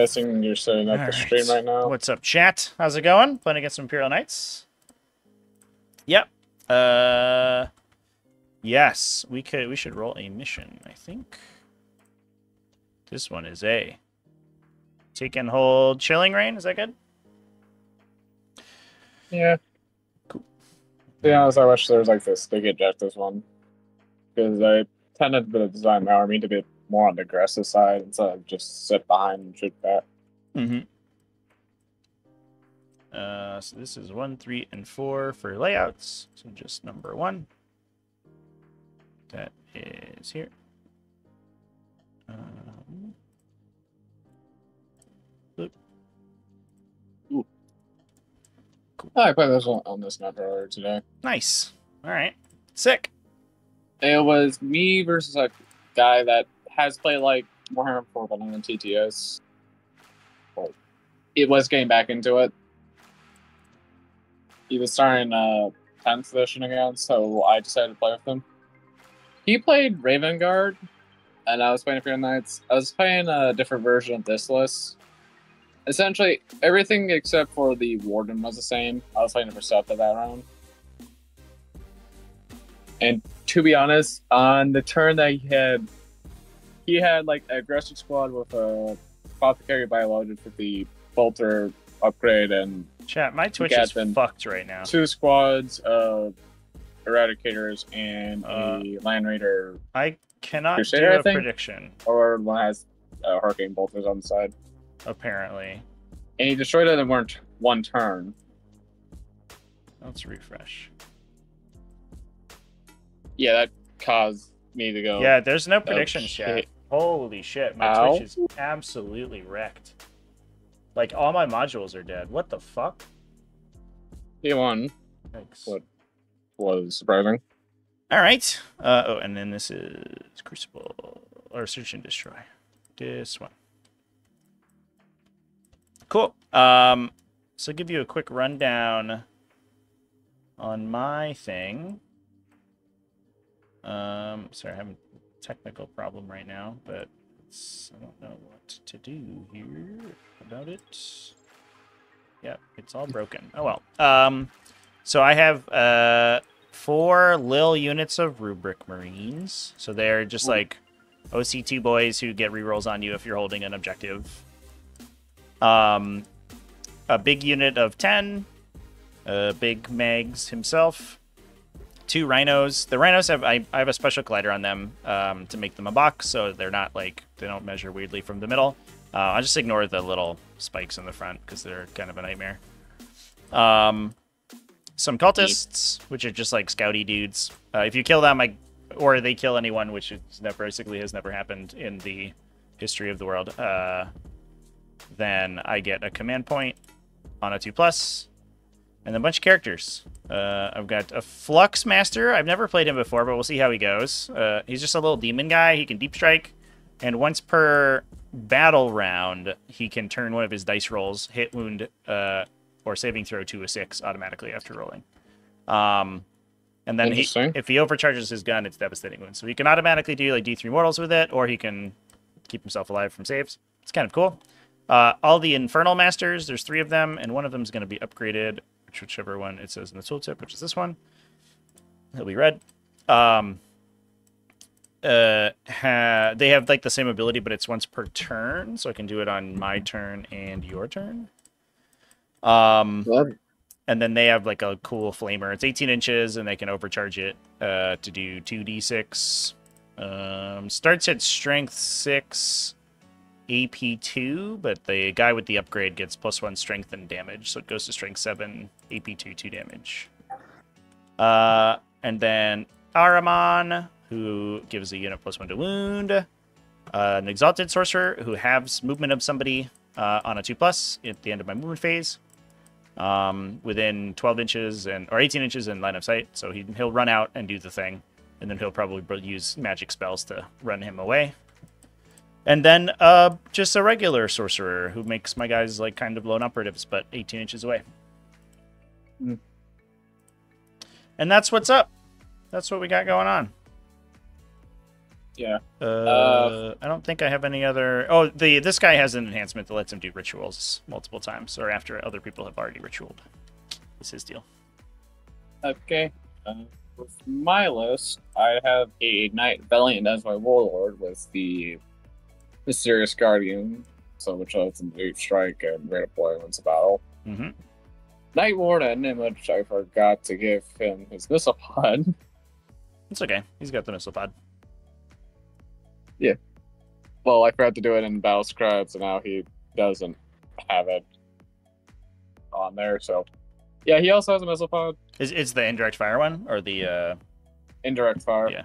Guessing you're setting up the Alright. stream right now. What's up, chat? How's it going? Playing against some Imperial Knights? Yep. Uh, yes, we could. We should roll a mission. I think this one is a take and hold chilling rain. Is that good? Yeah. Cool. To be honest, I wish there was like this big objectives one. Because I tended to design my army to be more on the aggressive side instead of just sit behind and shoot back. Mm-hmm. Uh, so this is one, three, and four for layouts. So just number one. That is here. Um, I played this one on this map earlier today. nice. All right. Sick. It was me versus a guy that has played like Warhammer 4 but not in TTS. Well, it was getting back into it. He was starting uh 10th edition again, so I decided to play with him. He played Raven Guard, and I was playing Fear Knights. I was playing a different version of this list. Essentially, everything except for the Warden was the same. I was playing a Preceptor that round. And to be honest, on the turn that he had, he had like an aggressive squad with a apothecary Biologis with the bolter upgrade and Chat. My Twitch is fucked right now. two squads of eradicators and Uh, a land raider, I cannot Crusader, do a think? prediction. or one has uh, hurricane bolters on the side. Apparently. And he destroyed it in one, one turn. Let's refresh. Yeah, that caused me to go. Yeah, there's no predictions, Okay. chat. Holy shit, my Ow. Twitch is absolutely wrecked. Like all my modules are dead. What the fuck? he won. Thanks. What? Was surprising. All right. Uh, oh, and then this is Crucible or Search and Destroy. This one. Cool. Um, so I'll give you a quick rundown on my thing. Um, sorry, I have a technical problem right now, but it's, I don't know what to do here about it. Yep, it's all broken. Oh well. Um, so I have uh four lil units of rubric marines. So they're just like OC2 boys who get rerolls on you if you're holding an objective. Um, a big unit of 10, uh, big Mags himself, two rhinos. The rhinos have I, I have a special collider on them um, to make them a box, so they're not like they don't measure weirdly from the middle. Uh, I just ignore the little spikes in the front because they're kind of a nightmare. Um, some cultists, which are just like scouty dudes. Uh, if you kill them, I or they kill anyone, which is never basically has never happened in the history of the world. Uh, then I get a command point on a two plus, and a bunch of characters. Uh, I've got a Flux Master. I've never played him before, but we'll see how he goes. Uh, he's just a little demon guy. He can deep strike, and once per battle round, he can turn one of his dice rolls, hit wound, uh, or saving throw to a six automatically after rolling. Um, and then he, if he overcharges his gun, it's devastating wound. So he can automatically do like D3 mortals with it, or he can keep himself alive from saves. It's kind of cool. Uh, all the Infernal Masters, there's three of them, and one of them is going to be upgraded, which whichever one it says in the tooltip, which is this one. it'll be red. Um, uh, ha- they have like the same ability, but it's once per turn, so I can do it on my turn and your turn. Um, and then they have like a cool flamer. It's 18 inches, and they can overcharge it uh, to do 2d6. Um, starts at strength 6, AP2, but the guy with the upgrade gets plus 1 strength and damage, so it goes to strength 7, AP2, 2 damage. Uh, and then Ahriman, who gives a unit plus 1 to wound. Uh, an Exalted Sorcerer, who halves movement of somebody uh, on a 2 plus at the end of my movement phase um, within 12 inches and or 18 inches in line of sight. So he he'll run out and do the thing, and then he'll probably use magic spells to run him away. And then uh, just a regular sorcerer who makes my guys like kind of lone operatives, but 18 inches away. Hmm. And that's what's up. That's what we got going on. Yeah. Uh, I don't think I have any other. Oh, the this guy has an enhancement that lets him do rituals multiple times, or after other people have already ritualed. It's his deal. Okay. Uh, with my list, I have a Knight Valiant as my warlord with the Mysterious Guardian, so which lets him do strike and redeploy once a battle. Mm-hmm. Knight Warden, in which I forgot to give him his missile pod. It's okay. He's got the missile pod. Yeah. Well, I forgot to do it in Battle Scribe, so now he doesn't have it on there. So, yeah, he also has a missile pod, Is it's the indirect fire one or the? uh indirect fire. Yeah.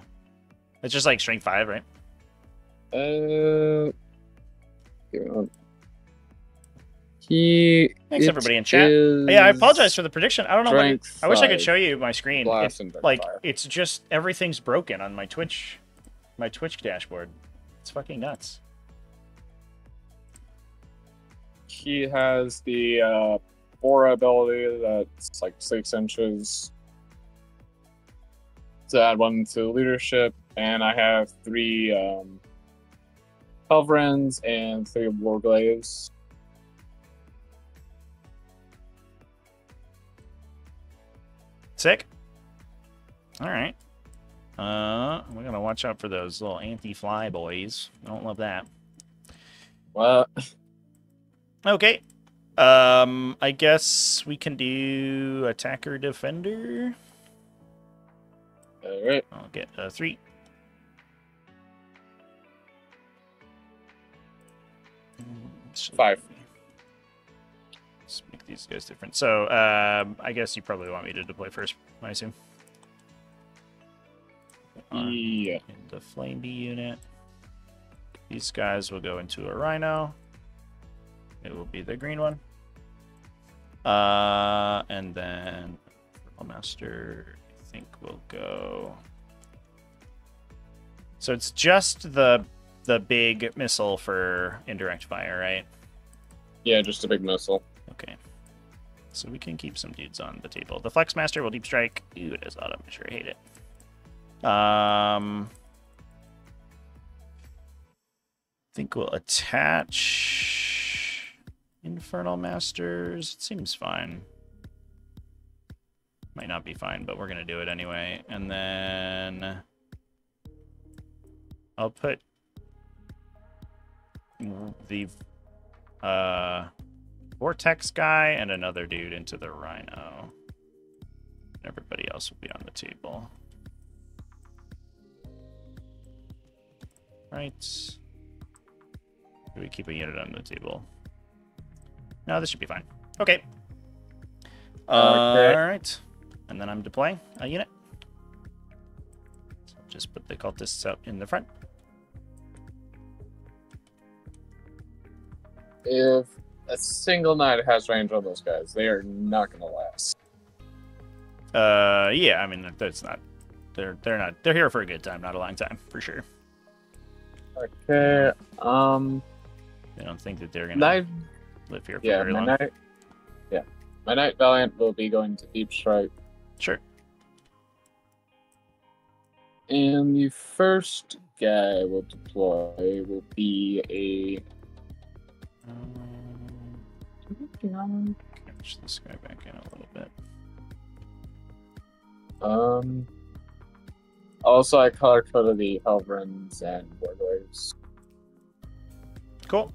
It's just like strength five, right? Uh, give me one. He Thanks everybody in chat. Yeah, I apologize for the prediction. I don't know. What, I wish I could show you my screen. It- like fire. it's just everything's broken on my Twitch, my Twitch dashboard. It's fucking nuts. he has the uh, aura ability that's like six inches to add one to leadership, and I have three um, Helverins and three Warglaives. Sick. All right. Uh, we're gonna watch out for those little anti-fly boys. I don't love that. Well, Okay. Um, I guess we can do attacker defender. all right. I'll get a three. Five. Let's make these guys different. So, um, I guess you probably want me to deploy first, I assume. Uh, Yeah. in the flame unit. These guys will go into a rhino. It will be the green one. Uh, and then Purple Master, I think will go. So it's just the the big missile for indirect fire, right? Yeah, just a big missile. Okay. So we can keep some dudes on the table. The Flux Master will deep strike. Ooh, it is auto measure. I hate it. Um, I think we'll attach Infernal Masters. It seems fine. Might not be fine, but we're gonna do it anyway. And then I'll put the uh Vortex guy and another dude into the Rhino. Everybody else will be on the table. Right. Do we keep a unit on the table? No, this should be fine. Okay. Okay. All right. And then I'm deploying a unit. So just put the cultists out in the front. If a single knight has range on those guys, they are not gonna last. Uh, yeah. I mean, that's not. They're they're not. They're here for a good time, not a long time, for sure. Okay. Um. I don't think that they're gonna Knight. live here for Yeah. very My long. knight. Yeah. My knight valiant will be going to deep strike, Sure. and the first guy we'll deploy will be a. Um, push this guy back in a little bit. Um. Also, I color coded the Helverins and Warglaives, Cool.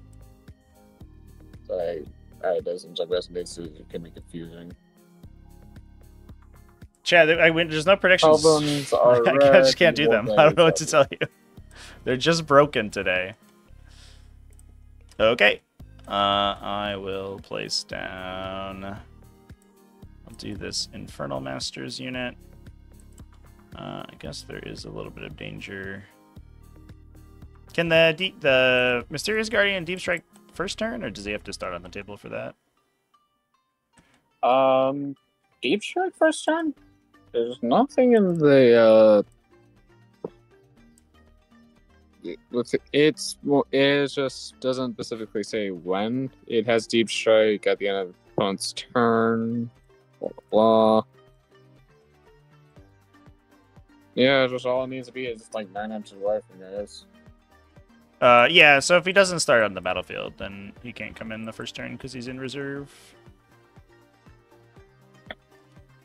so I added those in resonates so it can be confusing. Chad, I went. There's no predictions. Helverins are I red. just can't do them. I don't know what to tell you. They're just broken today. Okay. Uh, I will place down. I'll do this Infernal Masters unit. Uh, I guess there is a little bit of danger. Can the deep, the Mysterious Guardian deep strike first turn, or does he have to start on the table for that? Um, deep strike first turn. There's nothing in the uh. It- With it's well, it just doesn't specifically say when it has deep strike at the end of the opponent's turn. Blah blah. blah. Yeah, just all it needs to be is like nine inches away from yours. Uh, yeah, so if he doesn't start on the battlefield, then he can't come in the first turn because he's in reserve.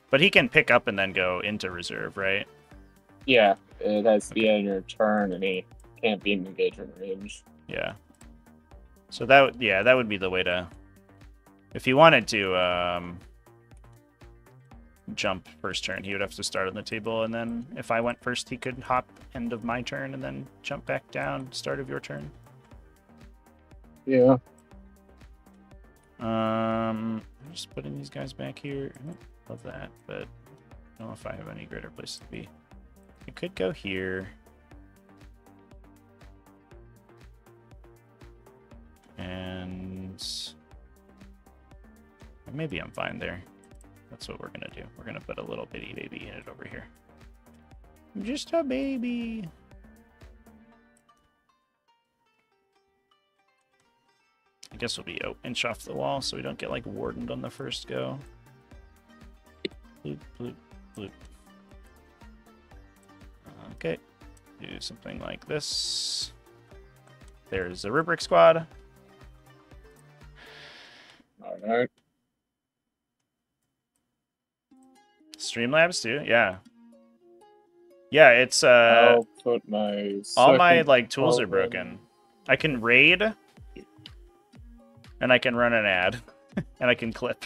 But he can pick up and then go into reserve, right? Yeah, it has to be in your turn, and he can't be in engagement range. Yeah. So that would yeah, that would be the way to if he wanted to um jump first turn, he would have to start on the table and then if I went first he could hop end of my turn and then jump back down start of your turn. Yeah. Um I'm just putting these guys back here. I don't love that, but I don't know if I have any greater places to be. I could go here. And maybe I'm fine there. That's what we're gonna do. We're gonna put a little bitty baby in it over here. I'm Just a baby. I guess we'll be an inch off the wall so we don't get like wardened on the first go. Bloop, bloop, bloop. Okay, do something like this. There's a rubric squad. All right. Streamlabs too, yeah. Yeah, it's uh I'll put my all my like tools are broken. I can raid and I can run an ad and I can clip.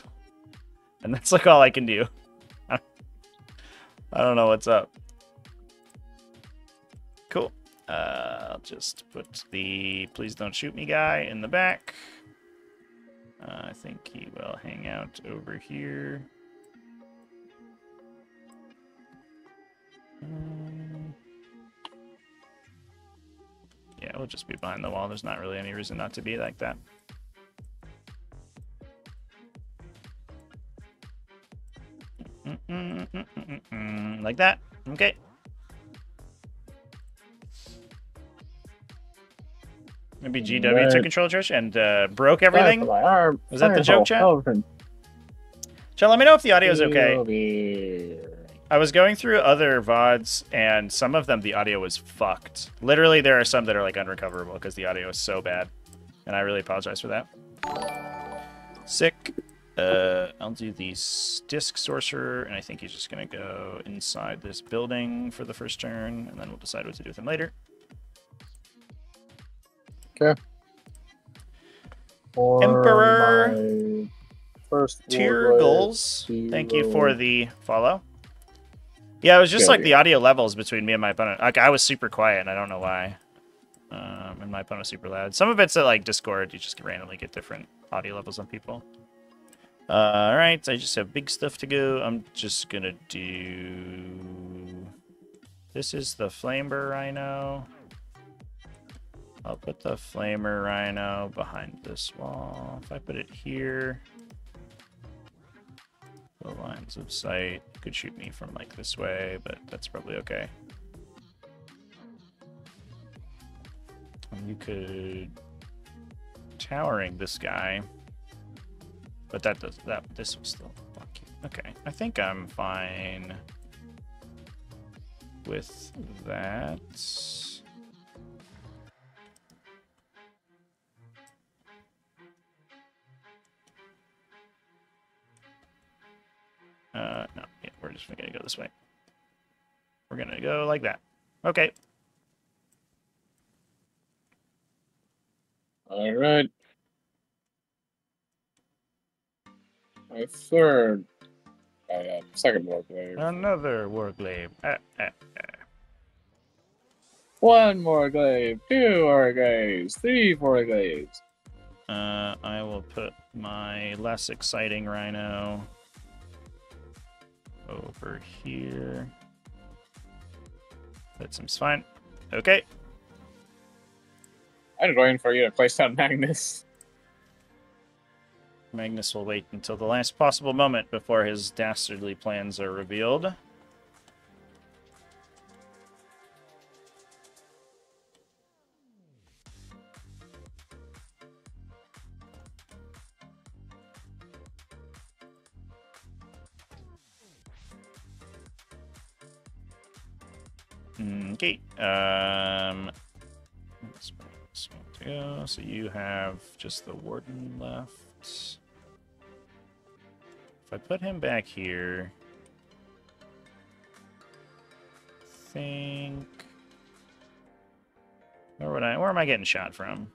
And that's like all I can do. I don't know what's up. Cool. Uh, I'll just put the please don't shoot me guy in the back. Uh, I think he will hang out over here. Um, yeah, we'll just be behind the wall. There's not really any reason not to be like that. Like that. Okay. Maybe GW took control of Twitch and uh, broke everything. arm. Was that the joke, chat? Chat, let me know if the audio is okay. I was going through other VODs, and some of them the audio was fucked. Literally, there are some that are like unrecoverable because the audio is so bad, and I really apologize for that. Sick. Uh, I'll do the disc sorcerer, and I think he's just gonna go inside this building for the first turn, and then we'll decide what to do with him later. For Emperor First Tier goals. Thank you for the follow. Yeah, it was just Okay. like the audio levels between me and my opponent. Like I was super quiet, and I don't know why. Um, and my opponent was super loud. Some of it's at like Discord. You just randomly get different audio levels on people. Uh, all right, I just have big stuff to go. I'm just gonna do. This is the Flamer Rhino. I'll put the Flamer Rhino behind this wall. If I put it here, the lines of sight could shoot me from like this way, but that's probably okay. And you could towering this guy, but that does that. This will still. Okay, I think I'm fine with that. Uh, no, yeah, we're just gonna go this way. We're gonna go like that. Okay. All right. My third, uh, second warglaive. Another warglaive. Ah, ah, ah. One more glaive, two more glaives, three more glaives. Uh, I will put my less exciting rhino over here. That seems fine. Okay. I was waiting for you to place down Magnus. Magnus will wait until the last possible moment before his dastardly plans are revealed. Okay. Um. So you have just the warden left. If I put him back here, think. Where would I? Where am I getting shot from?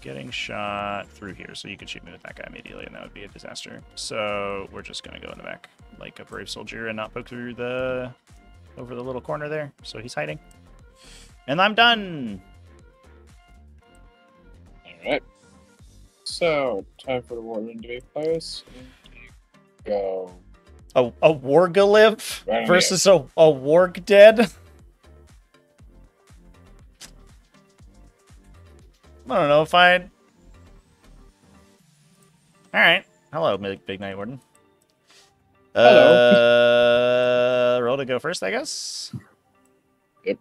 Getting shot through here, so you could shoot me with that guy immediately, and that would be a disaster. So we're just gonna go in the back like a brave soldier and not poke through the over the little corner there. So he's hiding, and I'm done. Alright. So, time for the warden to be placed. Go. A, a Warglaive Right versus a, a Warg Dead? I don't know if I'd. Alright. Hello, Big, Big Knight Warden. Hello. Uh, roll to go first, I guess. Yep.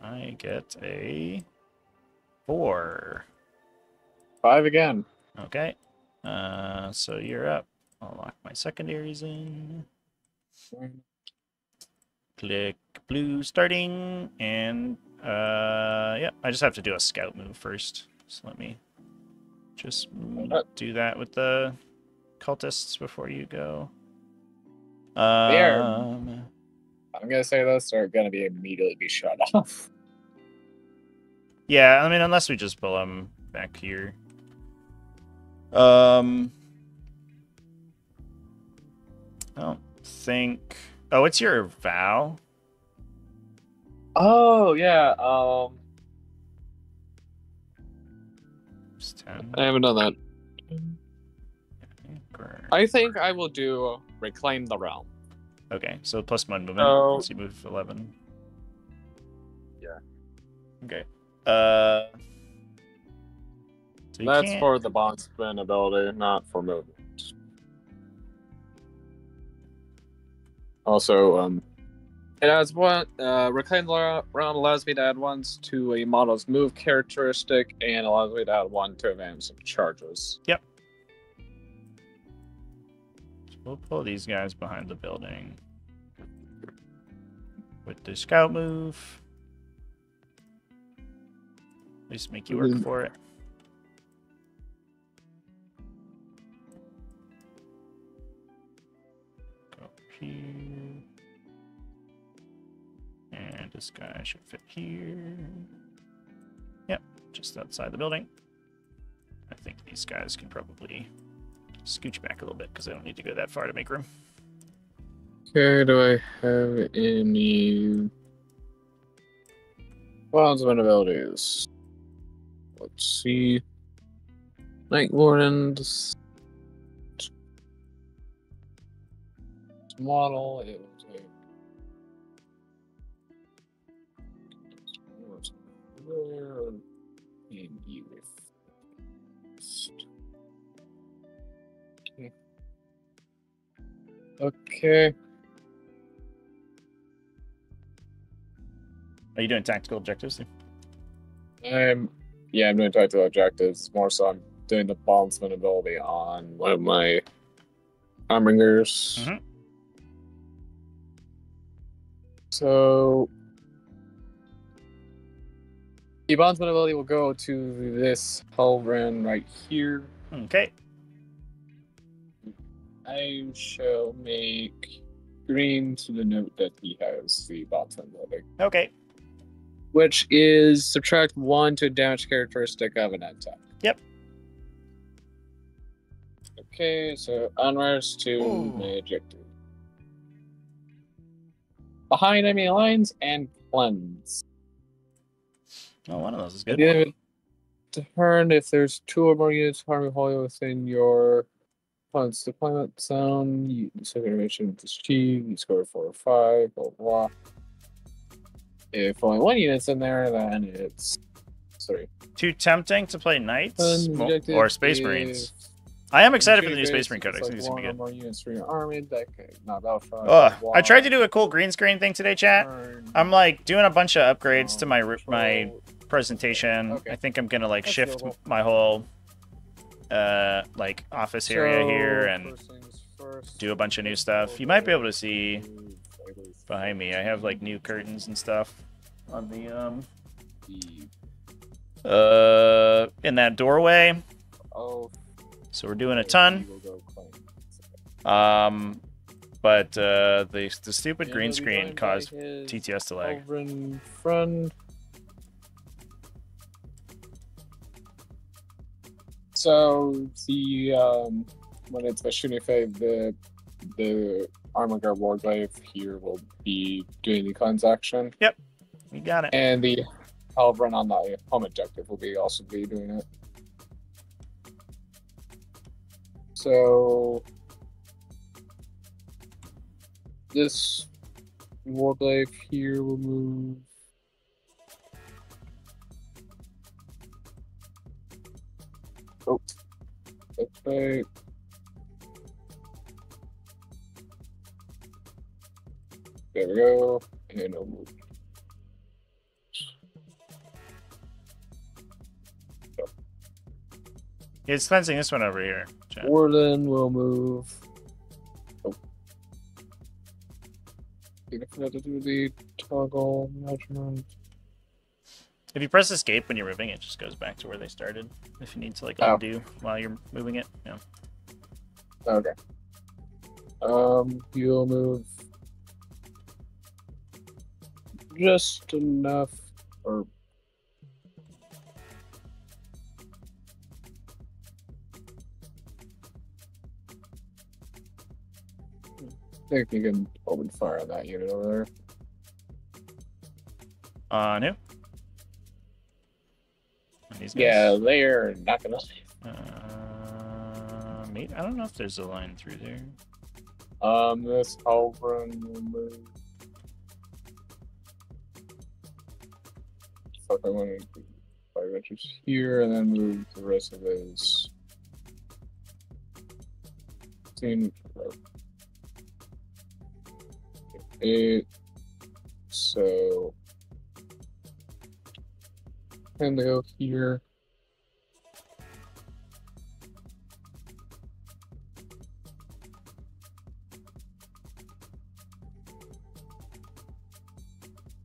I get a four. Five again. Okay. Uh, so you're up. I'll lock my secondaries in. Click blue starting, and uh, yeah, I just have to do a scout move first. So let me just do that with the cultists before you go. There. Um, I'm gonna say this, they're gonna be immediately be shut off. yeah, I mean, unless we just pull them back here. Um, I don't think. Oh, it's your vow. Oh yeah. Um, It's ten. I haven't done that. I think I will do reclaim the realm. Okay, so plus one movement. So- So you move eleven. Yeah. Okay. Uh. So you That's can't- for the bondsman ability, not for movement. Also, um, it adds one. Uh, reclaim the realm allows me to add ones to a model's move characteristic and allows me to add one to advance of charges. We'll pull these guys behind the building with the scout move. At least make you work for it. Go here. And this guy should fit here. Yep, just outside the building. I think these guys can probably scooch back a little bit because I don't need to go that far to make room. Okay, do I have any bondsman abilities? Let's see. Knight Wardens. Model. It was a. Okay. Are you doing tactical objectives? Steve? I'm yeah, I'm doing tactical objectives. More so, I'm doing the bondsman ability on one of my Armigers. Mhm. So the bondsman ability will go to this Helverin right here. Okay. I shall make green to the note that he has the bondsman ability, Okay. which is subtract one to a damage characteristic of an attack. Yep. Okay, so onwards to Ooh. my objective. Behind enemy lines and cleanse. Oh, one of those is good. the end turn, if there's two or more units harming wholly within your opponent's deployment zone, you animation with this achieved, you score four or five, blah blah. blah. If only one unit's in there, then it's three. Too tempting to play knights or space marines. I am excited for the new space marine codex. I it's like gonna be one good. more units for your army, could not. Ugh, I tried to do a cool green screen thing today, chat. I'm like doing a bunch of upgrades to my oh, control. my presentation. Okay. I think I'm gonna like That's shift doable. my whole uh like office area here and first first, do a bunch of new stuff. You might be able to see behind me. I have like new curtains and stuff on the um uh in that doorway. Oh, So we're doing a ton. we will go claim. Um, but uh, the the stupid green screen caused TTS to lag. So the um, when it's shooting phase, the the Armiger warglaive here will be doing the cleanse action, You got it. and the Helverin on the home objective will be also be doing it. So this warglaive here will move. Oh, that's. There we go, and it'll move. It's cleansing this one over here. Chat. Warden will move. Oh. You forgot to do the toggle measurement. If you press escape when you're moving, it just goes back to where they started. If you need to like Oh. undo while you're moving it, yeah. Okay. Um, you'll move just enough, or I think you can open fire on that unit over there. On who? On these guys? Yeah, they're not gonna. Uh, maybe I don't know if there's a line through there. Um, this Helverin will move. Fuck, I want to five inches here and then move the rest of his. Scene. Eight. So. And they go here.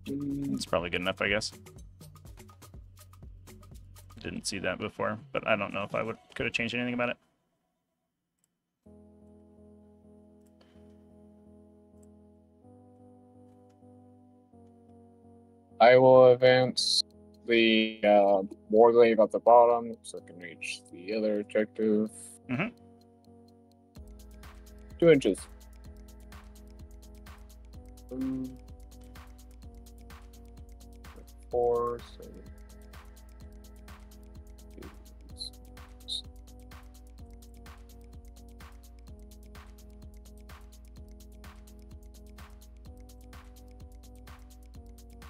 Mm, It's probably good enough, I guess. Didn't see that before, but I don't know if I would could have changed anything about it. I will advance the uh, warglaive at the bottom so I can reach the other objective. Mhm. Two inches. Two, four, so.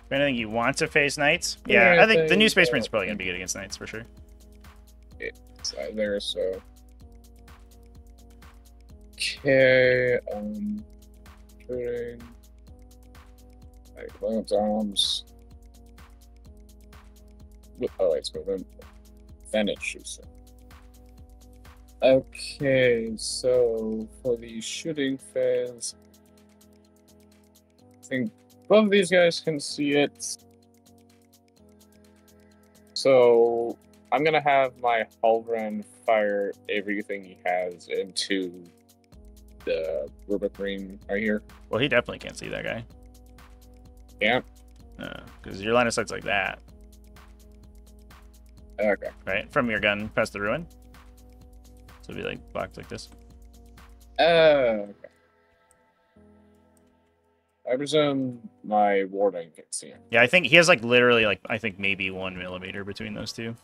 If anything, you want to face knights? Yeah, Yeah, I think the new Space Marine's probably gonna be good against knights for sure. side there, so. Okay, um. Shooting. Like, lance arms. Oh, wait, so then. Then it shoots. Okay, so for the shooting phase. I think both of these guys can see it. So I'm gonna have my Helverin fire everything he has into the Rubric Green right here. Well, he definitely can't see that guy. Yeah. Because your line of sight's like that, Okay. right? From your gun past the ruin. So it'd be like blocked like this. Uh, okay. I presume my warden can see him. Yeah, I think he has like literally like I think maybe one millimeter between those two.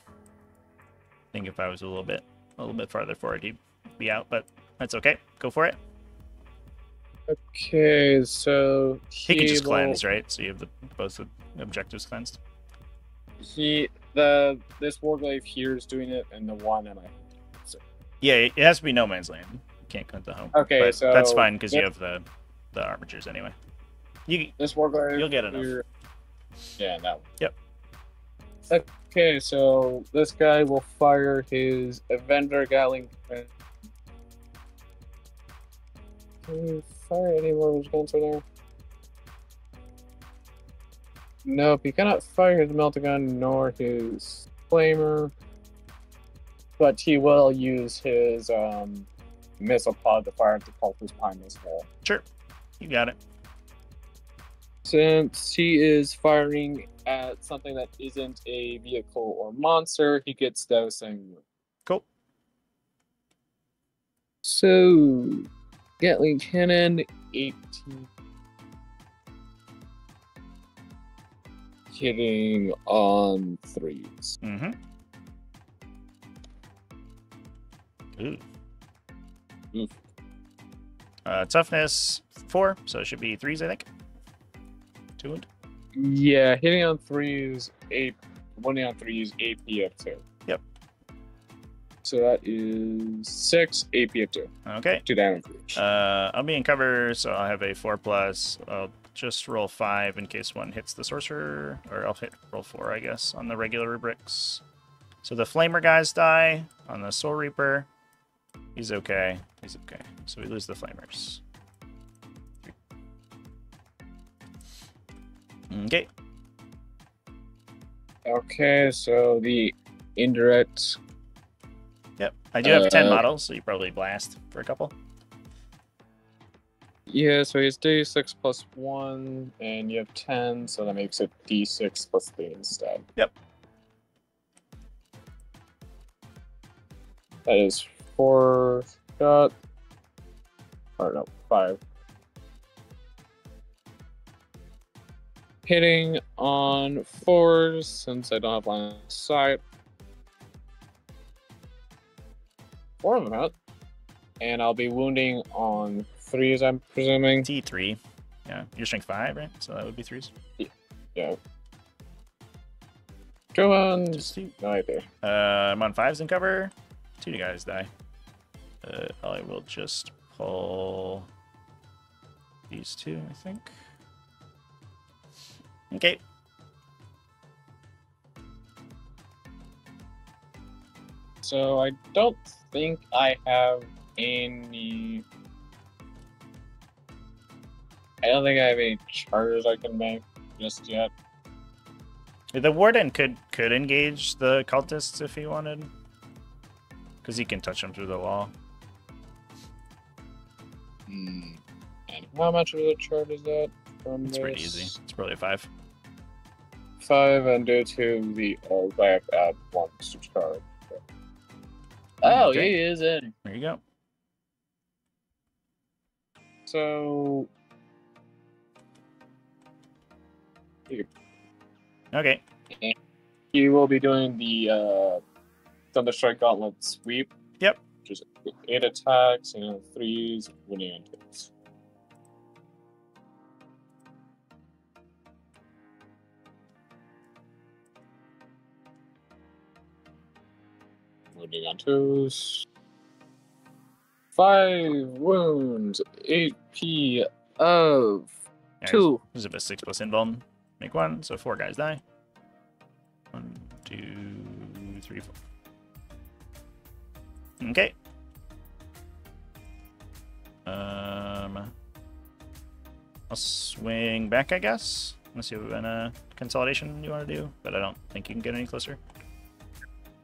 I think if I was a little bit a little bit farther forward, he'd be out, but that's okay. Go for it. Okay, so He can just will- cleanse, right? So you have the both the objectives cleansed. He the this warglaive here is doing it, and the one and I. Yeah, it has to be no man's land. You can't cut the home. Okay, so that's fine because you have the the armatures anyway. You This warglaive. You'll get enough. here- Yeah, that one. Yep. Okay, so this guy will fire his Avenger Gatling. Can you fire any more of his guns right now? Nope, he cannot fire his melta gun nor his flamer. But he will use his um, missile pod to fire at the cultists behind this wall. Sure. You got it. Since he is firing at something that isn't a vehicle or monster, he gets dosing. Cool. So, Gatling Cannon, 18. Hitting on threes. Mm-hmm. Ooh. Oof. Uh, toughness four, so it should be threes, I think. Two wound. Yeah, hitting on three threes, eight, winning on threes, AP of two. Yep. So that is six AP of two. Okay. Two damage. Uh, I'll be in cover, so I'll have a four plus. I'll just roll five in case one hits the sorcerer, or I'll hit roll four, I guess, on the regular rubrics. So the flamer guys die on the soul reaper. He's okay. He's okay. So we lose the flamers. Okay. Okay, so the indirect. Yep. I do have ten Uh, models, so you probably blast for a couple. Yeah, so he's D6 plus one, and you have 10, so that makes it D6 plus three instead. Yep. That is four shot. Or no, five. Hitting on fours since I don't have line of sight. Four of them out. And I'll be wounding on threes, I'm presuming. T three. Yeah. Your strength five, right? So that would be threes. Yeah. Go on. Just two. No idea. Uh, I'm on fives in cover. Two guys die. Uh, I will just pull these two, I think. Okay. So I don't think I have any. I don't think I have any charters I can make just yet. The warden could could engage the cultists if he wanted, because he can touch them through the wall. Hmm. And how much of a chart is that from It's pretty easy. It's probably a five. Five and due to the I have to one card. Oh, Okay. he is in. There you go. So Okay. he will be doing the uh, Thunderstrike Gauntlet sweep. Yep. Which is eight attacks and threes, winning and hits. Wounding on twos. Five wounds, AP of two. This is a six plus invuln. Make one, so four guys die. One, two, three, four. Okay. Um, I'll swing back, I guess. Unless you have a consolidation you want to do, but I don't think you can get any closer.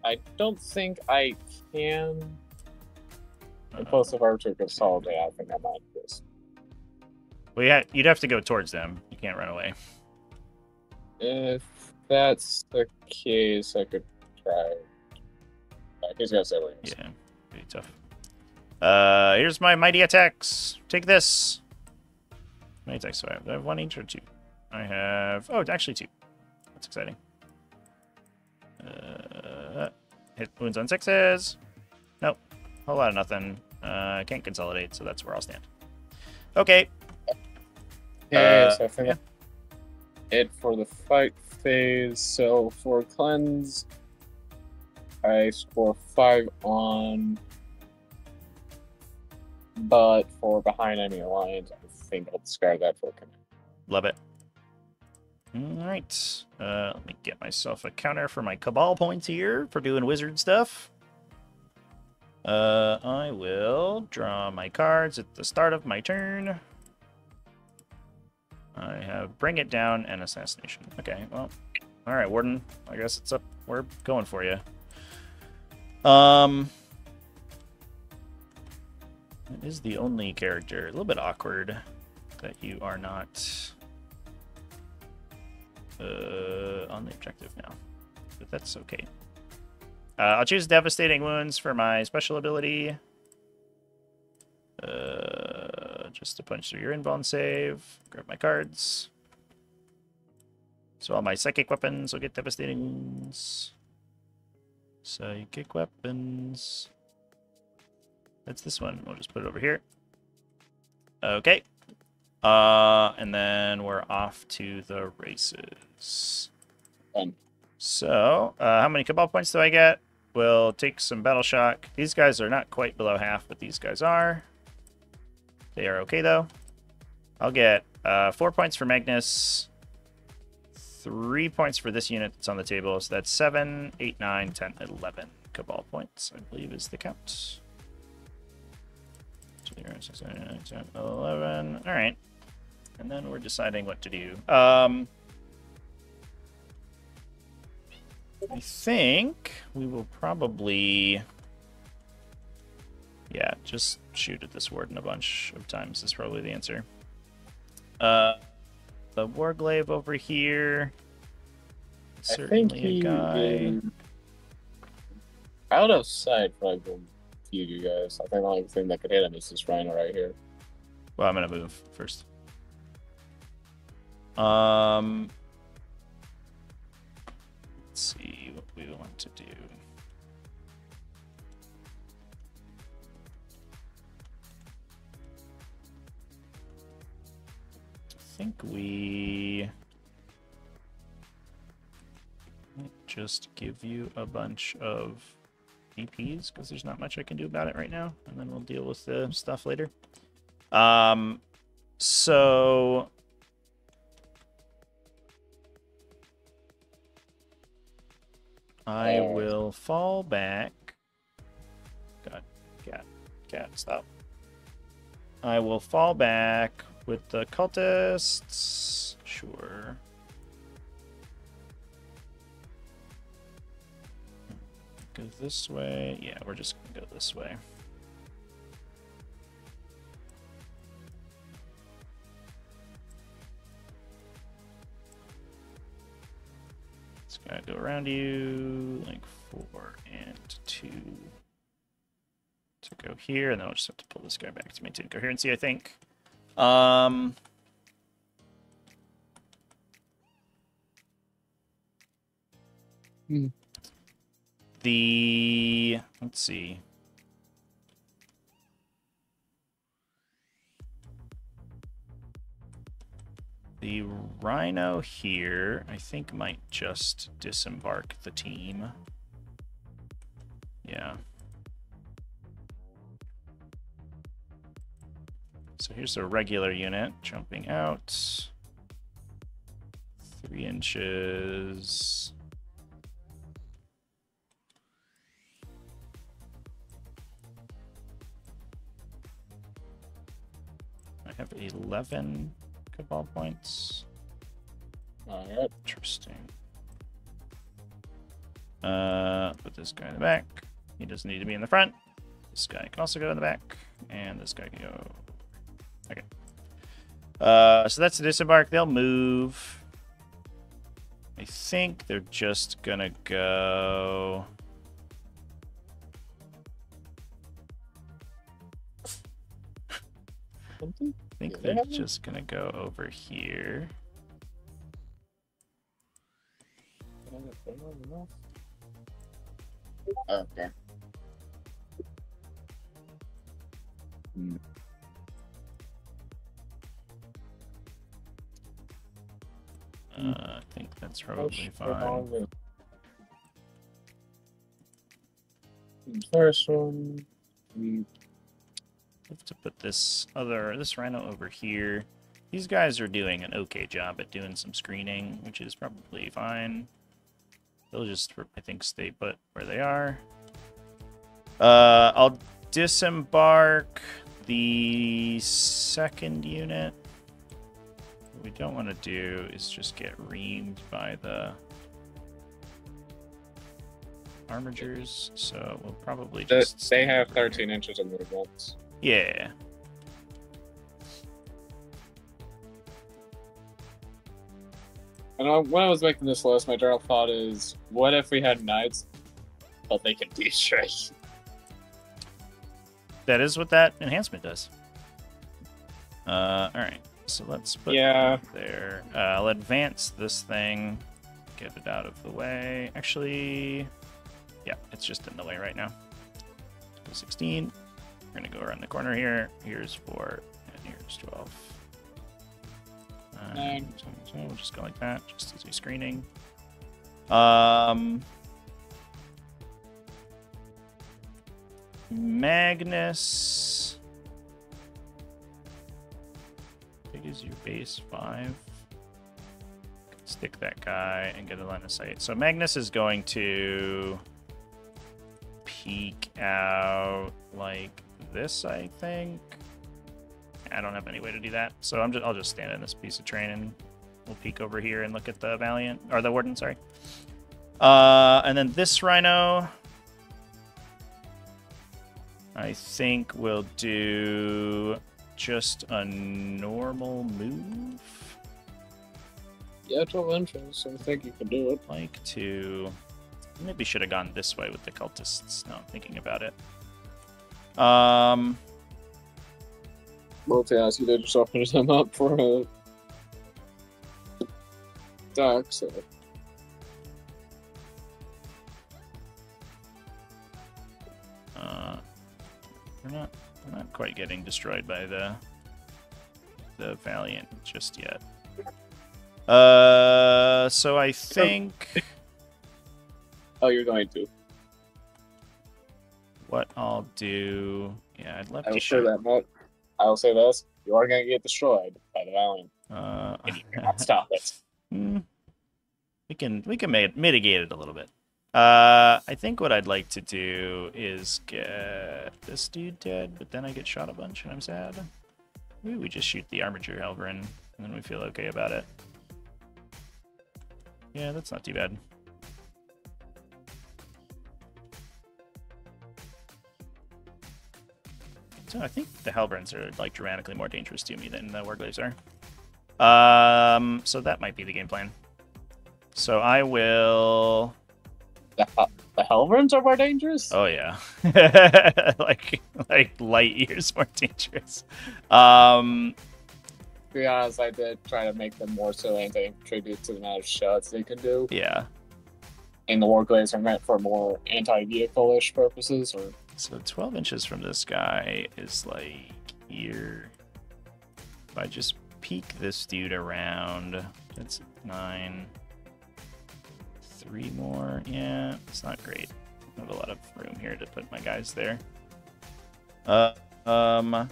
I don't think I can. Impulsive Archer Consolidate, I think I might just. well, yeah, you'd have to go towards them. You can't run away. If that's the case, I could try. Uh, he's got. Yeah, pretty tough. Uh, here's my mighty attacks. Take this. Mighty attacks. So I have, I have one each or two. I have. Oh, it's actually two. That's exciting. Uh, hit wounds on sixes. Nope. Whole lot of nothing. Uh, I can't consolidate, so that's where I'll stand. Okay. Okay, Uh, so I think yeah. it for the fight phase. So for cleanse, I score five on. But for behind enemy lines, I think I'll discard that for command. Love it. All right. Uh, let me get myself a counter for my cabal points here for doing wizard stuff. Uh, I will draw my cards at the start of my turn. I have Bring It Down and Assassination. Okay, well, all right, Warden. I guess it's up. We're going for you. Um, it is the only character. A little bit awkward that you are not uh, on the objective now, but that's okay. Uh, I'll choose Devastating Wounds for my special ability. Uh, just to punch through your invuln save. Grab my cards. So all my psychic weapons will get devastating wounds. Psychic weapons. That's this one. We'll just put it over here. Okay. Uh, and then we're off to the races. Fun. So, uh, how many Cabal points do I get? We'll take some Battle Shock. These guys are not quite below half, but these guys are. They are okay, though. I'll get uh, four points for Magnus, three points for this unit that's on the table. So that's seven, eight, nine, ten, eleven Cabal points, I believe is the count. Zero, six, seven, eight, nine, 10, 11. All right. And then we're deciding what to do. Um, I think we will probably... Yeah, just shoot at this warden a bunch of times is probably the answer. Uh, the warglaive over here. I think Certainly a guy. out of sight a few of you guys. I think the only thing that could hit him is this rhino right here. Well, I'm gonna move first. Um, let's see what we want to do. I think we just give you a bunch of DPs because there's not much I can do about it right now, and then we'll deal with the stuff later. Um, so I Oh. will fall back. God, cat, cat, stop. I will fall back with the cultists. Sure. Go this way. Yeah, we're just gonna go this way. Gonna go around you like four and two to go here, and then I'll just have to pull this guy back to maintain coherency, I think. Um, Hmm. the let's see. The rhino here, I think, might just disembark the team. Yeah. So here's a regular unit jumping out. Three inches. I have 11 cabal points. Alright. Interesting. Uh, put this guy in the back. He doesn't need to be in the front. This guy can also go in the back, and this guy can go. Okay. Uh, so that's the disembark. They'll move. I think they're just gonna go. Something? I think Yeah, they they're just gonna go over here. Okay. Hmm. Uh, I think that's probably fine. First one. Have to put this other this rhino over here. These guys are doing an okay job at doing some screening, which is probably fine. They'll just, I think, stay put where they are. Uh, I'll disembark the second unit. What we don't want to do is just get reamed by the armigers, so we'll probably The- just... they have over here. 13 inches of movement. Yeah. And I- when I was making this list, my general thought is, what if we had knights, but they can destroy? That is what that enhancement does. Uh, alright, so let's put Yeah. that there. Uh, I'll advance this thing, get it out of the way. Actually, yeah, it's just in the way right now. 16. We're going to go around the corner here. Here's 4, and here's 12. Uh, Nine. so, so we'll just go like that, just as a screening. Um, Magnus. Big is your base five. Stick that guy and get a line of sight. So Magnus is going to peek out like this, I think. I don't have any way to do that, so I'm just I'll just stand in this piece of terrain and we'll peek over here and look at the Valiant or the Warden. Sorry. Uh, and then this Rhino. I think we'll do just a normal move. Yeah, 12 inches. I think you can do it. Like to maybe should have gone this way with the cultists. Now I'm thinking about it. Um, Well, to honest, you did just open them up for a duck, so. uh, we're not we're not quite getting destroyed by the the Valiant just yet. Uh, so I think. Oh, you're going to. What I'll do, yeah, I'd love I to show. that much. I will say this: you are going to get destroyed by the Valiant. Uh, If you cannot stop it. hmm, we can we can mit- mitigate it a little bit. Uh, I think what I'd like to do is get this dude dead, but then I get shot a bunch and I'm sad. Maybe we just shoot the Armiger Helverin and then we feel okay about it. Yeah, that's not too bad. So I think the Helverins are like dramatically more dangerous to me than the Warglaives are. Um, so that might be the game plan. So I will. The, the are more dangerous? Oh yeah, like like light years more dangerous. Um, To be honest, I did try to make them more so and contribute to the amount of shots they can do. yeah. And the Warglaives are meant for more anti-vehicle-ish purposes, or So 12 inches from this guy is like here. If I just peek this dude around, that's nine. Three more. Yeah, it's not great. I have a lot of room here to put my guys there. Uh, um.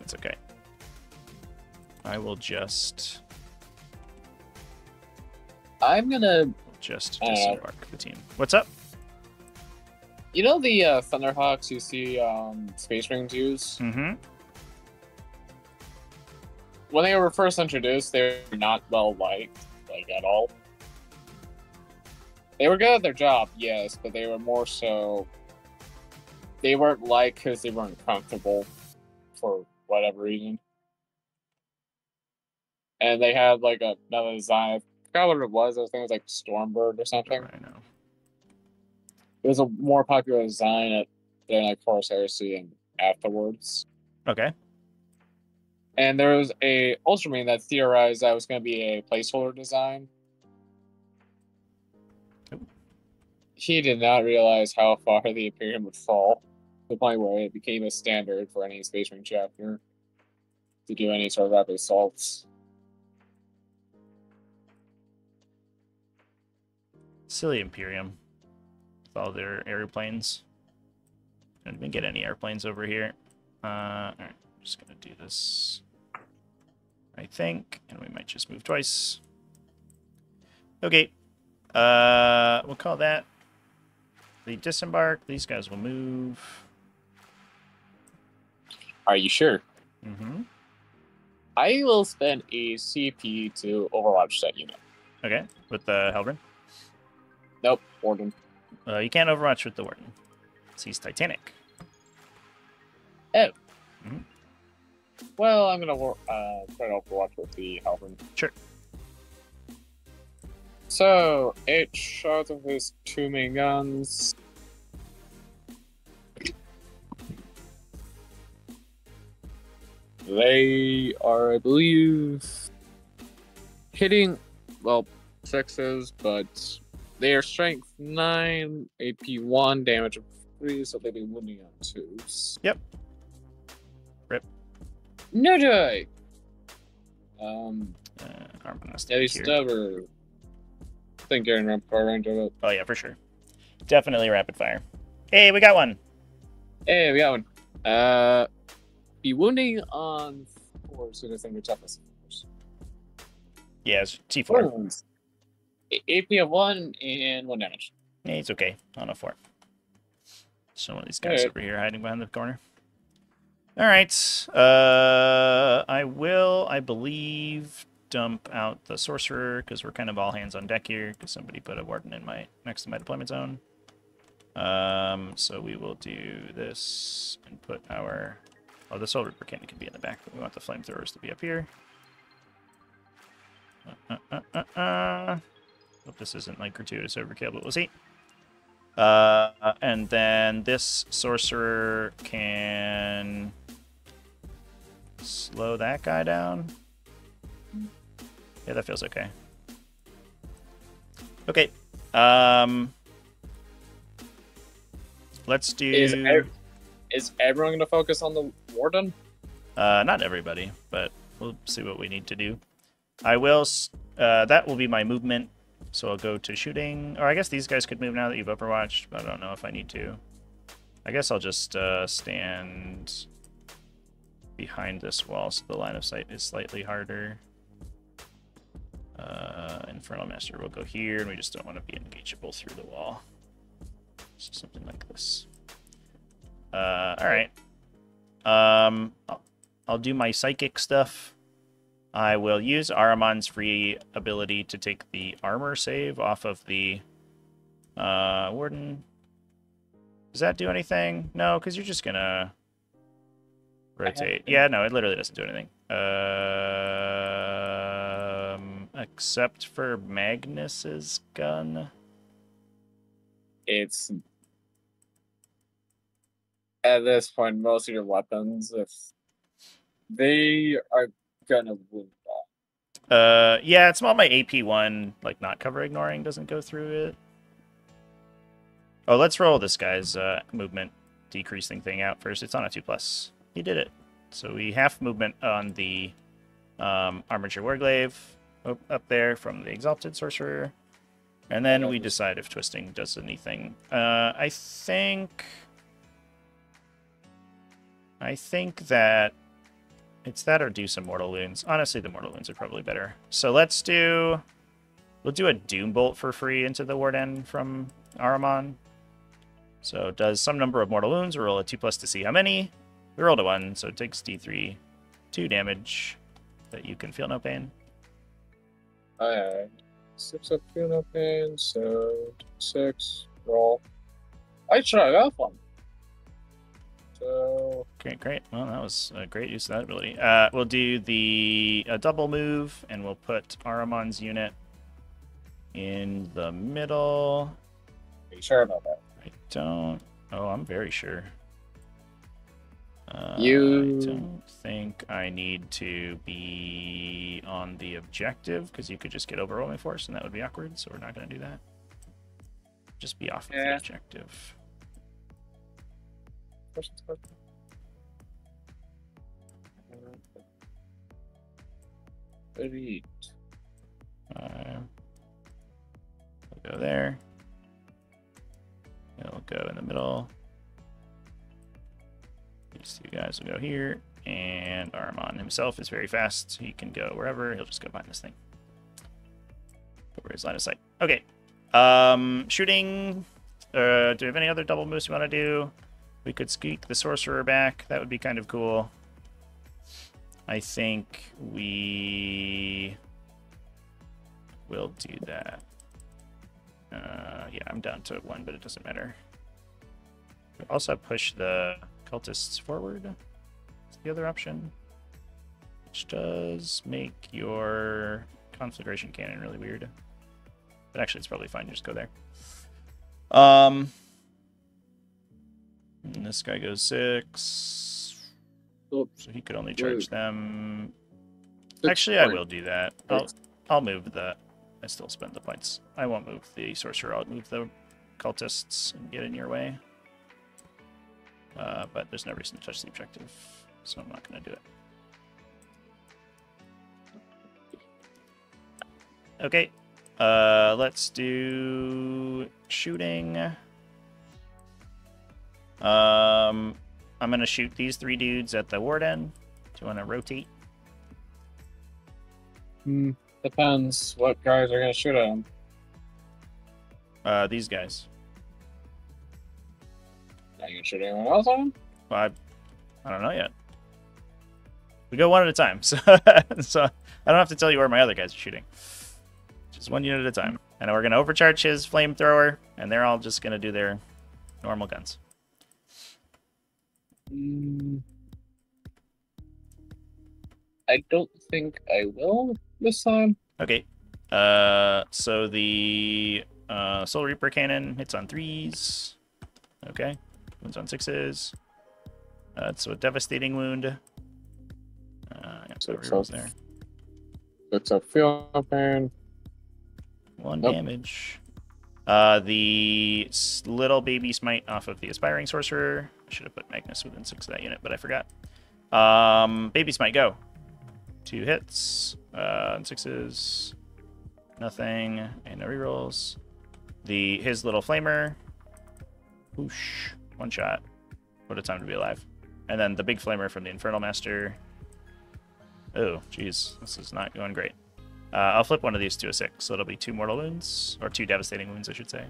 It's okay. I will just I'm gonna. just Uh, disembark the team. What's up? You know the uh, Thunderhawks you see um, Space Marines use? Mm-hmm. When they were first introduced, they were not well liked, like at all. They were good at their job, yes, but they were more so. They weren't liked because they weren't comfortable for whatever reason. And they had like a, another design. I forgot what it was. I think it was like Stormbird or something. I know. It was a more popular design at, than like Horus Heresy and afterwards. Okay. And there was a Ultramarine that theorized that was going to be a placeholder design. He did not realize how far the Imperium would fall to the point where it became a standard for any Space Marine chapter to do any sort of rapid assaults. Silly Imperium. With all their airplanes. Didn't even get any airplanes over here. Uh, alright, I'm just gonna do this. I think, and we might just move twice. Okay. Uh, we'll call that the disembark. These guys will move. Are you sure? Mm-hmm. I will spend a CP to overwatch that unit. Okay, with the Helverin. Nope, Warden. Uh, you can't overwatch with the Warden. He's Titanic. Oh. Well, I'm gonna uh, try to overwatch with the Halberd. Sure. So, eight shots of his two main guns. They are, I believe, hitting, well, sixes, but they are strength 9, AP 1, damage of 3, so they'd be wounding on twos. Yep. Rip. No die! Um, Uh, to Eddie be. Stubber. I think Aaron range of it. Oh yeah, for sure. Definitely rapid fire. Hey, we got one. Hey, we got one. Uh, be wounding on four as soon as your toughness. Yeah, it's T4. Four AP of one and one damage. Yeah, it's okay. On a four. So one of these guys Alright. over here hiding behind the corner. All right. Uh, I will, I believe, dump out the sorcerer because we're kind of all hands on deck here because somebody put a warden in my next to my deployment zone. Um, so we will do this and put our. Oh, the soul reaper cannon can be in the back, but we want the flamethrowers to be up here. Uh, uh, uh, uh, uh. Hope this isn't like gratuitous overkill, but we'll see. Uh, and then this sorcerer can slow that guy down. Yeah, that feels okay. Okay. Um, let's do. Is, ev- is everyone going to focus on the warden? Uh, not everybody, but we'll see what we need to do. I will. s- Uh, that will be my movement. So I'll go to shooting. Or I guess these guys could move now that you've overwatched, but I don't know if I need to. I guess I'll just uh, stand behind this wall so the line of sight is slightly harder. Uh, Infernal Master will go here, and we just don't want to be engageable through the wall. So something like this. Uh, all right. Um, I'll, I'll do my psychic stuff. I will use Ahriman's free ability to take the armor save off of the uh, Warden. Does that do anything? No, because you're just gonna rotate. Yeah, no, it literally doesn't do anything. Um, except for Magnus's gun. It's at this point most of your weapons, if they are gonna wound. Uh, yeah, it's not my AP one, like not cover ignoring doesn't go through it. Oh, let's roll this guy's uh, movement decreasing thing out first. It's on a two plus. He did it. So we half movement on the um, Armiger warglaive up there from the exalted sorcerer, and then we decide if twisting does anything. Uh, I think. I think that it's that or do some mortal wounds. Honestly, the mortal wounds are probably better. So let's do. We'll do a doom bolt for free into the warden from Ahriman. So does some number of mortal wounds. We roll a two plus to see how many. We rolled a one, so it takes D3, two damage, that you can feel no pain. Alright. Six up, feel no pain, so six, roll. I tried that one. So, Great, great. Well, that was a great use of that ability. Uh, we'll do the a double move, and we'll put Ahriman's unit in the middle. are you sure about that? I don't. Oh, I'm very sure. Uh, You- I don't think I need to be on the objective because you could just get overwhelming force and that would be awkward. So we're not going to do that. Just be off of the objective. Questions, questions? Thirty-eight. Uh, we'll go there. It'll go in the middle. These two guys will go here, and Ahriman himself is very fast. He can go wherever. He'll just go behind this thing. Over his line of sight. Okay. Um, shooting. Uh, do we have any other double moves we want to do? We could squeak the sorcerer back. That would be kind of cool. I think we will do that. Uh, yeah, I'm down to one, but it doesn't matter. We also push the cultists forward. That's the other option. Which does make your conflagration cannon really weird. But actually, it's probably fine. You Just go there. Um, and this guy goes six. Oops. So he could only charge them. Actually, I will do that. I'll, I'll move the. I still spend the points. I won't move the sorcerer. I'll move the cultists and get in your way. Uh, but there's no reason to touch the objective, so I'm not going to do it. Okay. Uh, let's do shooting. Um, I'm gonna shoot these three dudes at the warden. Do you want to rotate? Hmm, depends what guys are gonna shoot at him. Uh, these guys. Are you gonna shoot anyone else on him? Well, I, I don't know yet. We go one at a time, so so I don't have to tell you where my other guys are shooting. Just one unit at a time, and we're gonna overcharge his flamethrower, and they're all just gonna do their normal guns. Hmm. I don't think I will this time. Okay. Uh, so the uh, Soul Reaper cannon hits on threes. Okay. Wounds on sixes. Uh, so a devastating wound. Uh, yeah, so Six rerolls there. It's a feel pain. One Nope. damage. Uh, the little baby smite off of the aspiring sorcerer. I should have put Magnus within six of that unit, but I forgot. Um, baby smite, go. Two hits. Uh, and sixes. Nothing. And no rerolls. The his little flamer. Whoosh. One shot. What a time to be alive. And then the big flamer from the Infernal Master. Oh, jeez. This is not going great. Uh, I'll flip one of these to a six, so it'll be two mortal wounds, or two devastating wounds, I should say.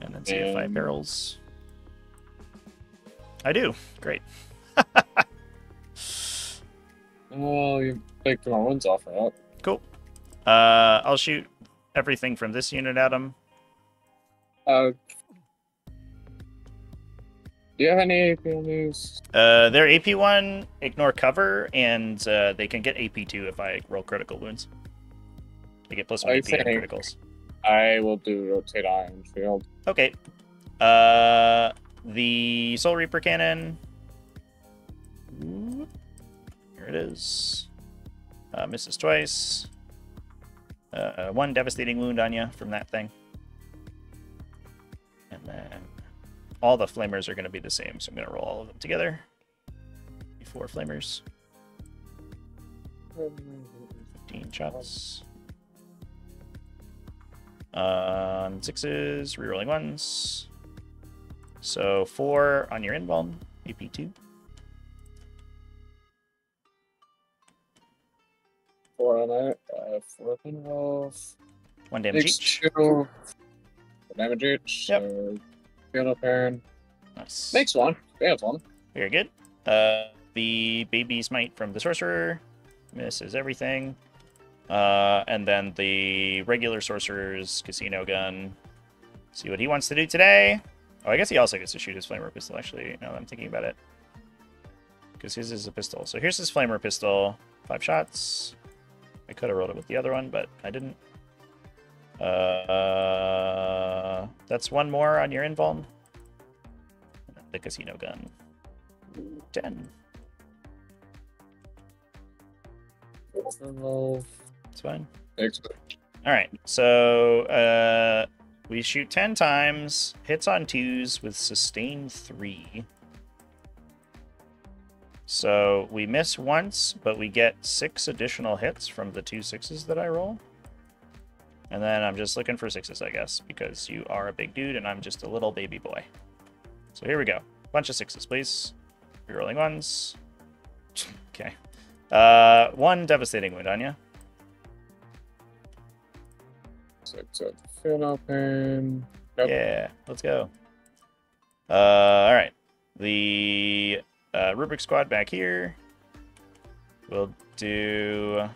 And then see if five Um, barrels. I do. Great. Well, you two more wounds off of that. Cool. Uh, I'll shoot everything from this unit at him. Uh, do you have any AP on these? Uh, their AP1, ignore cover, and uh, they can get AP2 if I roll critical wounds. They get plus one AP on criticals. I will do rotate iron shield. Okay. Uh, the Soul Reaper cannon. Here it is. Uh, misses twice. Uh, one devastating wound on you from that thing. And then all the flamers are going to be the same, so I'm going to roll all of them together. Four flamers, 15 shots. Um, sixes, rerolling ones. So four on your invuln, AP two. Four on that. Uh, four minerals. One damage Takes each. two. Four damage each. Yep. So, field pain. Nice. Makes one. Fails one. Very good. Uh, the baby's might from the sorcerer misses everything. Uh, and then the regular sorcerer's casino gun. See what he wants to do today. Oh, I guess he also gets to shoot his flamer pistol. Actually, now that I'm thinking about it, because his is a pistol. So here's his flamer pistol. Five shots. I could have rolled it with the other one, but I didn't. Uh, that's one more on your invuln. The casino gun. 10. Mineral. It's fine. Takes All right. So uh, we shoot 10 times, hits on twos with sustain three. So we miss once, but we get six additional hits from the two sixes that I roll. And then I'm just looking for sixes, I guess, because you are a big dude and I'm just a little baby boy. So here we go. Bunch of sixes, please. Rerolling ones. Okay. Uh, one devastating wound on you. six of pain. Nope. Yeah, let's go. Uh, all right. The uh, Rubric Squad back here. We'll do.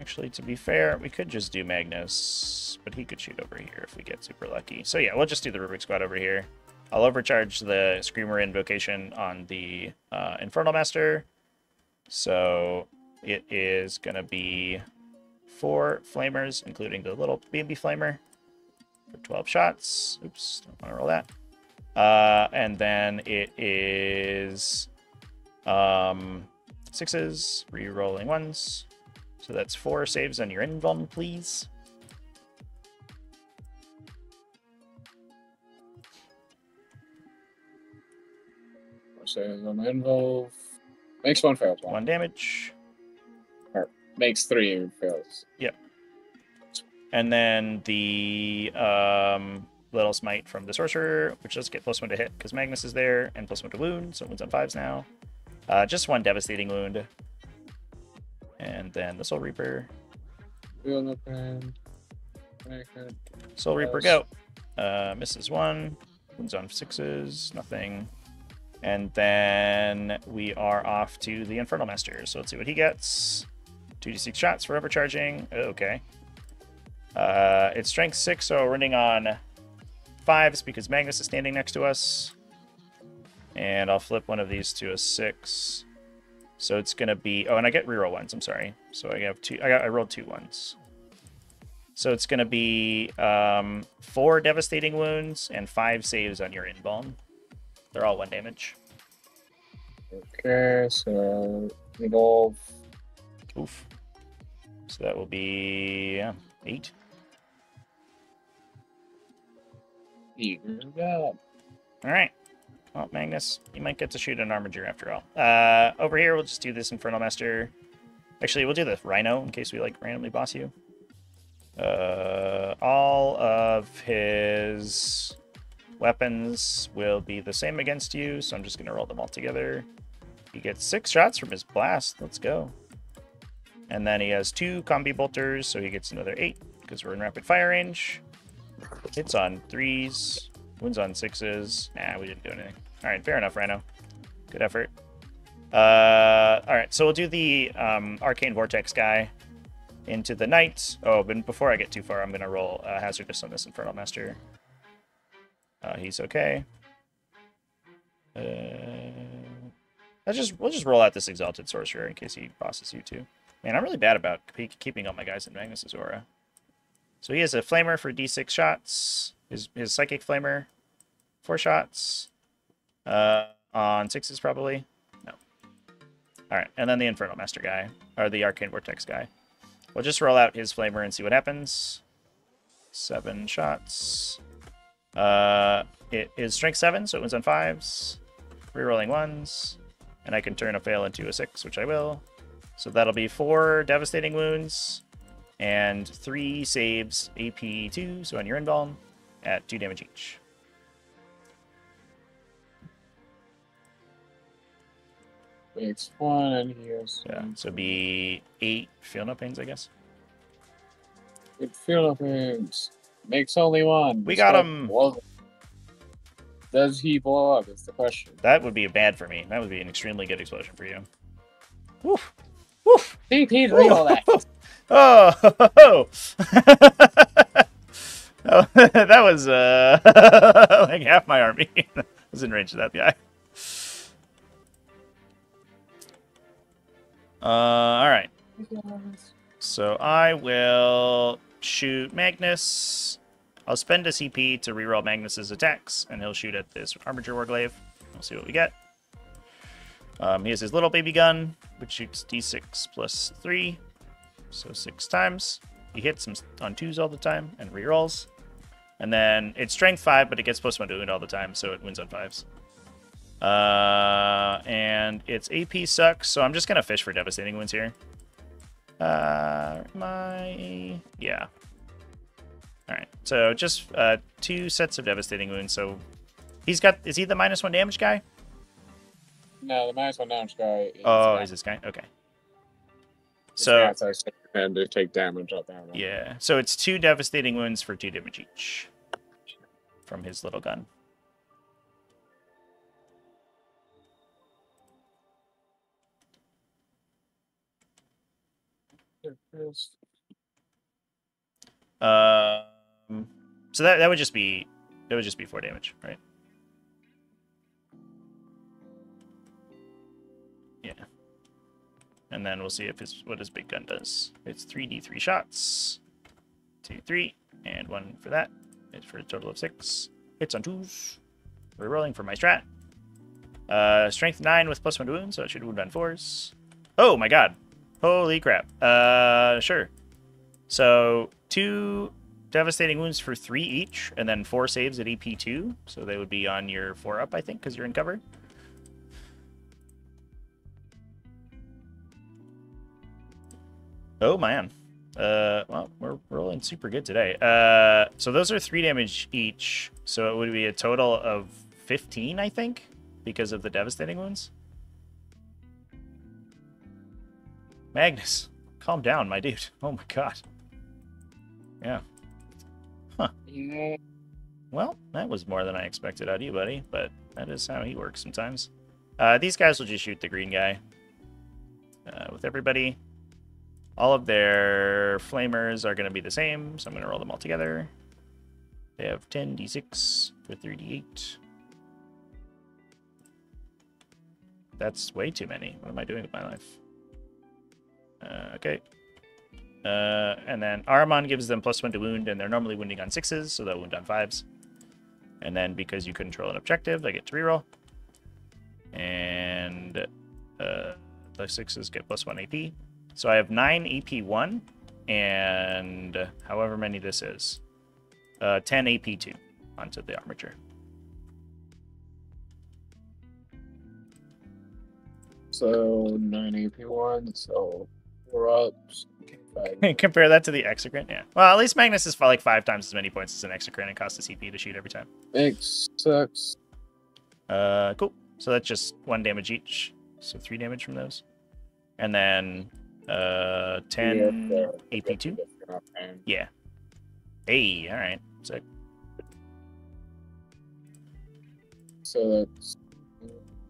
Actually, to be fair, we could just do Magnus, but he could shoot over here if we get super lucky. So yeah, we'll just do the Rubric Squad over here. I'll overcharge the Screamer Invocation on the uh, Infernal Master. So it is going to be four Flamers, including the little baby Flamer for 12 shots. Oops, don't want to roll that. Uh, and then it is um, sixes, re-rolling ones. So that's four saves on your invuln, please. Four saves on the invuln. Makes one fail. One damage. Makes three fails. Yep. And then the um, Little Smite from the Sorcerer, which does get plus one to hit because Magnus is there, and plus one to wound, so it wounds on fives now. Uh, just one devastating wound. And then the Soul Reaper. Feel up and Soul Reaper go. Uh, misses one. Wounds on sixes. Nothing. And then we are off to the Infernal Master. So let's see what he gets. 2d6 shots for overcharging. Okay. Uh, it's strength six, so we're running on fives because Magnus is standing next to us. And I'll flip one of these to a six. So it's gonna be. Oh, and I get reroll ones. I'm sorry. So I have two. I got. I rolled two ones. So it's going to be um, four devastating wounds and five saves on your invuln. They're all one damage. Okay, so invuln. Oof. So that will be yeah, eight. Job. All right. Well, Magnus, you might get to shoot an Armiger after all. Uh, over here, we'll just do this Infernal Master. Actually, we'll do the Rhino in case we like randomly boss you. Uh, all of his weapons will be the same against you, so I'm just gonna roll them all together. He gets six shots from his blast. Let's go. And then he has two combi bolters, so he gets another eight because we're in rapid fire range. Hits on threes, wounds on sixes. Nah, we didn't do anything. All right, fair enough, Rhino. Good effort. Uh, all right, so we'll do the um, arcane vortex guy into the knight. Oh, but before I get too far, I'm gonna roll uh, hazardous on this infernal master. Uh, he's okay. Uh, I just we'll just roll out this exalted sorcerer in case he bosses you too. Man, I'm really bad about keeping all my guys in Magnus's aura. So he has a flamer for d6 shots. His his psychic flamer, four shots. Uh, on sixes probably. No. All right, and then the infernal master guy or the arcane vortex guy. We'll just roll out his flamer and see what happens. Seven shots. Uh, it is strength seven, so it wins on fives. Rerolling ones, and I can turn a fail into a six, which I will. So that'll be four devastating wounds and three saves, AP two, so on your invuln at two damage each. It's one, and he has. Yeah, so it'd be eight feel no pains, I guess. Good feel of things. Makes only one. We got him. Does he blow up? Is the question. That would be bad for me. That would be an extremely good explosion for you. Woof. Woof. CP, reroll that. Oh, oh. that was uh, like half my army was in range of that guy. Uh, all right. So I will shoot Magnus. I'll spend a CP to reroll Magnus's attacks, and he'll shoot at this Armiger Warglaive. We'll see what we get. Um, he has his little baby gun, which shoots d6 plus 3, so 6 times. He hits him on 2s all the time and rerolls. And then it's strength 5, but it gets plus 1 to wound all the time, so it wins on 5s. Uh, and its AP sucks, so I'm just going to fish for devastating wounds here. Uh, my yeah. All right, so just uh, two sets of devastating wounds. So he's got. Is he the minus one damage guy? No, the minus one damage guy. Is oh, back. is this guy? Okay. This so and to take damage up there. Yeah. So it's two devastating wounds for two damage each from his little gun. Um, so that that would just be that would just be four damage, right? And then we'll see if his what his big gun does. It's three d three shots, two three, and one for that. It's for a total of six. Hits on twos. We're rolling for my strat. Uh, strength nine with plus one to wound, so it should wound on fours. Oh my god! Holy crap! Uh, sure. So two devastating wounds for three each, and then four saves at AP two. So they would be on your four up, I think, because you're in cover. Oh man. Uh, well, we're rolling super good today. Uh, so those are three damage each. So it would be a total of 15, I think, because of the devastating wounds. Magnus, calm down, my dude. Oh my god. Yeah. Huh. Well, that was more than I expected out of you, buddy, but that is how he works sometimes. Uh, these guys will just shoot the green guy. Uh, with everybody. All of their flamers are going to be the same, so I'm going to roll them all together. They have 10 d6 for 3d8. That's way too many. What am I doing with my life? Uh, okay. Uh, and then Ahriman gives them plus one to wound, and they're normally wounding on sixes, so they'll wound on fives. And then because you control an objective, they get to reroll. And uh, the sixes get plus one AP. So I have nine AP one, and however many this is, uh, 10 AP two onto the Armiger. So nine AP one, so four ups. Five. Compare that to the Exocrine, yeah. Well, at least Magnus is like five times as many points as an Exocrine and costs a CP to shoot every time. Makes six. Uh, cool. So that's just one damage each. So three damage from those. And then uh, 10 Yeah, AP two. Yeah. Hey, all right. So So that's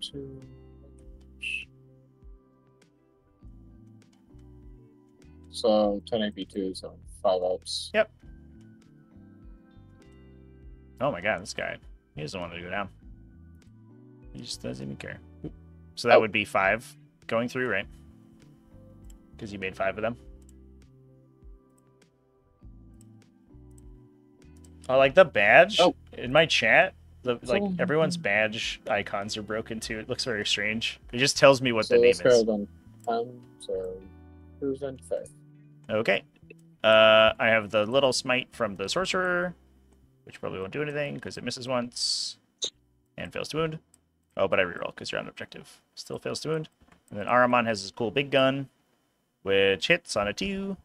two. So 10 AP2, so 5 ups. Yep. Oh my god, this guy. He doesn't want to go down. He just doesn't even care. So that Oh. would be five going through, right? Because you made five of them. I like the badge Oh. in my chat. The, like So- everyone's badge icons are broken too. It looks very strange. It just tells me what so the name is. 10, so who's on 5? Okay. Uh, I have the little smite from the sorcerer, which probably won't do anything because it misses once and fails to wound. Oh, but I reroll because you're on objective. Still fails to wound. And then Ahriman has his cool big gun, which hits on a two,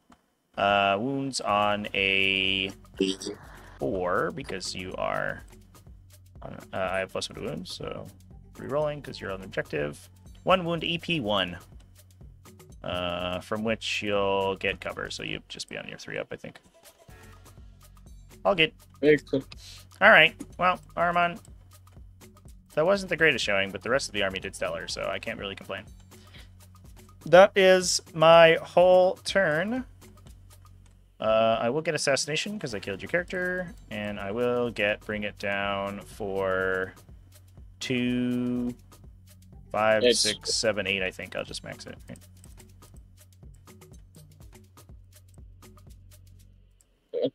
uh, wounds on a four because you are. On, uh, I have plus one wounds, so rerolling because you're on objective. One wound, EP one uh, from which you'll get cover. So you'd just be on your three up, I think. All good. It. All right. Well, Ahriman, that wasn't the greatest showing, but the rest of the army did stellar, so I can't really complain. That is my whole turn. Uh, I will get assassination because I killed your character, and I will get bring it down for two, five, It's- six, seven, eight. I think I'll just max it. Right?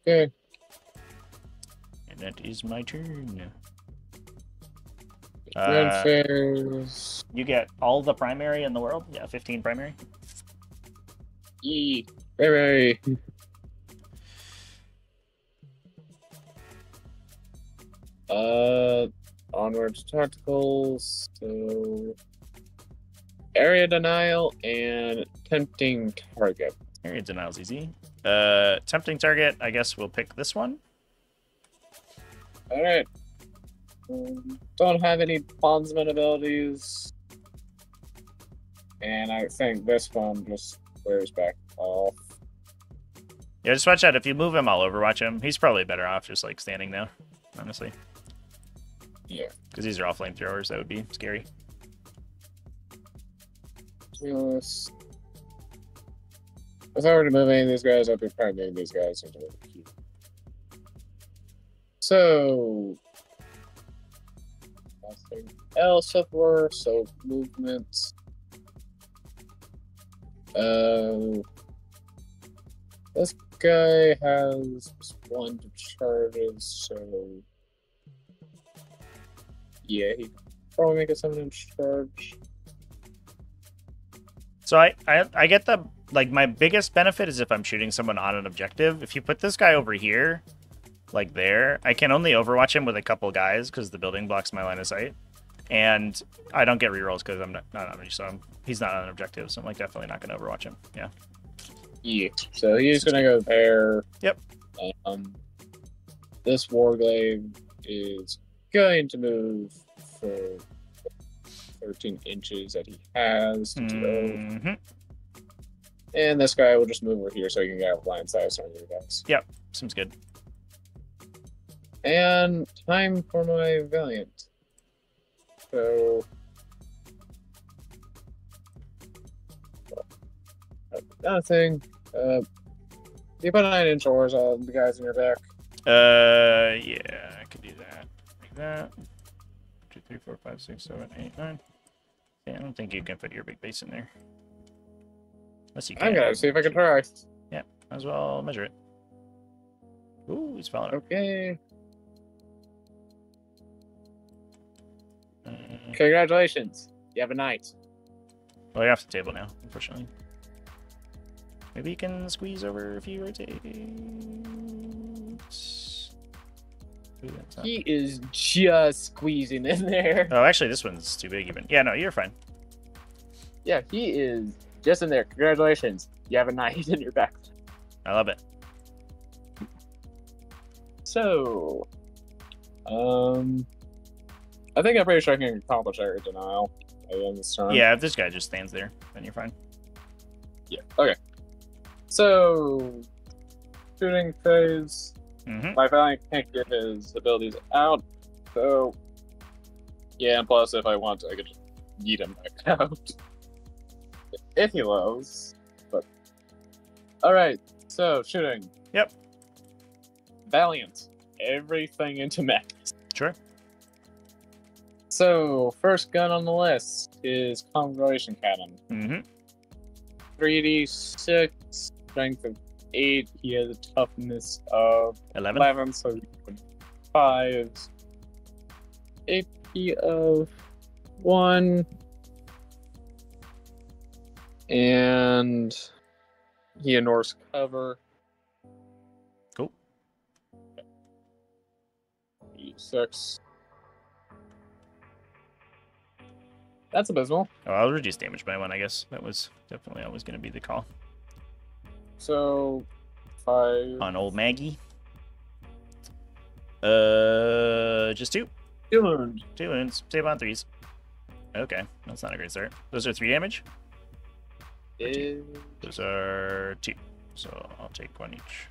Okay. And that is my turn. Uh. You get all the primary in the world. Yeah, 15 primary. E. Hooray. Uh, onwards tacticals. So, area denial and tempting target. Area denial's easy. Uh, tempting target. I guess we'll pick this one. All right. Don't have any bondsman abilities, and I think this one just wears back off. Yeah, just watch out. If you move him, I'll overwatch him. He's probably better off just like standing there, honestly, Yeah. because these are all flamethrowers. That would be scary. Yes. If I were to move any of these guys, I'd be probably moving these guys into the queue. So nothing else of work, so movements. Uh, this guy has splendid charges, so yeah, he probably make a seven inch charge. So I, I I get the like my biggest benefit is if I'm shooting someone on an objective. If you put this guy over here, like there, I can only overwatch him with a couple guys because the building blocks my line of sight, and I don't get rerolls because I'm not not on so I'm, he's not on an objective, so I'm like definitely not going to overwatch him. Yeah. Yeah. So he's gonna go there. Yep. Um, this Warglaive is going to move for 13 inches that he has to go. hmm And this guy will just move over here so he can get blind size on you guys. Yep. Seems good. And time for my Valiant. So. Nothing. Uh, you put nine inch oars on the guys in your back. Uh, yeah, I could do that. Like that. Two, three, four, five, six, seven, eight, nine. Yeah, I don't think you can fit your big base in there. Unless you can. I'm gonna see if I can try. Might as well measure it. Ooh, he's falling. Okay. Congratulations. You have a knight. well, you're off the table now, unfortunately. Maybe you can squeeze over if you rotate. Ooh, He is just squeezing in there. Oh, actually, this one's too big even. Yeah, no, you're fine. Yeah, he is just in there. Congratulations. You have a knight in your back. I love it. So, um, I think I'm pretty sure I can accomplish area denial by the end of this turn. Yeah, if this guy just stands there, then you're fine. Yeah. Okay. So, shooting phase. hmm My Valiant can't get his abilities out. So, yeah, and plus, if I want to, I could just yeet him back out. if he loves. But, alright, so shooting. Yep. Valiant. Everything into max. Sure. So, first gun on the list is Conflagration Cannon. hmm 3d6, strength of 8. He has a toughness of 11. 11, so 5. AP of 1. And he ignores cover. Cool. 6. That's abysmal. Oh, I'll reduce damage by one, I guess. That was definitely always going to be the call. So, 5. On old Maggie. Uh, just two. Two wounds. Two wounds. Save on threes. Okay, that's not a great start. Those are three damage. Is Those are two. So I'll take one each.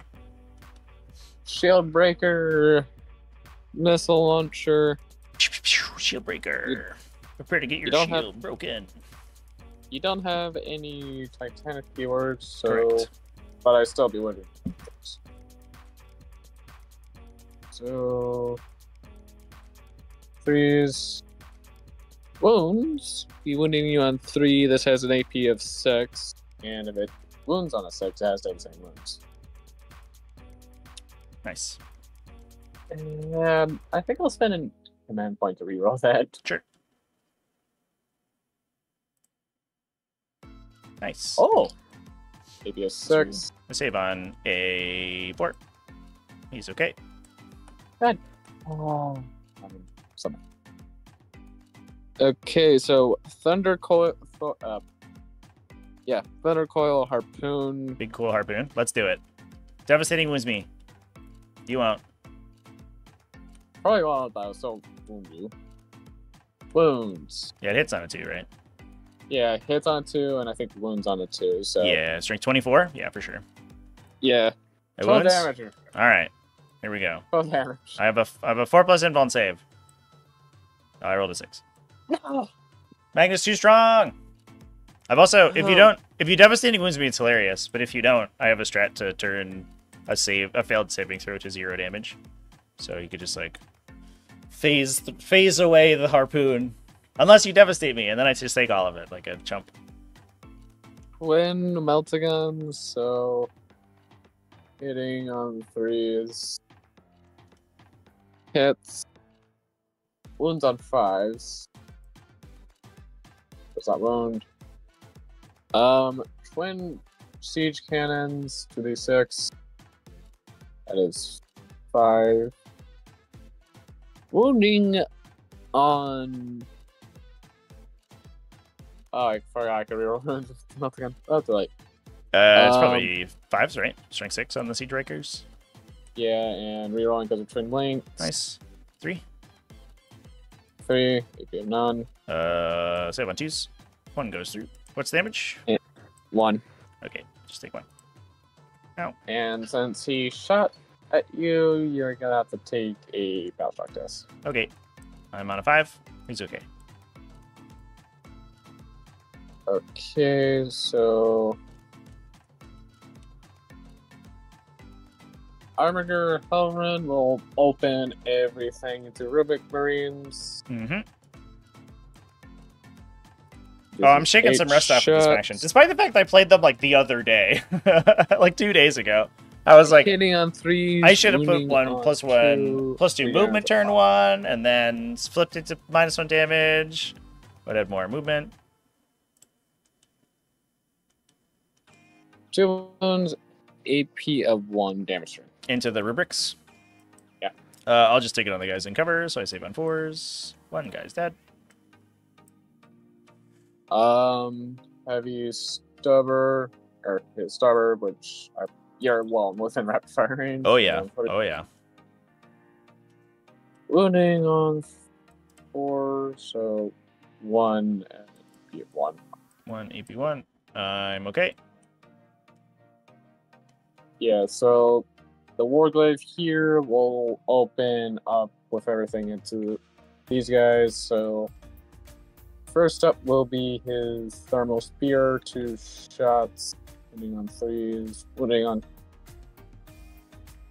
Shield Breaker. Missile Launcher. Shield breaker. Prepare to get your you don't have- broken. You don't have any Titanic keywords, so Correct. but I still be wondering. So threes wounds. Be wounding you on three. This has an AP of six, and if it wounds on a six, it has to have the same wounds. Nice. And I think I'll spend a command point to reroll that. Sure. Nice. Oh, AP of six. I save on a four. He's okay. Good. Oh, something. Okay, so thunder coil. Uh, yeah, thunder coil harpoon. Big cool harpoon. Let's do it. Devastating wounds me. You won't. Probably won't, but I'll wound you. Wounds. Yeah, it hits on it too, right? Yeah, hits on two, and I think wounds on it two. So Yeah, strength 24. Yeah, for sure. yeah, It twelve wounds? damage. All right. Here we go. Twelve damage. I have a I have a four plus invuln save. Oh, I rolled a six. No. Magnus too strong. I've also, if you Oh. don't, if you devastating wounds me, it's hilarious. But if you don't, I have a strat to turn a save, a failed saving throw to zero damage. So you could just like phase phase away the harpoon, unless you devastate me, and then I just take all of it like a chump. Twin Meltagun, so hitting on threes. Hits. Wounds on fives. Does not wound. Um, twin siege cannons, 2d6. That is five. Wounding on. Oh, I forgot I could reroll with Meltagun. That's right. Uh, it's Um, probably fives, right? Strength six on the siege rakers. Yeah, and rerolling because of twin links. Nice. Three. Three, if you have none. Uh, save on twos. One goes through. What's the damage? One. Okay, just take one. And since he shot at you, you're gonna have to take a battle shock test. Okay, I'm on a five. He's okay. Okay, so. Armiger Helverin will open everything into Rubric Marines. Mm-hmm. Oh, I'm shaking some rest off of this faction, despite the fact that I played them like the other day, like two days ago. I was like, hitting on three. I should have put one plus one plus two movement turn one, and then flipped it to minus one damage. Would have more movement. Two wounds, AP of one damage turn. into the rubrics. Yeah. Uh, I'll just take it on the guys in cover, so I save on fours. One guy's dead. Um, heavy stubber or stubber, which I, you're well within rapid fire range. Oh yeah. Oh yeah. Wounding on four, so one be one. One AP one. I'm okay. Yeah, so the warglaive here will open up with everything into these guys. So first up will be his thermal spear, two shots, wounding on threes, wounding on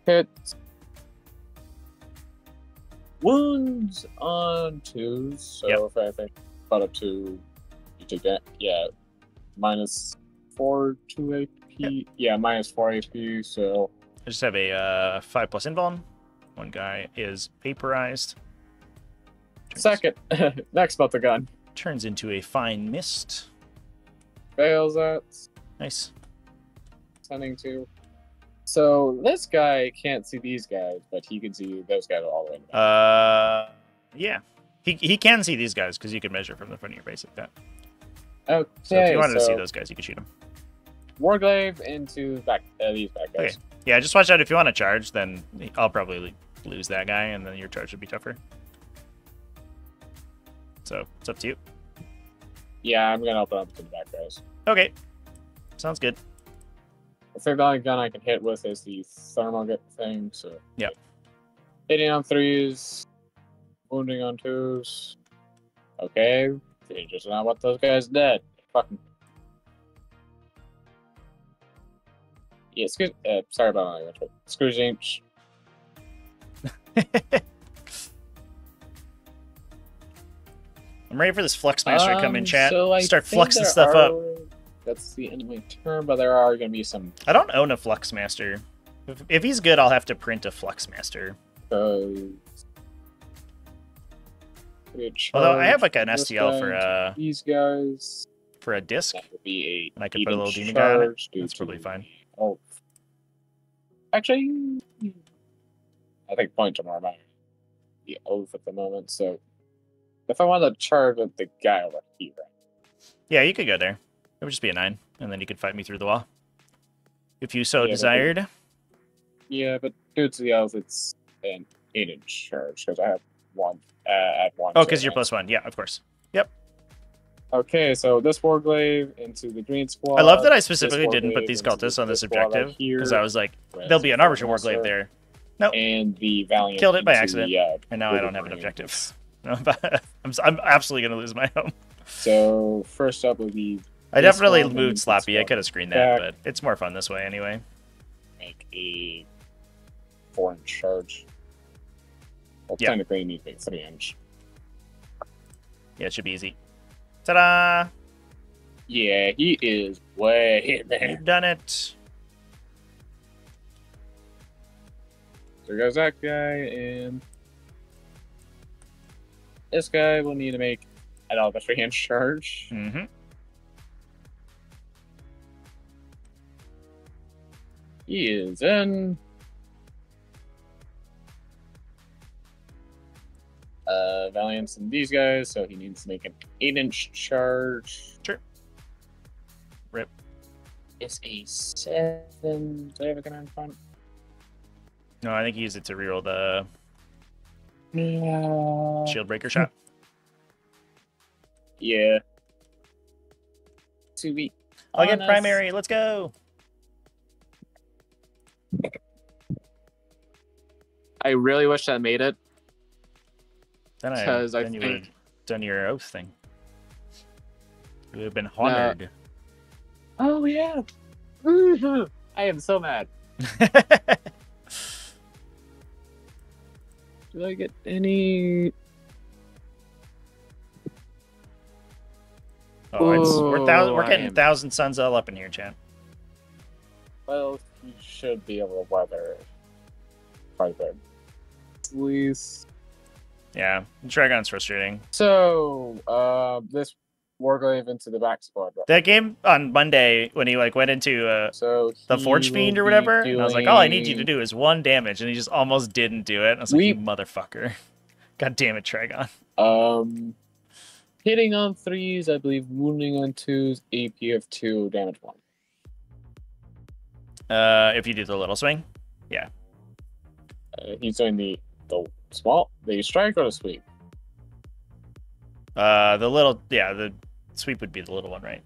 hits, wounds on twos. So Yep. if I think about up to you take that, yeah, minus four two AP. Yeah, minus four AP. So I just have a uh, five plus invuln. One guy is vaporized. Turns, second, next about the gun turns into a fine mist. fails that. Nice. Tending to. So this guy can't see these guys, but he can see those guys all the way. in the back. Uh, yeah. He, he can see these guys because you can measure from the front of your base like that. okay, So if you wanted to see those guys, you could shoot them. Warglaive into back uh, these back guys. Okay. Yeah, just watch out. If you want to charge, then I'll probably lose that guy, and then your charge would be tougher. So it's up to you. Yeah, I'm gonna open up to the back guys. Okay, sounds good. The third only gun I can hit with is the thermal get thing. So yeah, hitting on threes, wounding on twos. Okay, they just not want those guys dead. Fucking. Yeah, excuse. Uh, sorry about my language, but Scrooge Inch. I'm ready for this Fluxmaster to come in Um, chat. so I Start fluxing stuff up. That's the end of my turn, but there are going to be some. I don't own a Fluxmaster. If, if he's good, I'll have to print a Fluxmaster. Uh, Although I have like an STL for a these guys. for a disc. That would be a. And I could put a little demon guy on it. That's probably fine. Oh, actually, I think point tomorrow might the oath at the moment. So, if I wanted to charge with the guy over here, Yeah, you could go there. It would just be a nine, and then you could fight me through the wall, if you so Yeah, but desired. yeah, but due to the oath, it's an eight inch charge because I have one uh, at one. Oh, because you're plus one. Yeah, of course. Okay, so this warglaive into the green squad. I love that I specifically didn't put these cultists on this objective because I was like, there'll be an arbiter warglaive there, No, And the valiant Killed it by accident. The, uh, and now I don't have an objective. I'm, I'm absolutely gonna lose my home. So first up would be I definitely moved this sloppy. I could have screened that, Back. but it's more fun this way anyway. make a four inch charge. Well, Yeah. technically, you need to make three inch. Yeah, it should be easy. Ta-da! Yeah, he is way there. You've done it. There goes that guy, and this guy will need to make another three inch charge. Mm-hmm. He is in. Uh, Valiance and these guys, so he needs to make an eight inch charge. Sure. Rip. It's a seven. Do I have a command font? No, I think he used it to reroll the Yeah. shield breaker shot. Yeah. To be. I'll get primary. Let's go. I really wish I made it. Then I, Because I then you would have done your oath thing. You would have been honored. Oh yeah. Mm-hmm. I am so mad. Did I get any? oh, it's, we're, thousand, we're getting am- thousand suns all up in here, chat. Well, you should be able to weather quite good. At least. Yeah, Dragon's frustrating. So, uh, this Warglaive into the back squad. right? That game on Monday when he like went into uh, So the Forge Fiend or whatever, and I was like, all I need you to do is one damage, and he just almost didn't do it. I was like, We- you motherfucker. God damn it, Trygon. Um, hitting on threes, I believe. Wounding on twos, AP of two, damage one. Uh, if you do the little swing, Uh, he's doing the the small, the strike or the sweep. uh, the little, yeah, the sweep would be the little one, right?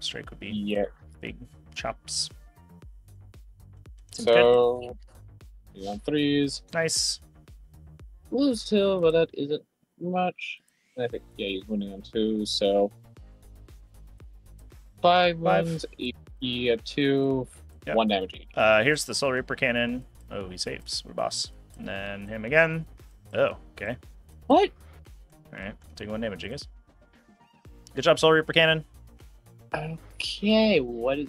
Strike would be Yeah. big chops. Good. So, hitting on threes, Nice. lose two, but that isn't much. I think yeah, he's winning on two, so five Five. wins, AP of two, Yep. one damage each. Uh, here's the Soul Reaper cannon. Oh, he saves. We're boss. And then him again. Oh, okay. What? All right, take one damage, I guess. Good job, Soul Reaper cannon. Okay, what is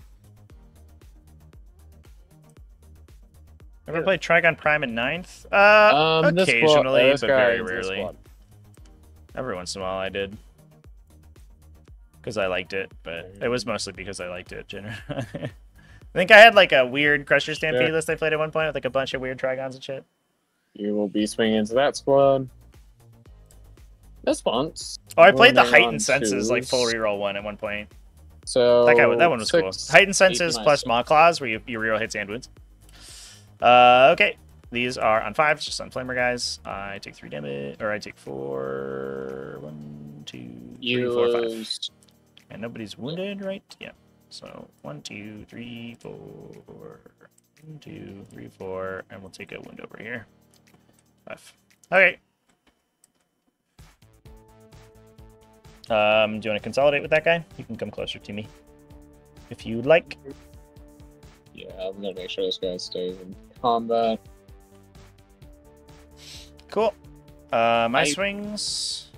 Ever played Trygon Prime in ninth? Uh, um occasionally, uh, but very rarely. Every once in a while, I did. Because I liked it, but it was mostly because I liked it. Generally, I think I had like a weird Crusher Stampede Sure. list I played at one point with like a bunch of weird Trygons and shit. You will be swinging into that squad. This once. Oh, I played the Heightened Senses like full reroll one at one point. So That guy, that one was six, cool. Heightened Senses eight, plus Maw Claws, where you, you reroll hits and wounds. Uh, okay. These are on fives, just on Flamer guys. I take three damage, or I take four. One, two, three, four, five. And nobody's wounded, right? Yeah. So one, two, three, four. One, two, three, four. And we'll take a wound over here. Five. Okay. Um, do you want to consolidate with that guy? You can come closer to me. If you'd like. Yeah, I'm gonna make sure this guy stays in combat. Cool. Uh, my I- swings.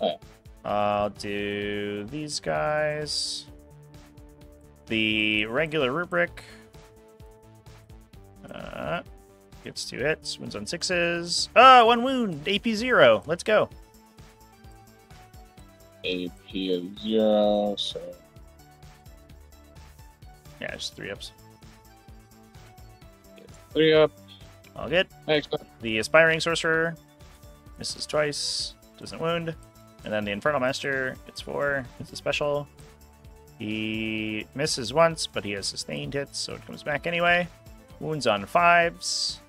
Oh. I'll do these guys. The regular rubric. Uh, gets two hits. Wounds on sixes. Oh, one wound. AP zero. Let's go. AP of zero, so Yeah, just three ups. three up. All good. Next up. The aspiring sorcerer misses twice, doesn't wound, and then the infernal master gets four. It's a special. He misses once, but he has sustained hits, so it comes back anyway. Wounds on fives,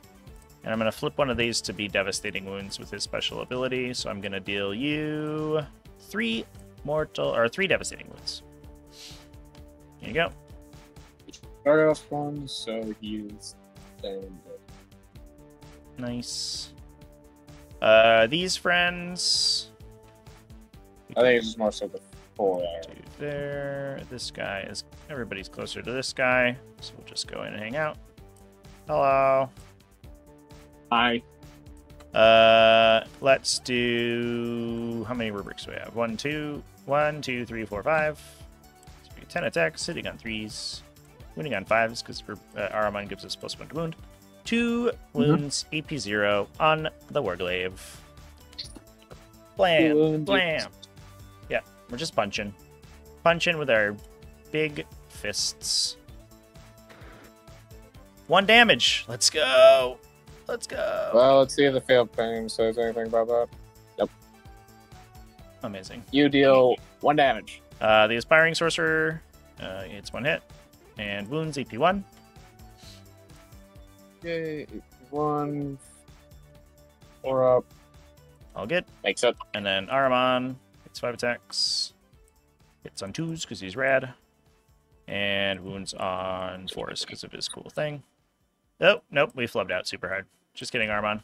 and I'm gonna flip one of these to be devastating wounds with his special ability. So I'm gonna deal you three mortal or three devastating wounds. Here you go. Start off one, so he's. Nice. Uh, these friends. I think it's more so the four. Dude there. This guy is. Everybody's closer to this guy, so we'll just go in and hang out. Hello. Hi. Uh, let's do. How many rubrics do we have? One, two, one, two, three, four, five. So we get ten attacks, hitting on threes, wounding on fives because uh, Ahriman gives us plus one to wound. Two wounds, AP zero on the Warglaive. Blam, Wound. blam. Yeah, we're just punching, punching with our big fists. One damage. Let's go. Let's go. Well, let's see if the failed pain says anything about that. Yep. Amazing. You deal one damage. Uh, the Aspiring Sorcerer, uh, it's one hit. And wounds, AP 1. Yay. One. Four up. All good. Makes it. And then Ahriman, it's 5 attacks. Hits on 2s because he's rad. And wounds on 4s because of his cool thing. Oh, nope, we flubbed out super hard. Just kidding, Ahriman.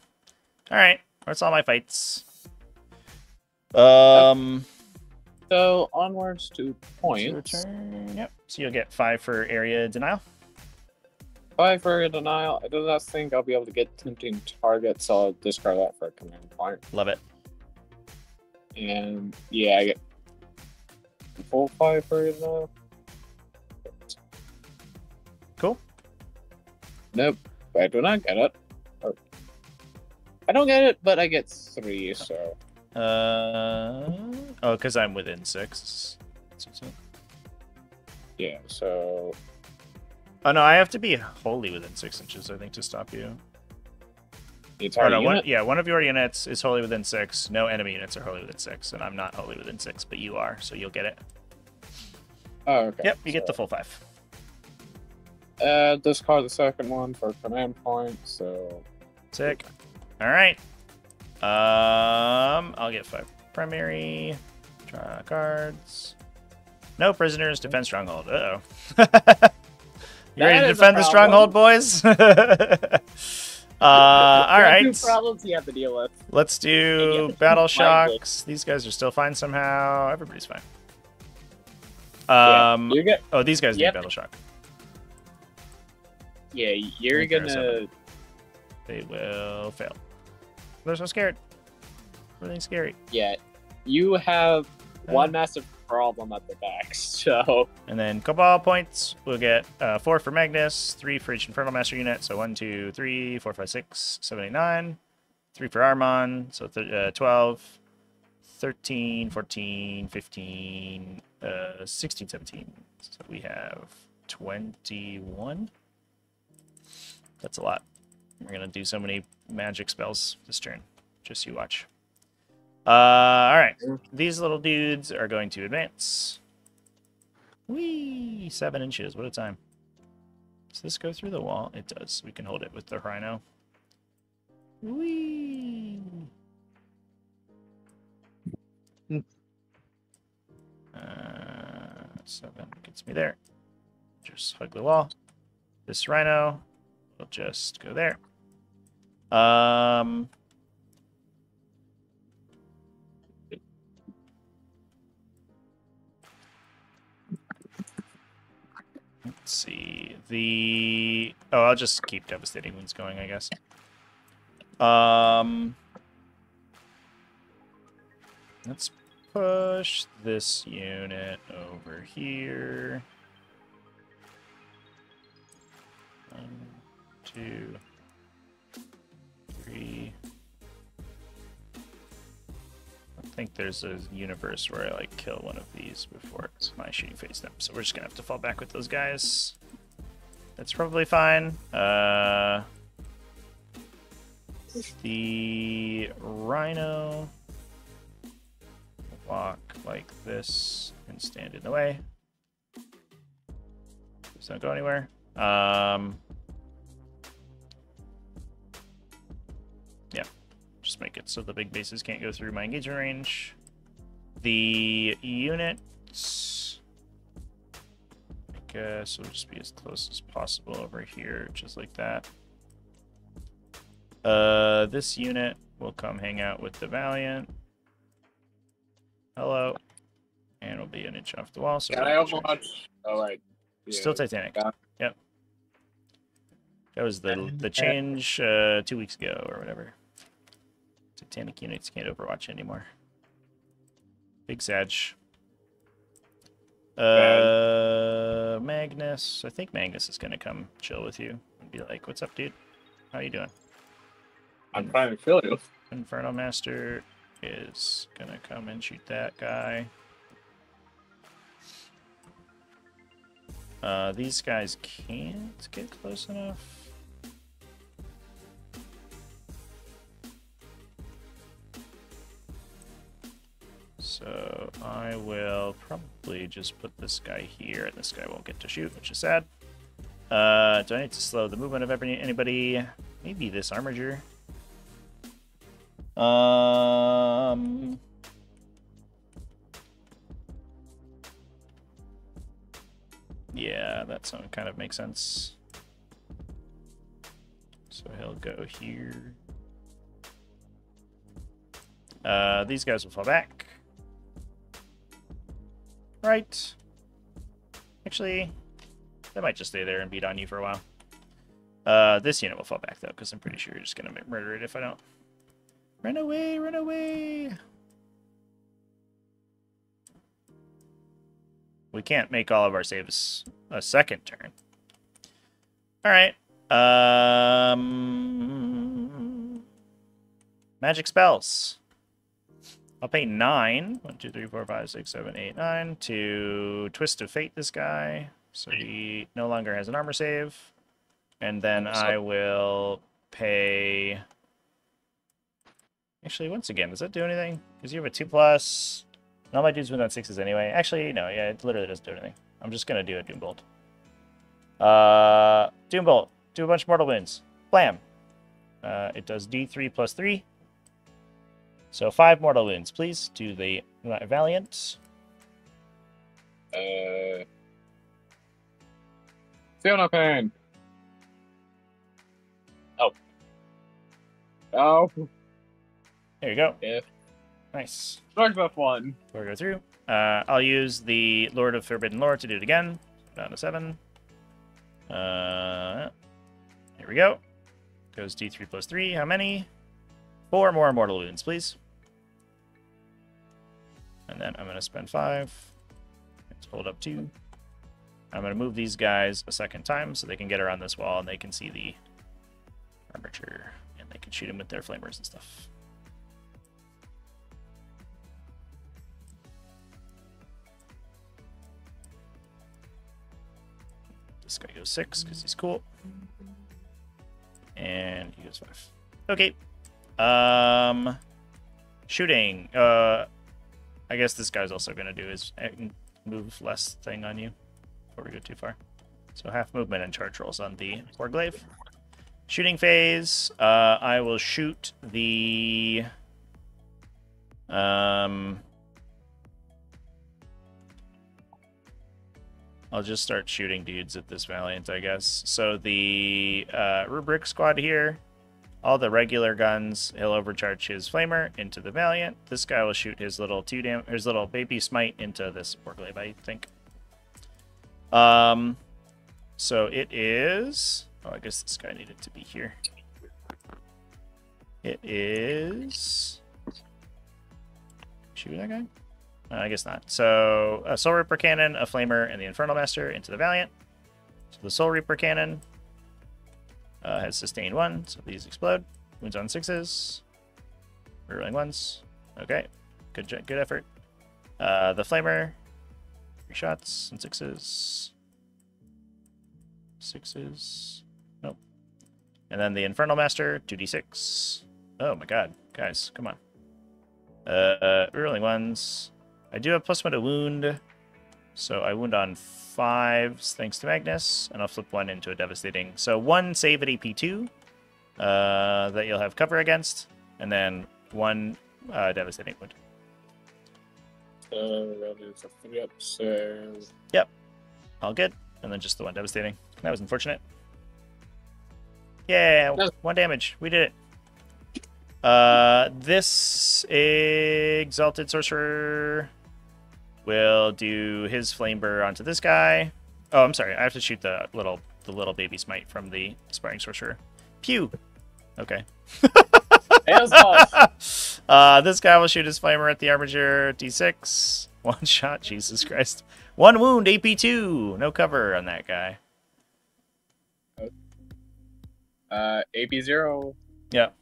Alright, that's all my fights. Um, So onwards to your points. turn. Yep. So you'll get 5 for area denial. Five for denial. I do not think I'll be able to get tempting target, so I'll discard that for a command point. Love it. And yeah, I get full five for denial. Cool. Nope, I do not get it. I don't get it, but I get three, so Uh, oh, because I'm within six. yeah. So Oh no, I have to be wholly within six inches, I think, to stop you. it's Or hard no, one, yeah, one of your units is wholly within six. No enemy units are wholly within six, and I'm not wholly within six, but you are, so you'll get it. Oh, okay. Yep, you get the full five. Uh, discard the second one for command point. So Sick. All right. Um, I'll get five primary. Draw cards. No prisoners. Defend stronghold. Uh oh. you ready to That is a defend the stronghold, boys? uh, all right. Problems you have to deal with. Let's do battle shocks. These guys are still fine somehow. Everybody's fine. Yeah, Um. get Oh, these guys Yep. need battle shock. yeah. You're gonna. They will fail. They're so scared. Really scary. yeah. You have Uh. one massive problem at the back. So And then Cabal points, we'll get uh, four for Magnus, three for each Infernal Master unit. So one, two, three, four, five, six, seven, eight, nine. Three for Ahriman, so th- uh, 12, 13, 14, 15, uh, 16, 17. So we have 21. That's a lot. We're going to do so many magic spells this turn. Just you watch. Uh, all right. These little dudes are going to advance. Whee! Seven inches. What a time. Does this go through the wall? It does. We can hold it with the rhino. Whee! Uh, seven gets me there. Just hug the wall. This rhino will just go there. Um, Let's see. The oh, I'll just keep devastating wounds going, I guess. Um, let's push this unit over here. One, two, three. I think there's a universe where I like kill one of these before it's my shooting phase them. So we're just gonna have to fall back with those guys. That's probably fine. Uh, the rhino walk like this and stand in the way. Just don't go anywhere. Um, just make it so the big bases can't go through my engagement range. The units, I guess, will just be as close as possible over here, just like that. Uh, this unit will come hang out with the Valiant. Hello. And it'll be an inch off the wall. So Can I not gonna. Overwatch? Oh, right. Still Titanic. Yeah. Yep. That was the the change uh, two weeks ago or whatever. Titanic units can't Overwatch anymore. Big Sag. Uh, Magnus. I think Magnus is gonna come chill with you and be like, "What's up, dude? How you doing?" I'm trying to kill you. Infernal Master is gonna come and shoot that guy. Uh, these guys can't get close enough. So I will probably just put this guy here, and this guy won't get to shoot, which is sad. Uh, do I need to slow the movement of every, anybody? Maybe this armiger. Um. Yeah, that sound kind of makes sense. So he'll go here. Uh, these guys will fall back. Right. Actually, they might just stay there and beat on you for a while. Uh, this unit will fall back though, because I'm pretty sure you're just gonna murder it if I don't. Run away, run away. We can't make all of our saves a second turn. All right. Um, magic spells. I'll pay nine. One, two, three, four, five, six, seven, eight, nine to twist of fate this guy, so he no longer has an armor save. And then I will pay. Actually, once again, does that do anything? Because you have a two plus. And all my dudes win on sixes anyway. Actually, no, yeah, it literally doesn't do anything. I'm just gonna do a Doom Bolt. Uh, Doom Bolt. Do a bunch of mortal wounds. Blam. Uh, it does D3 plus 3. So five mortal wounds, please. To the Valiant. Uh, feel no pain. Oh. Oh, There you go. Yeah. Nice. strike that one. Before we go through, uh, I'll use the Lord of Forbidden Lore to do it again. Down to seven. Uh, here we go. Goes D3 plus three. How many? Four more mortal wounds, please. And then I'm going to spend five. Let's hold up two. I'm going to move these guys a second time so they can get around this wall and they can see the armiger and they can shoot him with their flamers and stuff. This guy goes six because he's cool. And he goes five. Okay. Um, shooting. Uh, I guess this guy's also gonna do his uh, move less thing on you before we go too far. So half movement and charge rolls on the Warglaive. Shooting phase. Uh, I will shoot the. Um. I'll just start shooting dudes at this Valiant, I guess. So the uh, Rubric squad here, all the regular guns, he'll overcharge his Flamer into the Valiant. This guy will shoot his little two dam his little baby smite into this Warglaive, I think. Um, so it is. Oh, I guess this guy needed to be here. It is. Shoot that guy. Uh, I guess not. So a Soul Reaper Cannon, a Flamer, and the Infernal Master into the Valiant. So the Soul Reaper Cannon uh, has sustained one, so these explode. Wounds on sixes. Rerolling ones. Okay, good good effort. Uh, the Flamer, three shots and sixes. Sixes. Nope. And then the Infernal Master, 2d6. Oh my god, guys, come on. Uh, rerolling ones. I do have plus one to wound, so I wound on fives thanks to Magnus, and I'll flip one into a devastating. So one save at AP two uh, that you'll have cover against, and then one uh, devastating wound. Uh, that is a three up, so All good, and then just the one devastating. That was unfortunate. Yeah, one damage. We did it. Uh, this exalted sorcerer We'll do his flame burr onto this guy. Oh, I'm sorry. I have to shoot the little the little baby smite from the aspiring sorcerer. Pew. Okay. Uh, this guy will shoot his flamer at the armiger. D6. One shot. Jesus Christ. One wound. AP2. No cover on that guy. Uh, AP zero. Yep.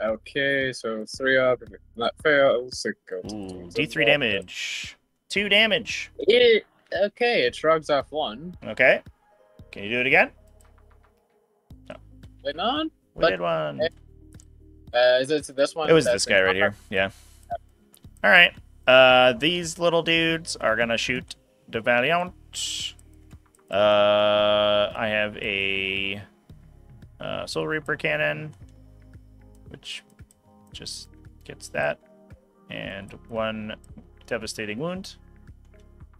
Okay, so three up. If that fails, it goes. Ooh, D3 the- damage. Two damage. It, okay, it shrugs off one. Okay. Can you do it again? No. Wait, not? We But- did one. Uh, is it this one? It was this guy right here. combat? Yeah. All right. Uh, these little dudes are gonna shoot the Valiant. Uh, I have a uh, Soul Reaper cannon, which just gets that, and one devastating wound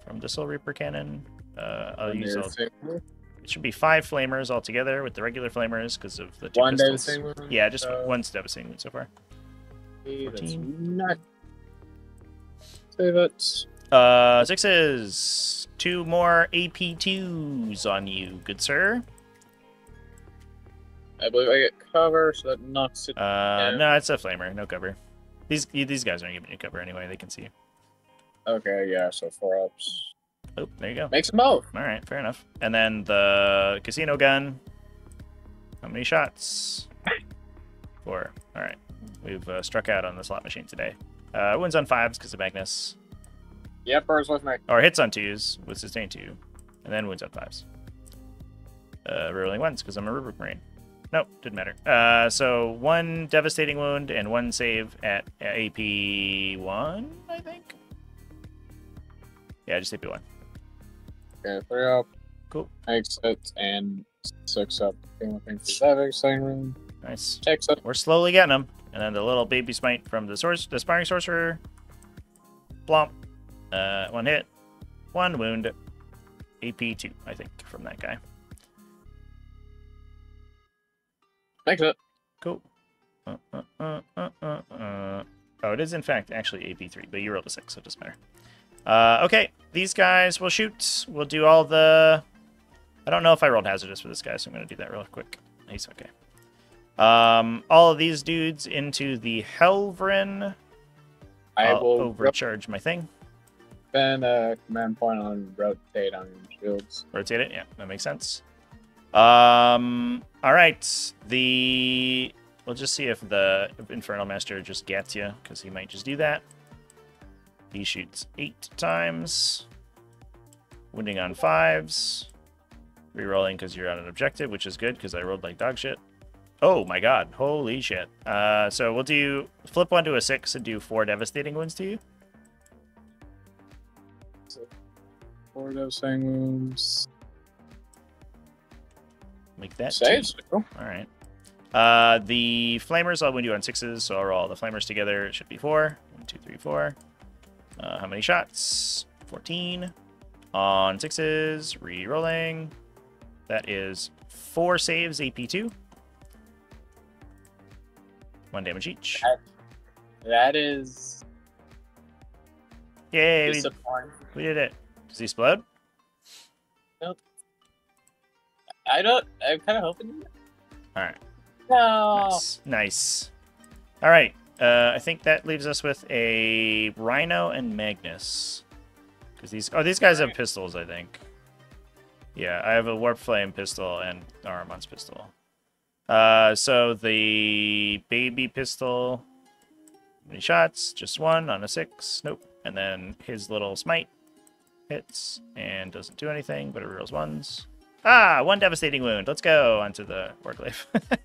from the Soul Reaper cannon. Uh, I'll use all, it should be five flamers altogether with the regular flamers because of the two One pistols. devastating wound. Yeah, just uh, one's devastating wound so far. That's 14. not. Save it. Uh, sixes. Two more AP2s on you, good sir. I believe I get cover, so that knocks it. Uh, Yeah. no, it's a flamer, no cover. These these guys aren't giving you cover anyway. They can see you. Okay, yeah, so four ups. Oh, there you go. Makes them both. All right, fair enough. And then the casino gun. How many shots? Four. All right. We've uh, struck out on the slot machine today. Uh, wins on fives because of Magnus. Yep, birds with me. or hits on twos with sustain two, and then wins on fives. Uh, rerolling ones because I'm a rubric marine. Nope, didn't matter. Uh, so one devastating wound and one save at AP one, I think. Yeah, just AP one. Okay, three up. Cool. Exit and six up. Okay, looking exciting room. Nice. Takes it. We're slowly getting them, and then the little baby smite from the source, the aspiring sorcerer. Blomp. Uh, one hit, one wound. AP two, I think, from that guy. Makes it. Cool. Uh, uh, uh, uh, uh, uh. Oh, it is in fact actually AP3, but you rolled a 6, so it doesn't matter. Uh, okay, these guys will shoot. We'll do all the... I don't know if I rolled hazardous for this guy, so I'm going to do that real quick. He's okay. Um, all of these dudes into the Helverin. I I'll will overcharge my thing. spend a command point on rotate on shields. Rotate it. Yeah, that makes sense. Um. All right. The we'll just see if the Infernal Master just gets you because he might just do that. He shoots eight times, wounding on fives, rerolling because you're on an objective, which is good because I rolled like dog shit. Oh my god! Holy shit! Uh, so we'll do flip one to a six and do four devastating wounds to you. Four devastating wounds. Make that two. Saves. All right. Uh, the flamers I'll win you on sixes, so I'll roll all the flamers together. It should be four. One, two, three, four. Uh, how many shots? 14. On sixes, re-rolling. That is four saves, AP2. One damage each. That is Yay, we, we did it. Does he explode? I don't. I'm kind of hoping. All right. No. Nice. Nice. All right. Uh, I think that leaves us with a Rhino and Magnus. Because these oh these guys have pistols, I think. Yeah, I have a Warp Flame pistol and Ahriman's pistol. Uh, so the baby pistol. how Many shots? Just one on a six. Nope. And then his little smite hits and doesn't do anything, but it rolls ones. Ah, one devastating wound. Let's go onto the Warglaive.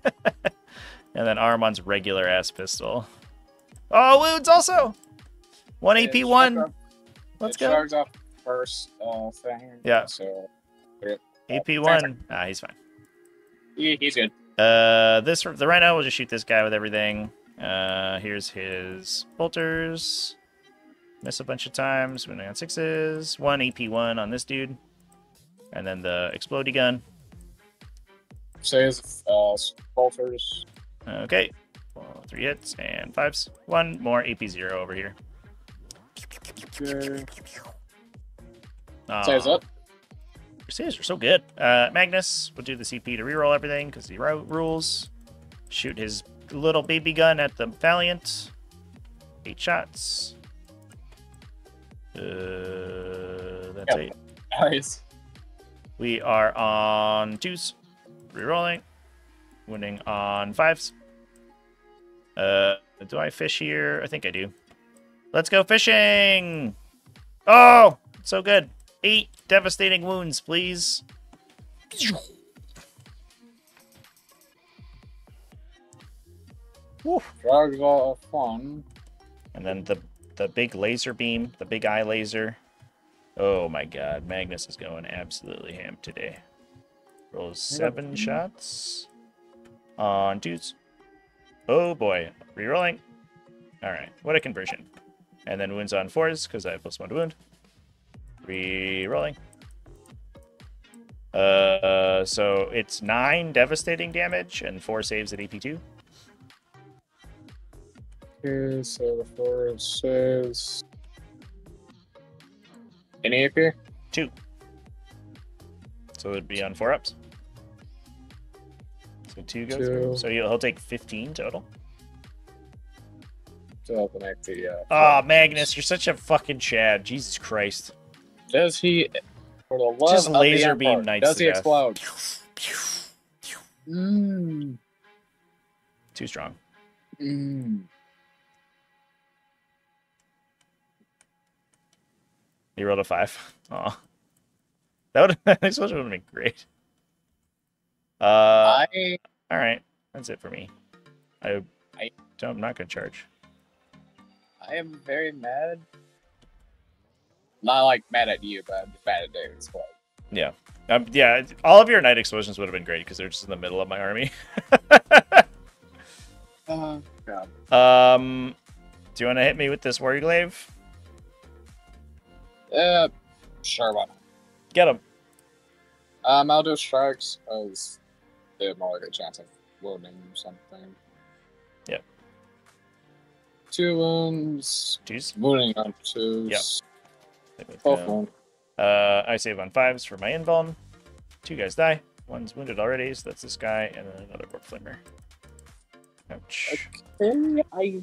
and then Ahriman's regular ass pistol. Oh, wounds also. One It AP one. Let's it go. shards off first uh, thing. Yeah. So AP one. Ah, he's fine. he, he's good. Uh, this the Rhino will just shoot this guy with everything. Uh, here's his bolters. Miss a bunch of times. Winning on sixes. One AP one on this dude. And then the explodey gun. Saves uh, bolters. Okay. Well, three hits and fives. One more AP zero over here. Okay. Saves up. Crusaders are so good. Uh, Magnus will do the CP to reroll everything because he rules. Shoot his little baby gun at the Valiant. Eight shots. Uh, that's Yep. eight. Nice. We are on twos. Rerolling. Winning on fives. Uh, do I fish here? I think I do. Let's go fishing! Oh, so good. Eight devastating wounds, please. Are fun. And then the the big laser beam, the big eye laser. Oh my god, Magnus is going absolutely ham today. Rolls seven shots on dudes. Oh boy, rerolling. All right, what a conversion. And then wounds on fours because I have plus one to wound. Rerolling. Uh, so it's nine devastating damage and four saves at AP two. Okay, so the four saves. Any AP? Two. So it'd be on four ups. So two goes. Two. So he'll, he'll take 15 total. To make the. Uh, Ah, four. Magnus, you're such a fucking Chad. Jesus Christ. Does he. For the love Just of the laser beam knights Does he death. explode? Mmm. Too strong. Mmm. He rolled a five. Aw. That would that explosion would have been great. Uh, I. all right. That's it for me. I, I- don't, I'm not gonna charge. I am very mad. Not like mad at you, but I'm mad at David Explode. Yeah. Um, yeah, all of your knight explosions would have been great because they're just in the middle of my army. Oh, God. um, do you want to hit me with this warrior glaive? Uh, sure, why not? Get him. Um, I'll do strikes because they have more like a chance of wounding or something. Yep. Two wounds. Jeez. Wounding on two. Yep. Both wound. Uh, I save on fives for my invuln. Two guys die. One's wounded already, so that's this guy, and then another warp flamer. Ouch. Okay, I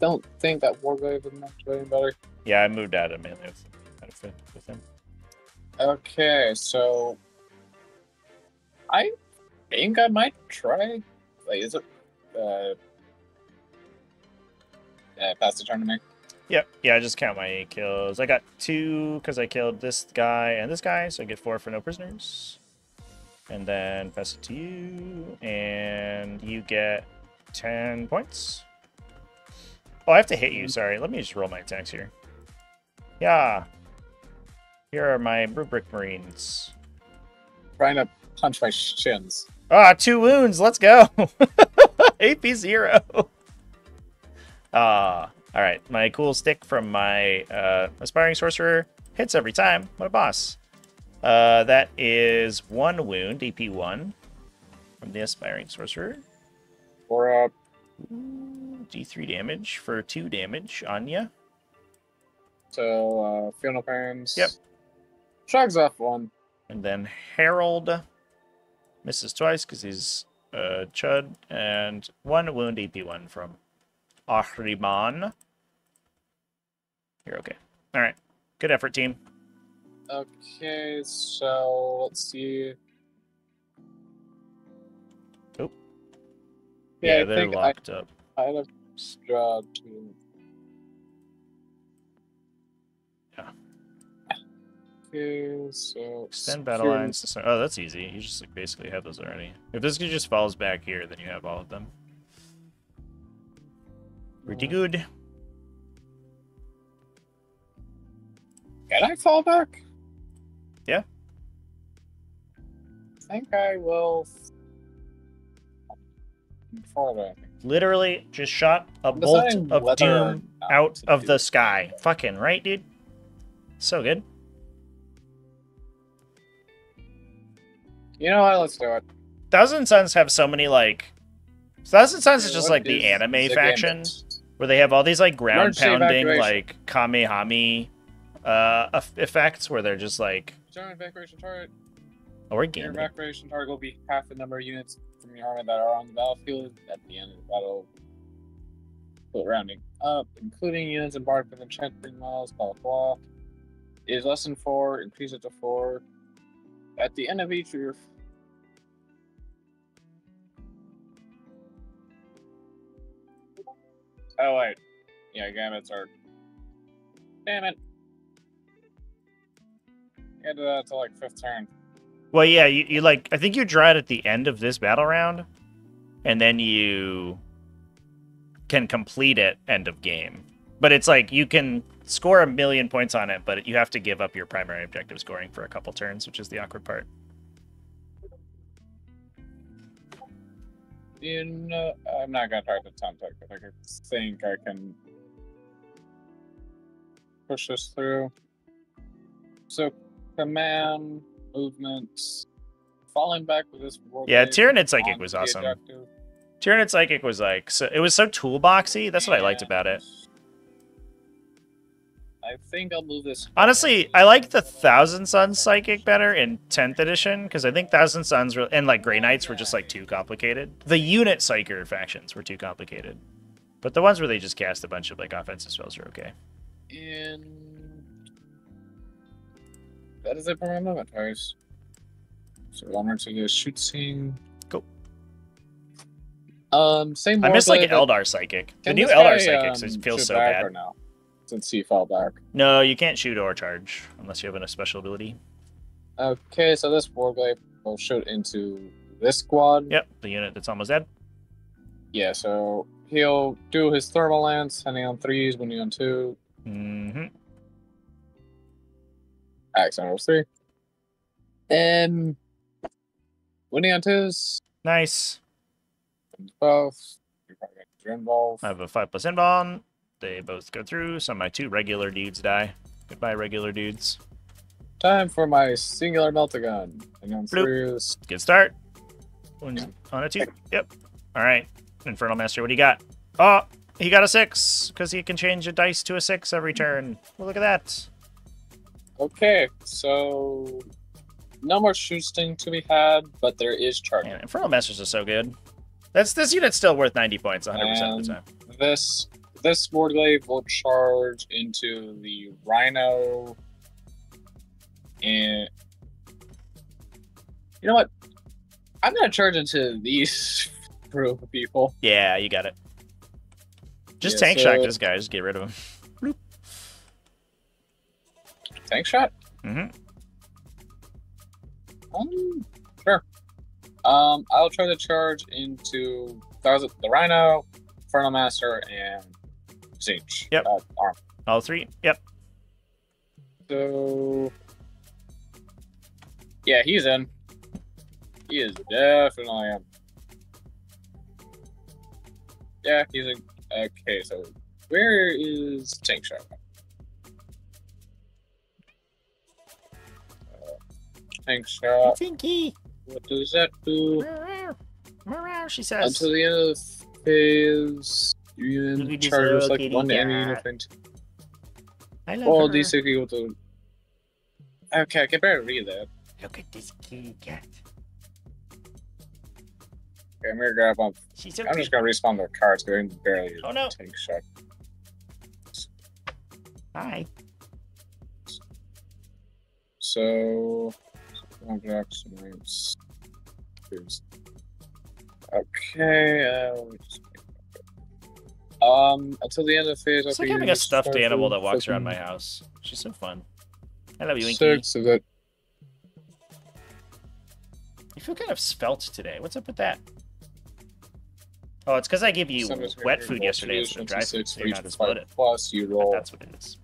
don't think that Warglaive is actually any better. Yeah, I moved out of melee with, him. Okay, so I think I might try. Wait, is it? Uh, uh, pass the turn to me. Yep. Yeah, I just count my kills. I got two because I killed this guy and this guy, so I get four for no prisoners. And then pass it to you, and you get 10 points. Oh, I have to hit you. Sorry. Let me just roll my attacks here. Yeah. Here are my rubric marines. Trying to punch my shins. Ah, two wounds. Let's go. AP zero. Ah, all right. My cool stick from my uh, aspiring sorcerer hits every time. What a boss. Uh, that is one wound, AP one, from the aspiring sorcerer. Or uh, D3 damage for two damage on ya. So uh, funeral parents. Yep. Shrugs off one. And then Harold misses twice because he's uh, Chud, and one wound AP1 from Ahriman. You're okay. All right. Good effort, team. Okay, so let's see. Oh. Yeah, Yeah, I they're think I, locked up. I had a draw to. So uh, Extend battle lines. Oh, that's easy. You just like, basically have those already. If this guy just falls back here, then you have all of them. Pretty good. Can I fall back? Yeah. I think I will. Fall back. Literally just shot a I'm bolt of doom out of the sky. Fucking right, dude. So good. You know what? Let's do it. Thousand Sons have so many like Thousand Sons is just like the anime faction. where they have all these like ground Emergency pounding like kamehame uh effects where they're just like General evacuation target. oh, we're Your evacuation target will be half the number of units from your army that are on the battlefield at the end of the battle. But rounding up, including units embarked within 10 miles, blah blah. Is less than four, increase it to four. At the end of each your Oh wait. Yeah, gambits are Damn it. Yeah, do that to like fifth turn. Well, yeah, you, you like I think you draw it at the end of this battle round, and then you can complete it end of game. But it's like you can score a million points on it, but you have to give up your primary objective scoring for a couple turns, which is the awkward part. You know, I'm not gonna try to it. 'cause I think I can push this through. So, command movements, falling back with this. world Yeah, Tyranid Psychic was awesome. objective, Tyranid Psychic was like so it was so toolboxy. That's what I liked about it. I think I'll move this. Honestly, I like the Thousand Sons Psychic better in 10th edition because I think Thousand Sons were, and like Grey Knights were just like too complicated. The unit Psyker factions were too complicated. But the ones where they just cast a bunch of like offensive spells are okay. And that is it for my movement twice. So one more to the shoot scene. Cool. Um, same. I miss like Eldar Psychic. The new Eldar guy, Psychics um, feels so bad. Or no? Since he fell back. No, you can't shoot or charge unless you have a special ability. Okay, so this Warglaive will shoot into this squad. Yep, the unit that's almost dead. Yeah, so he'll do his thermal lance, sending on threes, winning on two, Mm-hmm. accent on three. And winning on twos, Nice. both. You're probably gonna involve. I have a 5 plus invuln. They both go through, so my two regular dudes die. Goodbye, regular dudes. Time for my singular meltagun. And on Bloop. threes. Good start. One's on a two. Yep. All right. Infernal Master, what do you got? Oh, he got a six because he can change a dice to a six every turn. Well, look at that. Okay, so no more shooting to be had, but there is charging. Man, Infernal Masters are so good. That's this unit's still worth 90 points 100% of the time. This this Warglaive will charge into the Rhino. And you know what? I'm gonna charge into these group of people. Yeah, you got it. Just Yeah, tank so- shock this guy. Just get rid of him. Tank shock. hmm Um, sure. Um, I'll try to charge into the Rhino, Infernal Master, and Siege. Yep. Uh, arm. All three. Yep. So, yeah, he's in. He is definitely in. Yeah, he's in. Okay, so where is Tank Shock? Uh, Tank Shock. Tinky. What does that do? She says. Until the end of the phase, you charge like one enemy unit. I love All her. d6 equal to. Okay, I can barely read that. Look at this kitty cat. Okay, I'm gonna grab up. She's so I'm just gonna respawn the cards because I can barely Oh, no. take shot. Hi. So, names. Okay. Uh, let me just- um, until the end of the phase, It's I'll like having a stuffed animal that walks around my house. She's so fun. I love you, Winky. Six of it. You feel kind of svelte today. What's up with that? Oh, it's because I gave you Seven wet food yesterday instead of dry food, so you're not as bloated. Plus, you But roll. that's what it is.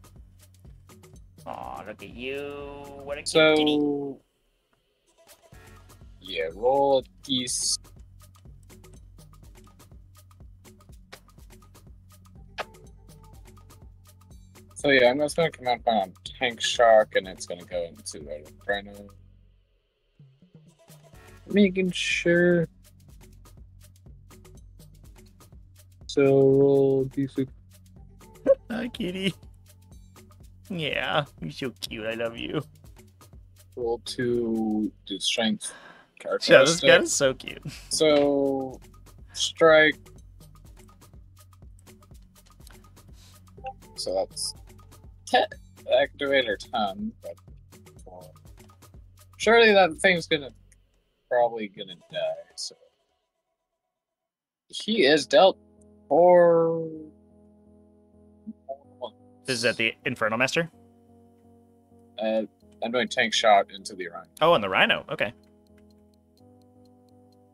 Oh, look at you. What a cute kitty. So, yeah, roll a piece. So yeah, I'm just gonna come out on tank Shock, and it's gonna go into the rhino. Making sure. So roll d6 Hi, kitty. Yeah, you're so cute. I love you. Roll to do strength Yeah, this guy is so cute. So, strike. So that's 10. Activator 10. But four. Surely that thing's gonna. Probably gonna die, so. He is dealt for. This is at the Infernal Master. Uh, I'm doing tank shock into the Orion. Oh, and the Rhino. Okay.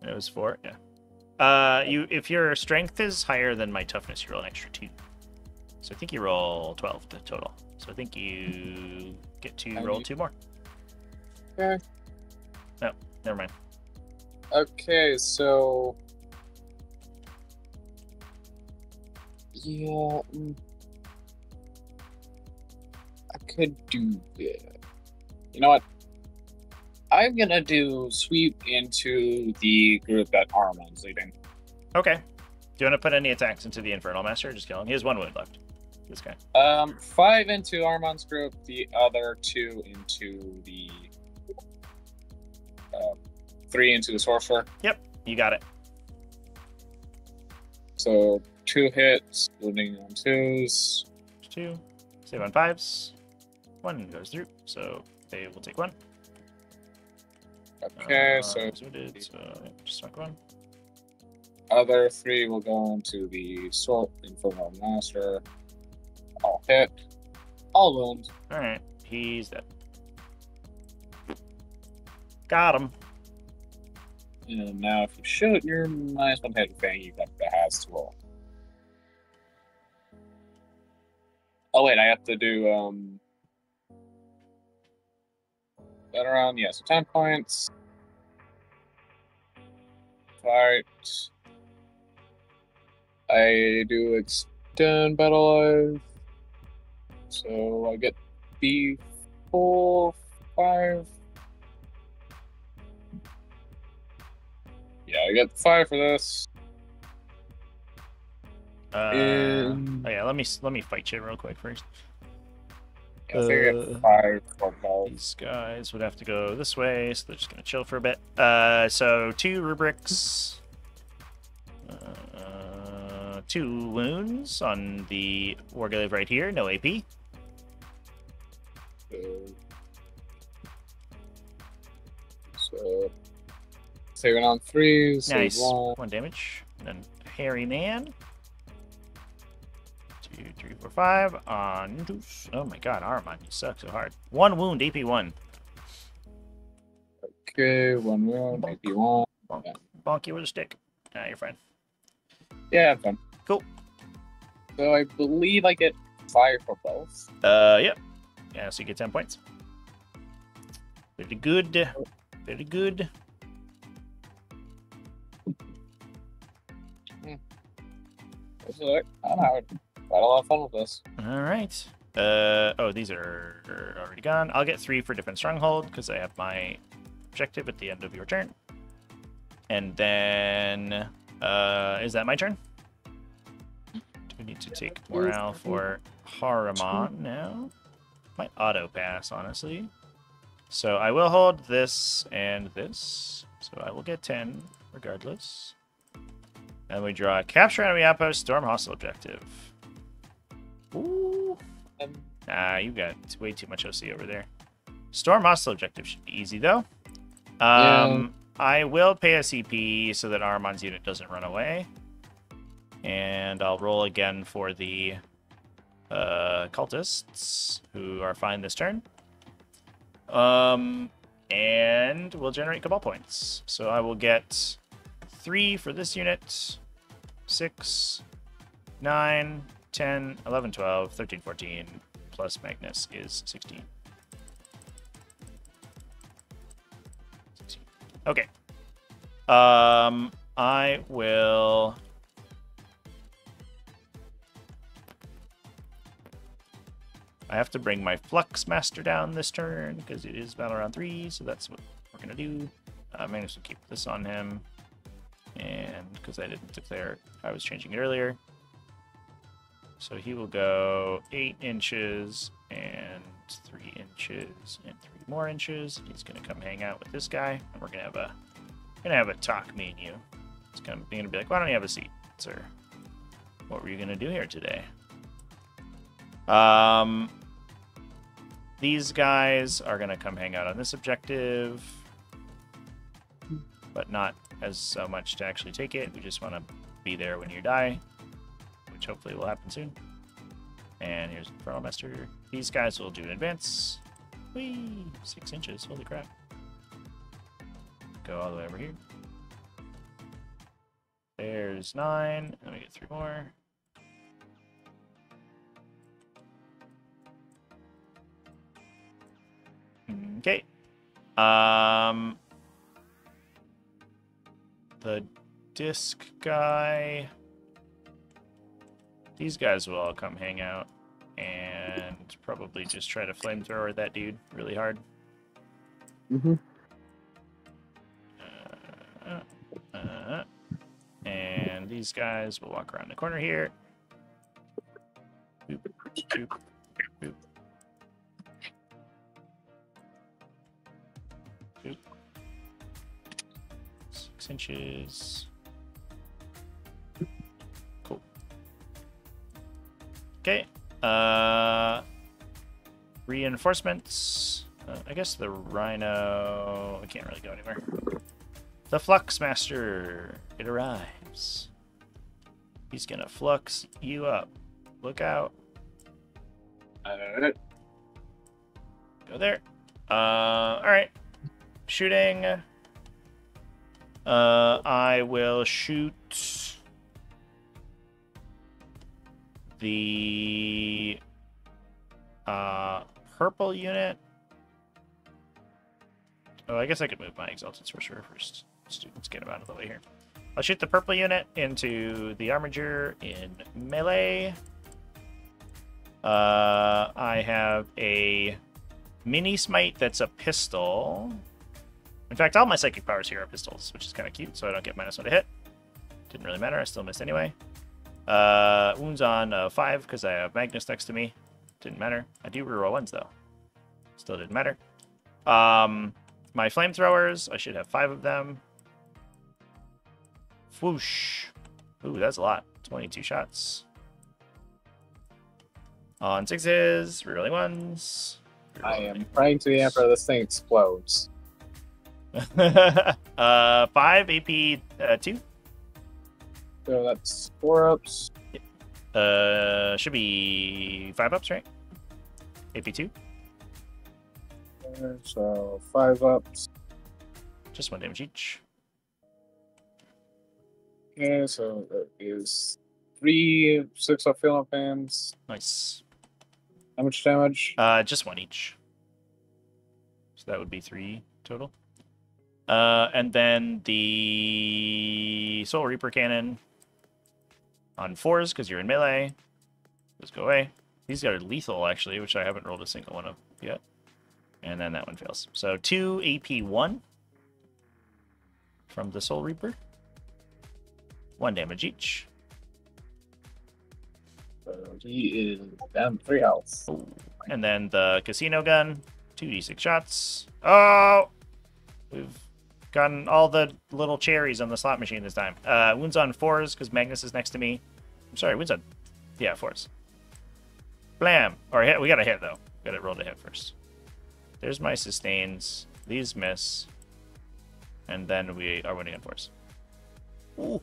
It was four. Yeah. Uh, you if your strength is higher than my toughness, you roll an extra two. So I think you roll twelve to total. So I think you get to roll two more. Okay. No, never mind. Okay, so. Yeah. mm. I could do that. You know what? I'm gonna do sweep into the group that Ahriman's leading. Okay. Do you want to put any attacks into the Infernal Master? Just kill him. He has one wound left. This guy. Um, five into Ahriman's group, the other two into the. Uh, three into the sorcerer. Yep, you got it. So two hits, wounding on twos. Two. Save on fives. One goes through, so they will take one. Okay, Uh, so wounded, so yeah, just one. other three will go into the sword infernal master. All hit. All wounds. All right, he's dead. Got him. And now if you shoot your minus one hit thing, you got the has to roll. Oh wait, I have to do um that around yeah, so ten points. Fight. I do extend battle life. So I get B four, five. Yeah, I get five for this. Uh, And- oh yeah, let me let me fight you real quick first. Yeah, Uh, five for. These guys would have to go this way, so they're just gonna chill for a bit. Uh, so two rubrics, uh, two wounds on the warglaive right here, no AP. So, saving on three, save Nice, one. one damage. And then Ahriman. Two, three, four, five on. Oh my god, Ahriman, you suck so hard. One wound, AP one. Okay, one wound, maybe one. Bonk, bonk you with a stick. Ah, you're fine. Yeah, have fun. Cool. So I believe I get fire for both. Uh, yep. Yeah, so you get 10 points. Very good. Very good. This is like, I don't know. Had a lot of fun with this. All right. Uh, oh, these are are already gone. I'll get three for different stronghold because I have my objective at the end of your turn. And then, uh, is that my turn? Do we need to take morale for Ahriman now? Might auto pass, honestly. So I will hold this and this. So I will get 10 regardless. And we draw capture enemy outpost, storm hostile objective. Ooh. Um, Ah, you got way too much OC over there. Storm hostile objective should be easy though. Um, Yeah. I will pay a CP so that Ahriman's unit doesn't run away. And I'll roll again for the uh, cultists who are fine this turn. Um, and we'll generate cabal points. So I will get three for this unit, six, nine, 10, 11, 12, 13, 14, plus Magnus is 16. 16. Okay. Um, I will. I have to bring my Flux Master down this turn because it is battle round three, so that's what we're gonna do. Uh, Magnus will keep this on him, and because I didn't declare I was changing it earlier, So he will go eight inches and three inches and three more inches. He's gonna come hang out with this guy, and we're gonna have a gonna have a talk me and you. It's gonna, gonna be like, why don't you have a seat, sir? What were you gonna do here today? Um, these guys are gonna come hang out on this objective, but not as so much to actually take it. We just want to be there when you die, which hopefully will happen soon. And here's Infernal Master. These guys will do an advance. Whee! Six inches. Holy crap. Go all the way over here. There's nine. Let me get three more. Okay. Um, the disc guy. These guys will all come hang out and probably just try to flamethrower that dude really hard. Mm-hmm. Uh, uh, and these guys will walk around the corner here. Boop, boop, boop. Boop. Six inches. Cool. Okay. Uh, reinforcements. Uh, I guess the rhino. I can't really go anywhere. The Flux Master. It arrives. He's gonna flux you up. Look out. Go there. Uh, alright. Shooting. Uh, I will shoot the uh, purple unit. Oh, I guess I could move my Exalted Sorcerer first. Students get him out of the way here. I'll shoot the purple unit into the Armiger in melee. Uh, I have a mini smite that's a pistol. In fact, all my psychic powers here are pistols, which is kind of cute, so I don't get minus one to hit. Didn't really matter, I still missed anyway. Uh, wounds on uh, 5 because I have Magnus next to me. Didn't matter. I do reroll ones though. Still didn't matter. Um, my flamethrowers, I should have 5 of them. Whoosh. Ooh, that's a lot. 22 shots. On sixes, rerolling ones. I am praying to the Emperor this thing explodes. uh, 5 AP uh, 2. So that's four ups. Uh, should be 5 ups, right? AP 2. Uh, So five ups. Just one damage each. Okay, so that is three six up feeling pans. Nice. How much damage? Uh, just one each. So that would be three total. Uh, and then the Soul Reaper Cannon on fours because you're in melee. Just go away. These are lethal actually, which I haven't rolled a single one of yet. And then that one fails. So two AP one from the Soul Reaper. One damage each. So he is down three health. And then the casino gun, 2d6 shots. Oh! We've gotten all the little cherries on the slot machine this time. Uh, wounds on fours because Magnus is next to me. I'm sorry, wounds on. Yeah, fours. Blam! Or hit. We got a hit though. Got to roll to hit first. There's my sustains. These miss. And then we are winning on fours. Ooh.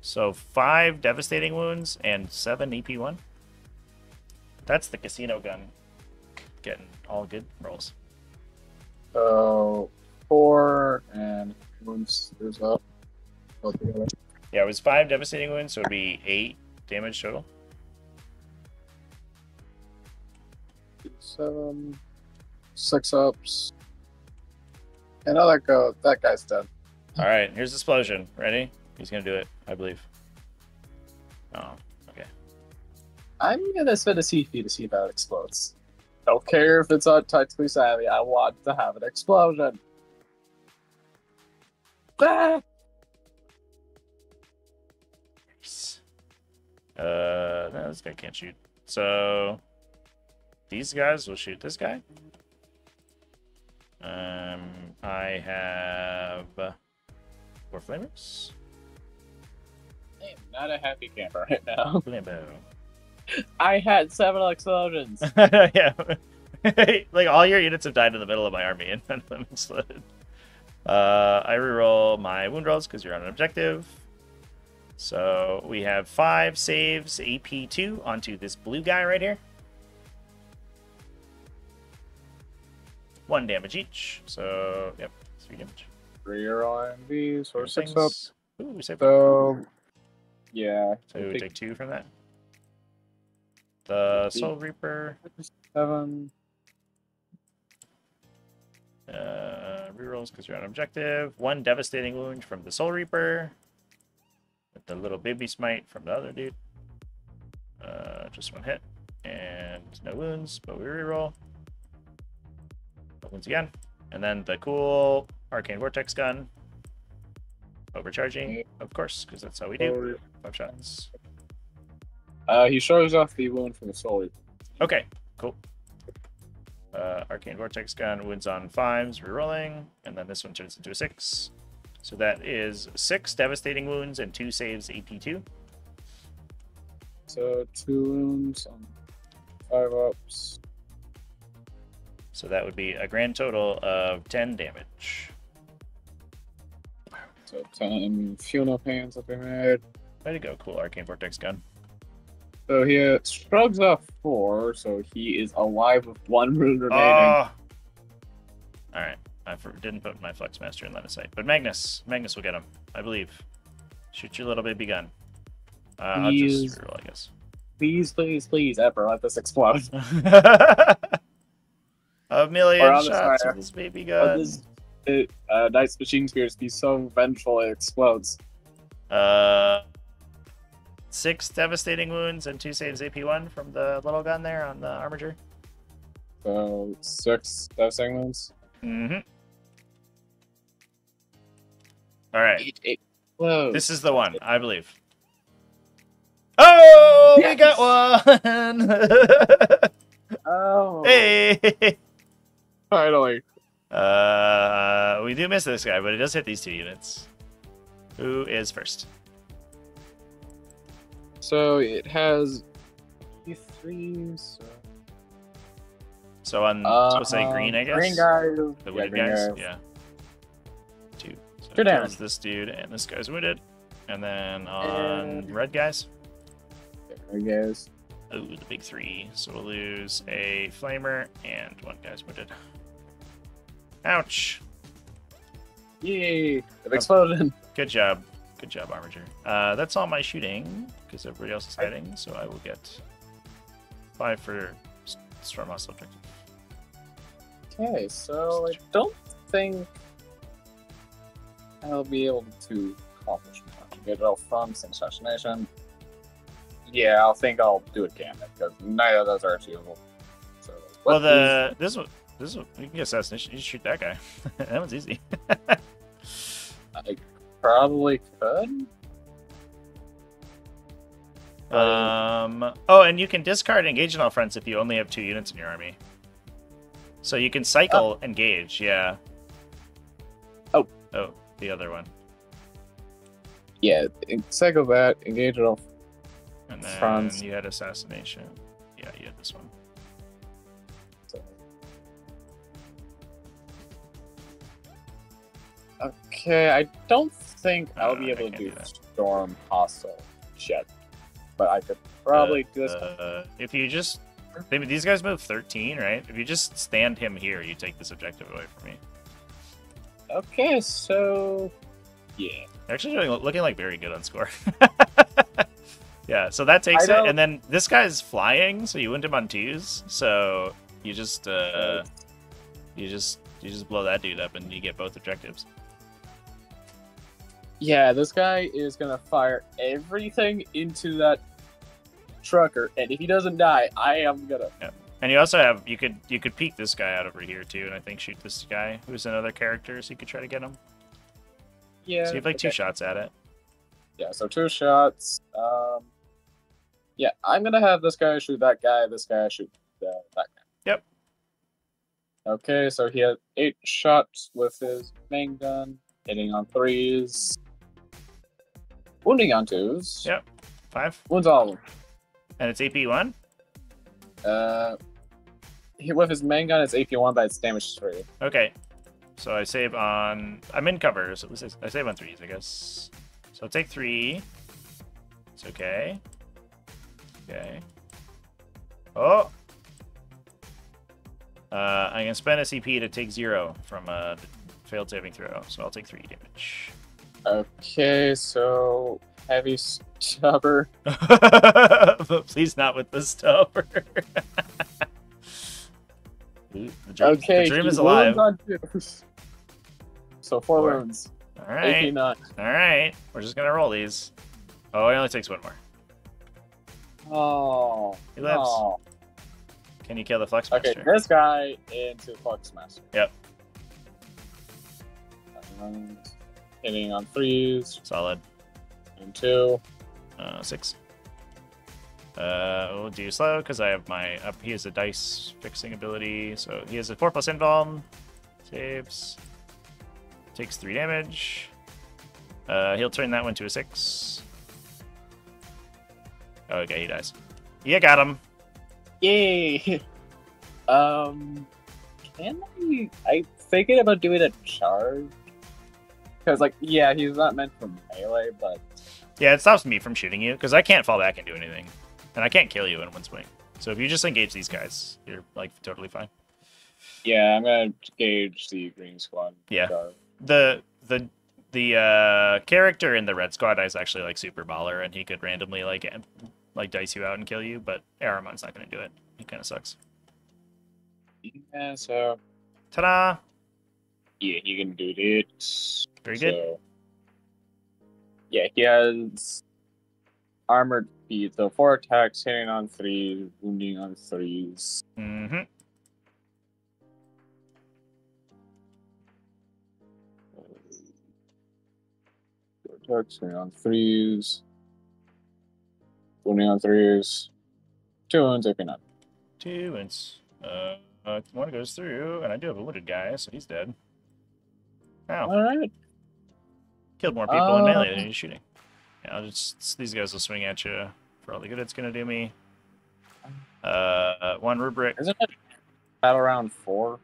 So five devastating wounds and seven AP1. That's the casino gun. Getting all good rolls. So four and wounds is up. Altogether. Yeah, it was five devastating wounds, so it'd be eight damage total. Seven, six ups. And I let go. That guy's dead. All right, here's explosion. Ready? He's gonna do it, I believe. Oh, okay. I'm gonna spend a CP to see if that explodes. Don't care if it's not tactically savvy. I want to have an explosion. Ah! Nice. Uh, no, this guy can't shoot. So these guys will shoot this guy. Um, I have four flamers. I am not a happy camper right now. Flambo. I had seven explosions. yeah. like all your units have died in the middle of my army and none of them exploded. Uh, I reroll my wound rolls because you're on an objective. So we have five saves, AP2 onto this blue guy right here. One damage each. So, yep, three damage. Three Rerolling these for Those six up. Ooh, we saved So, yeah. So think take two from that. The The- Soul Reaper. seven. Uh, rerolls because you're on objective. One devastating wound from the Soul Reaper. With the little baby smite from the other dude. Uh, just one hit. And no wounds, but we reroll. No wounds again. And then the cool Arcane Vortex gun. Overcharging, of course, because that's how we do. Five shots. Uh, he shows off the wound from the soul. Reaper. Okay, cool. Uh, Arcane Vortex gun wins on fives, rerolling, and then this one turns into a six. So that is six devastating wounds and two saves AP2. So two wounds on five ups. So that would be a grand total of 10 damage. So ten fuel pans have been made. Way to go, cool Arcane Vortex gun. So he uh, shrugs off four, so he is alive with one wound remaining. Oh! Alright, I for- didn't put my Flux Master in line of sight. But Magnus, Magnus will get him, I believe. Shoot your little baby gun. Uh, I'll just reroll, I guess. Please, please, please, Ever let this explode. a million Or on the shots fire. with this baby gun. this it, uh, Knight's Machine Spears be so vengeful it explodes. Uh, six devastating wounds and two saves AP1 from the little gun there on the armiger. So six devastating wounds. Mm-hmm. All right, It explodes. this is the one, I believe. Oh, we got one! oh, hey! finally. Uh, we do miss this guy, but it does hit these two units. Who is first? So it has three. So, So on, uh, supposed to say green, I guess. Green guy. The yeah, wounded green guys? guy. Yeah. Two. So Two down. kills this dude, and this guy's wounded. And then on And- red guys, Green guys. oh, the big three. So we'll lose a flamer, and one guy's wounded. Ouch. Yay! It exploded. Good job. Good job, Armiger. Uh, that's all my shooting, because everybody else is hiding, so I will get five for S- Storm Hostile Objective. Okay, so I don't think I'll be able to accomplish much. Get it all from assassination. Yeah, I'll think I'll do it gambit because neither of those are achievable. So, Well, the this one, this one, you can get assassination. You just shoot that guy. that one's easy. I probably could. Um. Oh, and you can discard engage in all fronts if you only have two units in your army. So you can cycle engage. Yeah. Oh. Oh, the other one, Yeah, cycle that, engage it all. and then you had assassination. Yeah, you had this one. Okay, I don't think I'll be Uh, I able to do do storm hostile yet, but I could probably do this. Uh, if you just, they, these guys move 13, right? If you just stand him here, you take this objective away from me. Okay, so yeah, Actually, doing, looking like very good on score. yeah, so that takes it, and then this guy's flying, so you wound him on twos. So you just, uh, you just, you just blow that dude up, and you get both objectives. Yeah, this guy is gonna fire everything into that trucker, and if he doesn't die, I am gonna. Yeah. And you also have, you could, you could peek this guy out over here too, and I think shoot this guy who's another character, so you could try to get him. Yeah, So you have like two shots at it. Yeah, so two shots. Um, Yeah, I'm gonna have this guy shoot that guy. This guy shoot uh, that guy. Yep. Okay, so he had eight shots with his main gun, hitting on threes, wounding on twos. Yep. Five. Wounds all of them. And it's AP one. Uh, he, with his main gun, it's AP one, but it's damage three. Okay. So I save on. I'm in cover, so I save on threes, I guess. So I'll take three. It's okay. Okay. Oh. Uh, I can spend a CP to take zero from a failed saving throw, so I'll take three damage. Okay, so heavy stubber. but please not with the stubber. The dream, Okay, the dream is alive. wounds on twos. So four Four. wounds. All right, all right. We're just gonna roll these. Oh, it only takes one more. Oh. He lives. Can you kill the Flux Okay, this guy into Flux Master. Yep. And hitting on threes Solid. and two. Uh, six. Uh, we'll do slow because I have my up. He has a dice fixing ability, so he has a four plus invuln. Saves. Takes three damage. Uh, he'll turn that one to a six. Oh, okay, he dies. Yeah, got him. Yay! um, can I? I thinking about doing a charge. Because, like, yeah, he's not meant for melee, but Yeah, it stops me from shooting you because I can't fall back and do anything, and I can't kill you in one swing. So if you just engage these guys, you're like totally fine. yeah, I'm gonna gauge the green squad. Yeah. the the the uh character in the red squad is actually like super baller and he could randomly like like dice you out and kill you but Ahriman's not gonna do it he kind of sucks Yeah, so ta-da yeah, he can do it. Very good. So, yeah, he has armored feet, so four attacks, hitting on three, wounding on threes. mm-hmm Four attacks, hitting on threes, wounding on threes. Two wounds, AP nine. two and uh, uh one goes through and I do have a wounded guy so he's dead Ow. Alright. killed more people in melee Uh. than he's shooting yeah I'll just these guys will swing at you for all the good it's gonna do me uh one rubric Isn't it battle round four?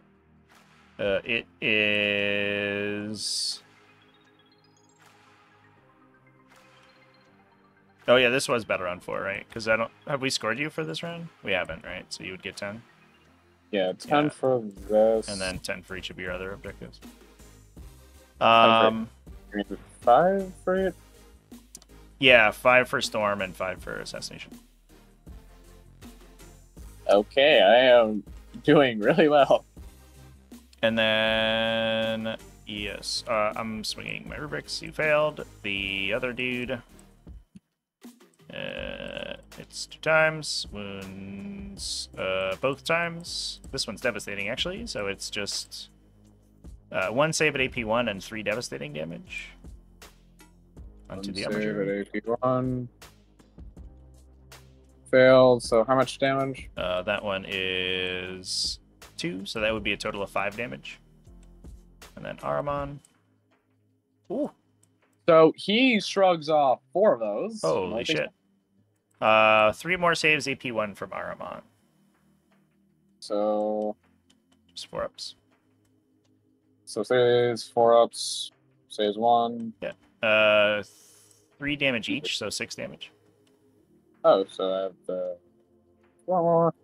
Uh, it is. Oh yeah, this was battle round four, right? Because I don't have we scored you for this round. We haven't, right? So you would get ten, Yeah, ten Yeah. for this. and then ten for each of your other objectives. Um, five for it. yeah, five for storm and five for assassination. Okay, I am doing really well. And then yes, uh, I'm swinging my rubrics. You failed. The other dude. Uh, it's two times wounds. Uh, both times. This one's devastating actually, so it's just uh, one save at AP one and three devastating damage. Onto the Save at AP one. Failed. So how much damage? Uh, that one is two, so that would be a total of five damage. And then Ahriman. Ooh, So he shrugs off four of those. Holy shit. Uh, three more saves, AP1 from Ahriman. So Just four ups. So saves four ups. Saves one. Yeah. Uh, three damage each, so six damage. Oh, so I have the one more.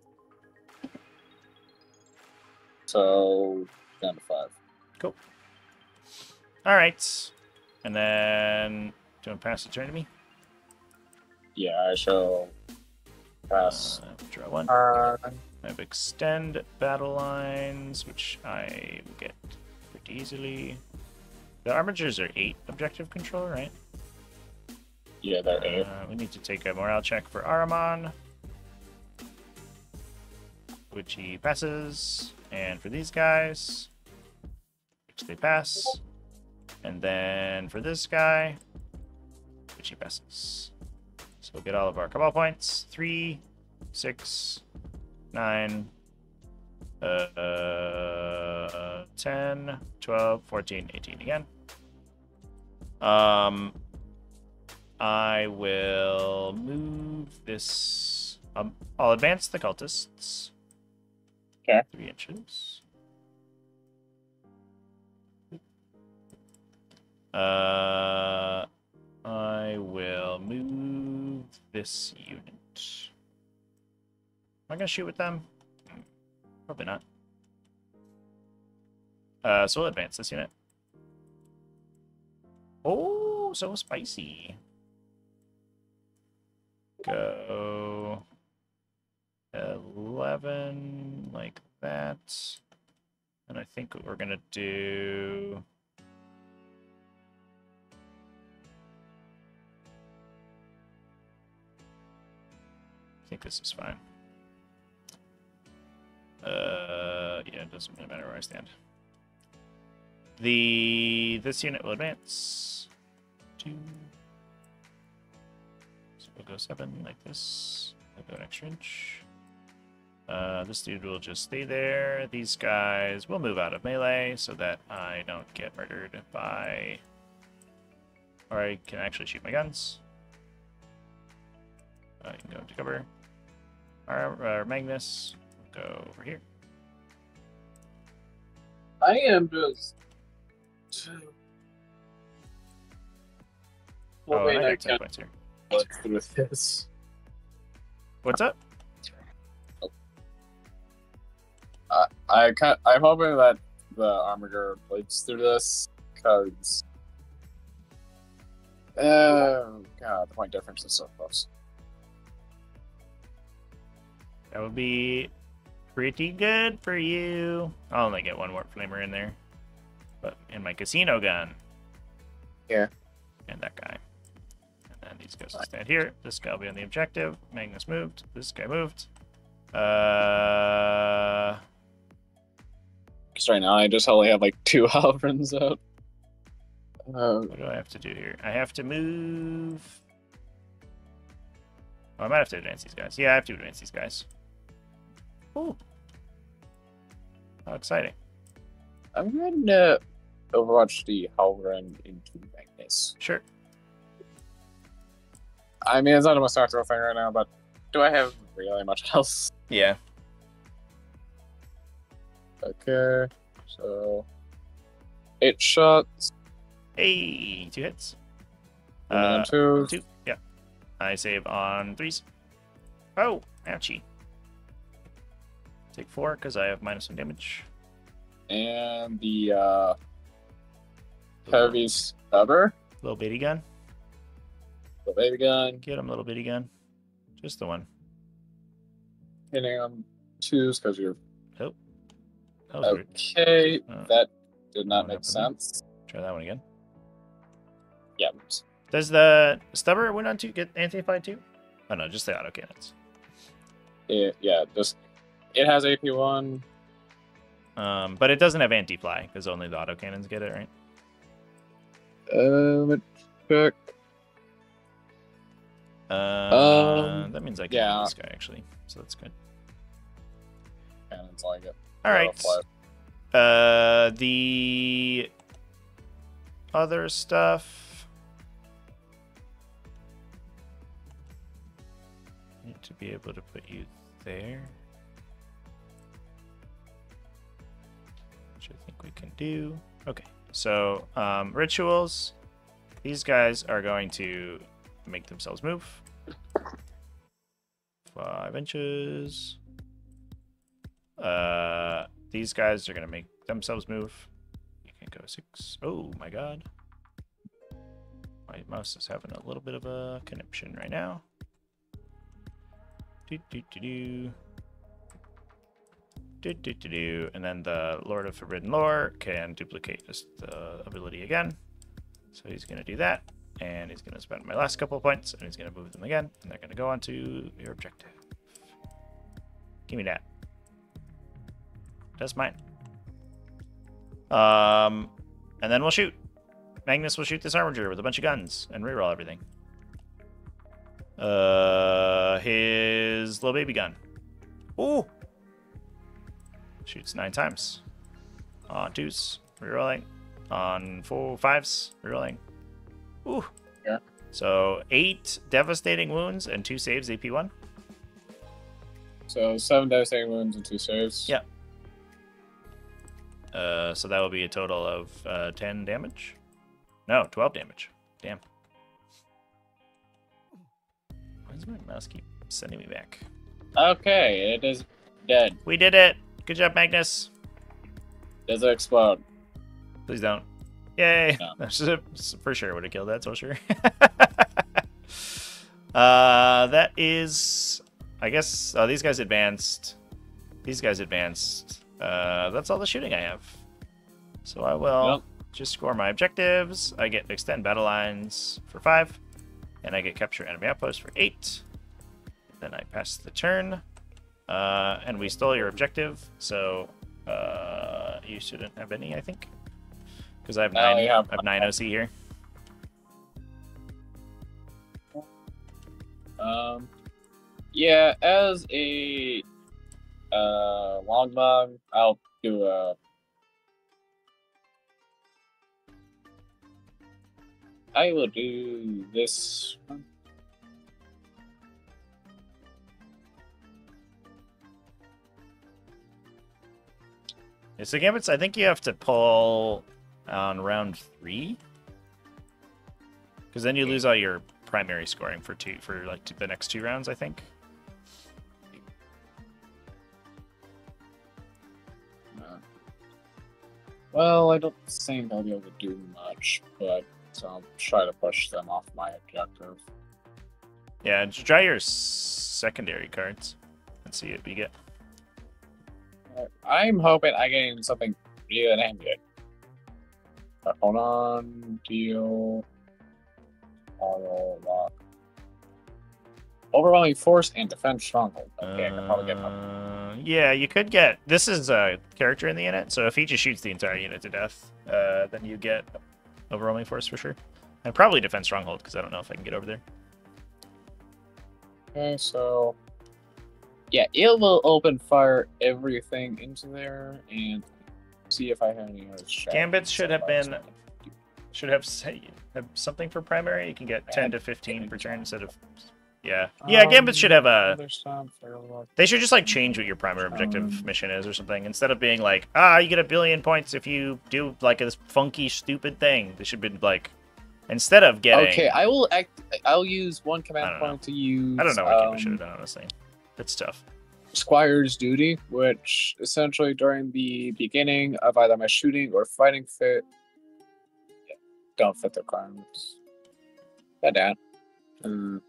So down to five. Cool. All right. And then, do to pass the turn to me? Yeah, I shall pass. Uh, draw one. Uh, I have extend battle lines, which I will get easily. The armigers are eight objective control, right? yeah, they're eight. Uh, we need to take a morale check for Ahriman, which he passes. And for these guys, which they pass. And then for this guy, which he passes. So we'll get all of our cabal points. Three, six, nine, uh, uh, 10, 12, 14, 18 again. Um, I will move this. Um, I'll advance the cultists. Okay. Three inches. Uh, I will move this unit. Am I gonna shoot with them? Probably not. Uh, so we'll advance this unit. Oh, so spicy. Go 11 like that. And I think what we're gonna do. I think this is fine. Uh, yeah, it doesn't really matter where I stand. The this unit will advance. Two. So we'll go seven like this. We'll go an extra inch. Uh, this dude will just stay there. These guys will move out of melee so that I don't get murdered by. Or I can actually shoot my guns. I can go into cover. Our, our Magnus go over here. I am just. Oh, and I I got points here. look through this. What's up? I ca- I'm hoping that the armor bleeds through this because. Oh god, the point difference is so close. That would be pretty good for you. I'll only get one more flamer in there. But in my casino gun. Yeah. And that guy. And then these guys will stand here. This guy will be on the objective. Magnus moved. This guy moved. Uh Because right now I just only have like two Helverins out. Um, what do I have to do here? I have to move. Oh, I might have to advance these guys. Yeah, I have to advance these guys. Ooh. How exciting. I'm going to Overwatch the Helverin into Magnus. Sure. I mean, it's not the most tactical thing right now, but do I have really much else? Yeah. Okay, so eight shots, Hey, two hits. and then Uh, two. two. Yeah. I save on threes. Oh, ouchie. Take four because I have minus one damage. and the uh, heavy stubber, Little bitty gun. the baby gun, Get him, little bitty gun. Just the one. hitting on twos because you're That was okay. Uh, that did not make sense. Try that one again. Yeah, Does the stubber win on two get anti-fly too? Oh no, just the autocannons. it, yeah, just it has AP one. Um, but it doesn't have anti-fly because only the autocannons get it, right? Uh, let me check. Uh, Um, that means I can yeah. this guy actually, so that's good. And it's like it. All right. flat. Uh, the other stuff. Need to be able to put you there. We can do. Okay, so um, rituals. These guys are going to make themselves move. Five inches. Uh, these guys are gonna make themselves move. You can go six. Oh my god. My mouse is having a little bit of a conniption right now. Do do do do. Do do do do. And then the Lord of Forbidden Lore can duplicate just the ability again. So he's gonna do that. And he's gonna spend my last couple of points and he's gonna move them again. And they're gonna go on to your objective. Give me that. That's mine. Um, and then we'll shoot. Magnus will shoot this armiger with a bunch of guns and reroll everything. Uh, his little baby gun. Ooh. Shoots nine times. On twos, rerolling. On four fives, rerolling. Ooh. Yeah. So eight devastating wounds and two saves, AP one. So seven devastating wounds and two saves. Yeah. Uh, so that will be a total of uh, 10 damage. No, 12 damage. Damn. Why does my mouse keep sending me back? Okay, it is dead. We did it! Good job, Magnus. Does it explode? Please don't. Yay! No. For sure would have killed that, so sure. uh, that is... I guess... Oh, these guys advanced. These guys advanced. Uh, that's all the shooting I have. So I will Yep. just score my objectives. I get extend battle lines for five, and I get capture enemy outpost for eight. Then I pass the turn, uh, and we stole your objective. So uh, you shouldn't have any, I think, because I have No, nine. you have- I have nine OC here. Um, yeah, as a uh long bug, I'll do a. I will do this. one. Yeah, so Gambits, I think you have to pull on round three, because then you lose all your primary scoring for two for like the next two rounds. I think. Uh, Well, I don't think I'll be able to do much, but I'll try to push them off my objective. Yeah, try your secondary cards and see what you get. Uh, I'm hoping I gain something really damn good. Uh, hold on, deal. Auto lock. Overwhelming force and defense stronghold. Okay, I can probably get one. Uh, yeah, you could get. This is a character in the unit, so if he just shoots the entire unit to death, uh, then you get overwhelming force for sure, and probably defense stronghold because I don't know if I can get over there. Okay, so yeah, it will open fire everything into there and see if I have any other shots. Gambits should have been- Should have say, have something for primary. You can get ten to fifteen per turn instead of. Yeah, yeah. Gambits should have a. Other stuff, fire lock. They should just like change what your primary objective Um, mission is or something instead of being like, ah, you get a billion points if you do like this funky stupid thing. They should be like, instead of getting. Okay, I will act. I'll use one command don't know. point to use. I don't know what um, Gambit should have done honestly. It's tough. Squire's duty, which essentially during the beginning of either my shooting or fighting fit don't fit the requirements. God damn. Um,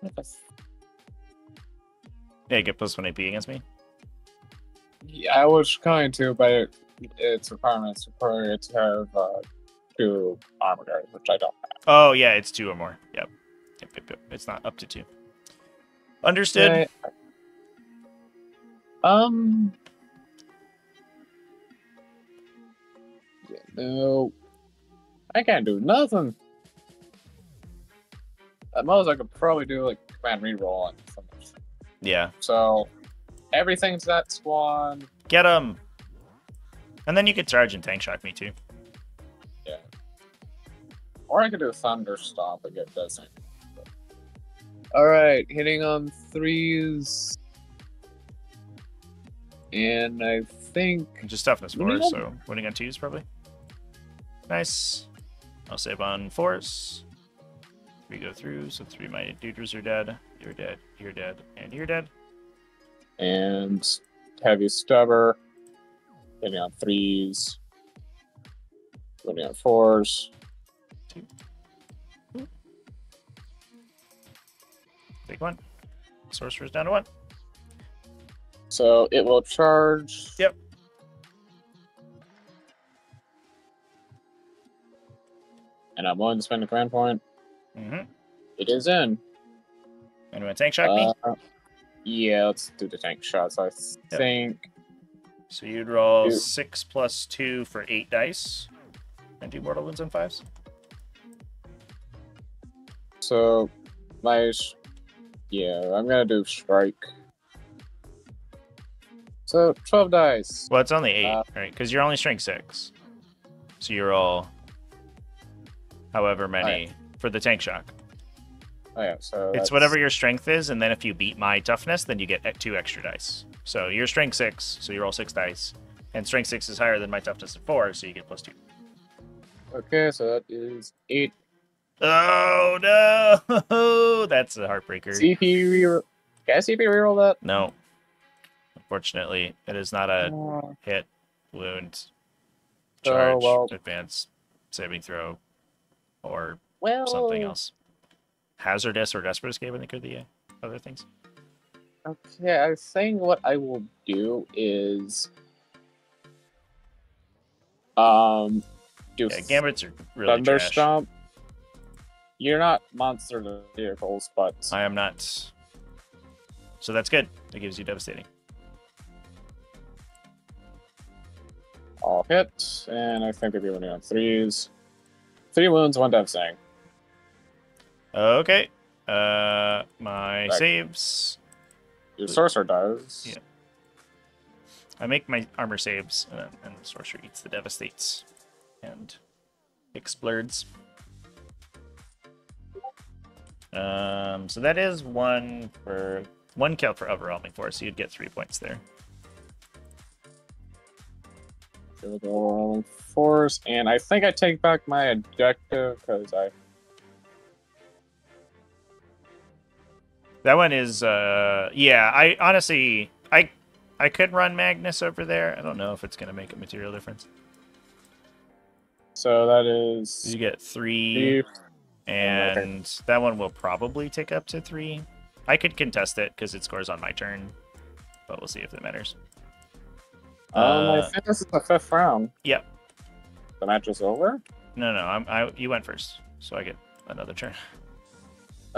what the f- Yeah, get plus one AP against me. yeah, I was trying to, but it, its requirements require to have uh, two armigers, which I don't have. Oh yeah, it's two or more. Yep. Yep, yep, yep. It's not up to two. Understood. Okay. Um. yeah, No. I can't do nothing. At most, I could probably do like command reroll and something. Yeah. So, everything's that swan. Get him. And then you could charge and tank shock me too. Yeah. Or I could do a thunder stomp and it doesn't. All right, hitting on threes. And I think just toughness Winning fours, on- so winning on twos probably. Nice. I'll save on fours. We go through, so three of my duders are dead. You're dead. You're dead. And you're dead. and heavy stubber, hitting on threes, hitting on fours. Take one. Sorcerer's down to one. So it will charge. Yep. And I'm willing to spend a grand point. Mm-hmm. It is in. Anyone tank shock me? Uh, yeah, let's do the tank shock. I think. So you'd roll Two. six plus two for eight dice. and do mortal wounds on fives. So, my. Yeah, I'm gonna do strike. So, 12 dice. Well, it's only eight, Uh, right? Because you're only strength six. So you roll however many for the tank shock. Oh, yeah, so. It's that's- whatever your strength is, and then if you beat my toughness, then you get two extra dice. So you're strength six, so you roll six dice. And strength six is higher than my toughness of four, so you get plus two. Okay, so that is 8 Oh no! That's a heartbreaker. CP reroll. Can I CP reroll that? No. Unfortunately, it is not a Uh, hit, wound, Oh, charge, well. advance, saving throw, or well, something else. Hazardous or desperate escape, I think, are the uh, other things. Okay, I think what I will do is. Um, do Yeah, gambits are really Thunder trash. You're not monster vehicles, but I am not. So that's good. That gives you devastating. I'll hit, and I think we're doing it on threes. Three wounds, one devastating. Okay. Uh, my Right. saves. Your sorcerer does. Yeah. I make my armor saves, and, and the sorcerer eats the devastates and explodes. Um, so that is one for one kill for overwhelming force. So you'd get three points there. Go the rolling force, and I think I take back my objective because I. That one is, uh, yeah. I honestly, I, I could run Magnus over there. I don't know if it's gonna make a material difference. So that is. You get three. three. And that one will probably take up to three. I could contest it because it scores on my turn, but we'll see if that matters. Um, Uh, I think this is the fifth round. Yep. The match is over. No, no, I'm, I you went first, so I get another turn.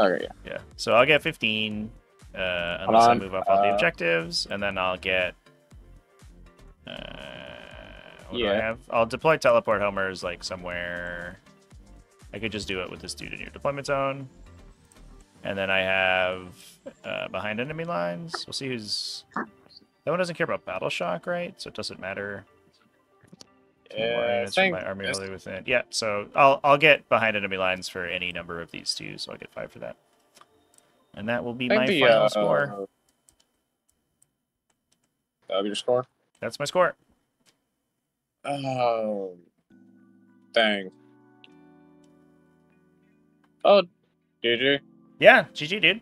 Okay, yeah. Yeah, so I'll get 15 uh, unless I move up all the uh, objectives, and then I'll get. Uh, what do I Yeah. have? I'll deploy teleport homers like somewhere. I could just do it with this dude in your deployment zone. And then I have uh, behind enemy lines. We'll see who's. That one doesn't care about battle shock, right? So it doesn't matter. Yeah, I think my army really within. Yeah, so I'll I'll get behind enemy lines for any number of these two, so I'll get five for that. And that will be my the, final uh, score. That'll be your score. That's my score. Oh, dang. Oh, GG. Yeah, GG, dude.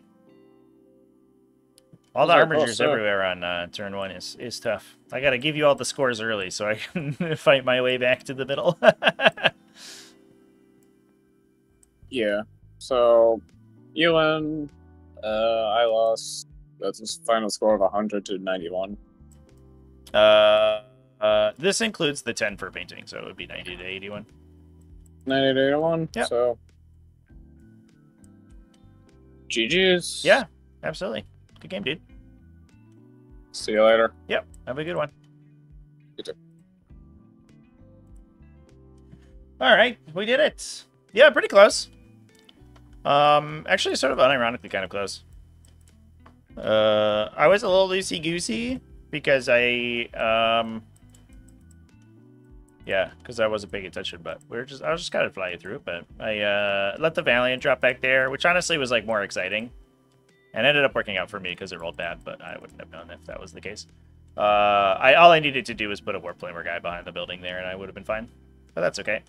All the are armigers everywhere on uh, turn one is is tough. I gotta give you all the scores early so I can fight my way back to the middle. Yeah. So, you win. Uh, I lost. That's his final score of 100 to 91. uh, uh, this includes the 10 for painting, so it would be 90 to 81. 90 to 81. Yep. So, GG's. Yeah, absolutely. Good game, dude. See you later. Yep, have a good one. You too. All right, we did it. Yeah, pretty close. Um, actually, sort of unironically kind of close. Uh, I was a little loosey goosey because I um, yeah, because I wasn't paying attention. But we are just I was just kind of flying through. But I uh let the Valiant drop back there, which honestly was like more exciting, and ended up working out for me because it rolled bad. But I wouldn't have known if that was the case. Uh, I all I needed to do was put a warpflamer guy behind the building there, and I would have been fine. But that's okay.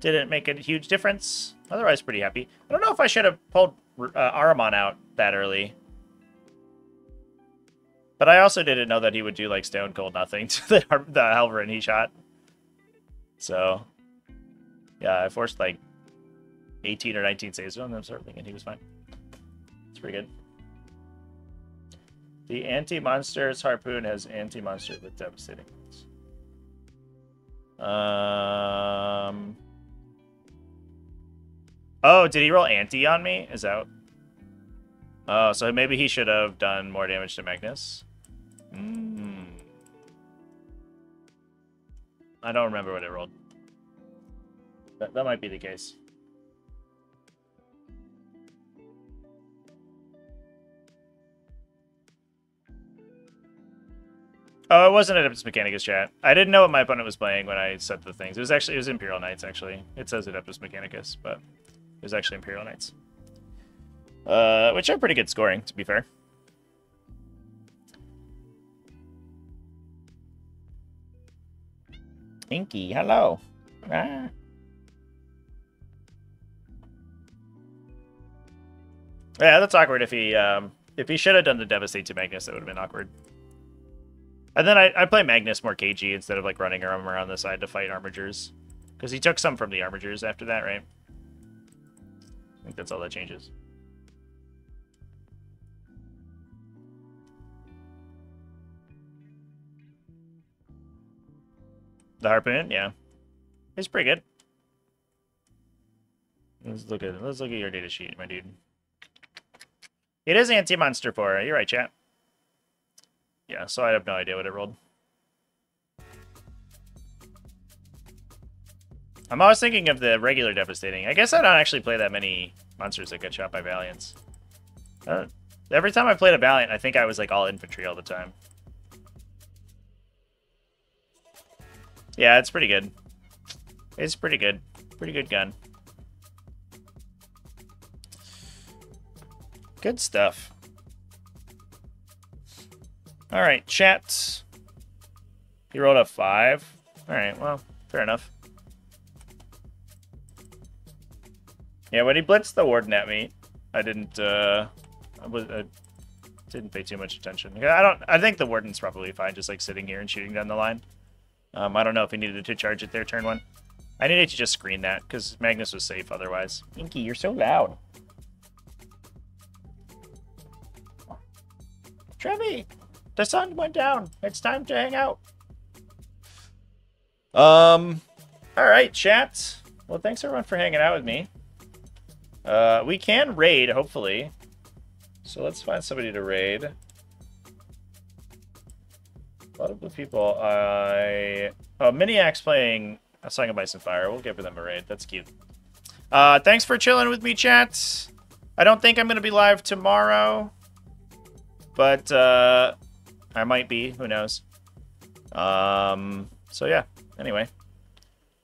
Didn't make a huge difference. Otherwise, pretty happy. I don't know if I should have pulled uh, Ahriman out that early. But I also didn't know that he would do like stone cold nothing to the the Helverin he shot. So, yeah, I forced like 18 or 19 saves on him. Started and he was fine. It's pretty good. The anti-monsters harpoon has anti-monster with devastating. Um. Oh, did he roll anti on me? Is that? Oh, so maybe he should have done more damage to Magnus. Hmm. I don't remember what it rolled. That, that might be the case. Oh, it wasn't Adeptus Mechanicus chat. I didn't know what my opponent was playing when I set the things. It was actually it was Imperial Knights actually. It says Adeptus Mechanicus, but it was actually Imperial Knights. Uh, which are pretty good scoring, to be fair. Inky, hello. Ah. Yeah, that's awkward. If he um, if he should have done the devastate to Magnus, that would have been awkward. And then I, I play Magnus more KG instead of like running him around the side to fight Armigers. Because he took some from the Armigers after that, right? I think that's all that changes. The Harpoon, yeah. It's pretty good. Let's look at let's look at your data sheet, my dude. It is anti-monster 4. You're right, chat. Yeah, so I have no idea what it rolled. I'm always thinking of the regular Devastating. I guess I don't actually play that many monsters that get shot by Valiants. Uh, every time I played a Valiant, I think I was like all infantry all the time. Yeah, it's pretty good. It's pretty good. Pretty good gun. Good stuff. All right, chat. He rolled a five. All right, well, fair enough. Yeah, when he blitzed the warden at me, I didn't. Uh, I was. I didn't pay too much attention. I don't. I think the warden's probably fine, just like sitting here and shooting down the line. Um, I don't know if he needed to charge it there turn one. I needed to just screen that because Magnus was safe otherwise. Inky, you're so loud. Trevi, the sun went down. It's time to hang out. Um, all right, chat. Well, thanks everyone for hanging out with me. Uh, we can raid, hopefully. So let's find somebody to raid. A lot of the people. I oh, Miniac's playing a Song of Ice and Fire. We'll give them a raid. That's cute. Uh, thanks for chilling with me, chat. I don't think I'm gonna be live tomorrow, but uh, I might be. Who knows? Um. So yeah. Anyway,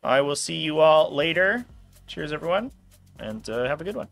I will see you all later. Cheers, everyone, and uh, have a good one.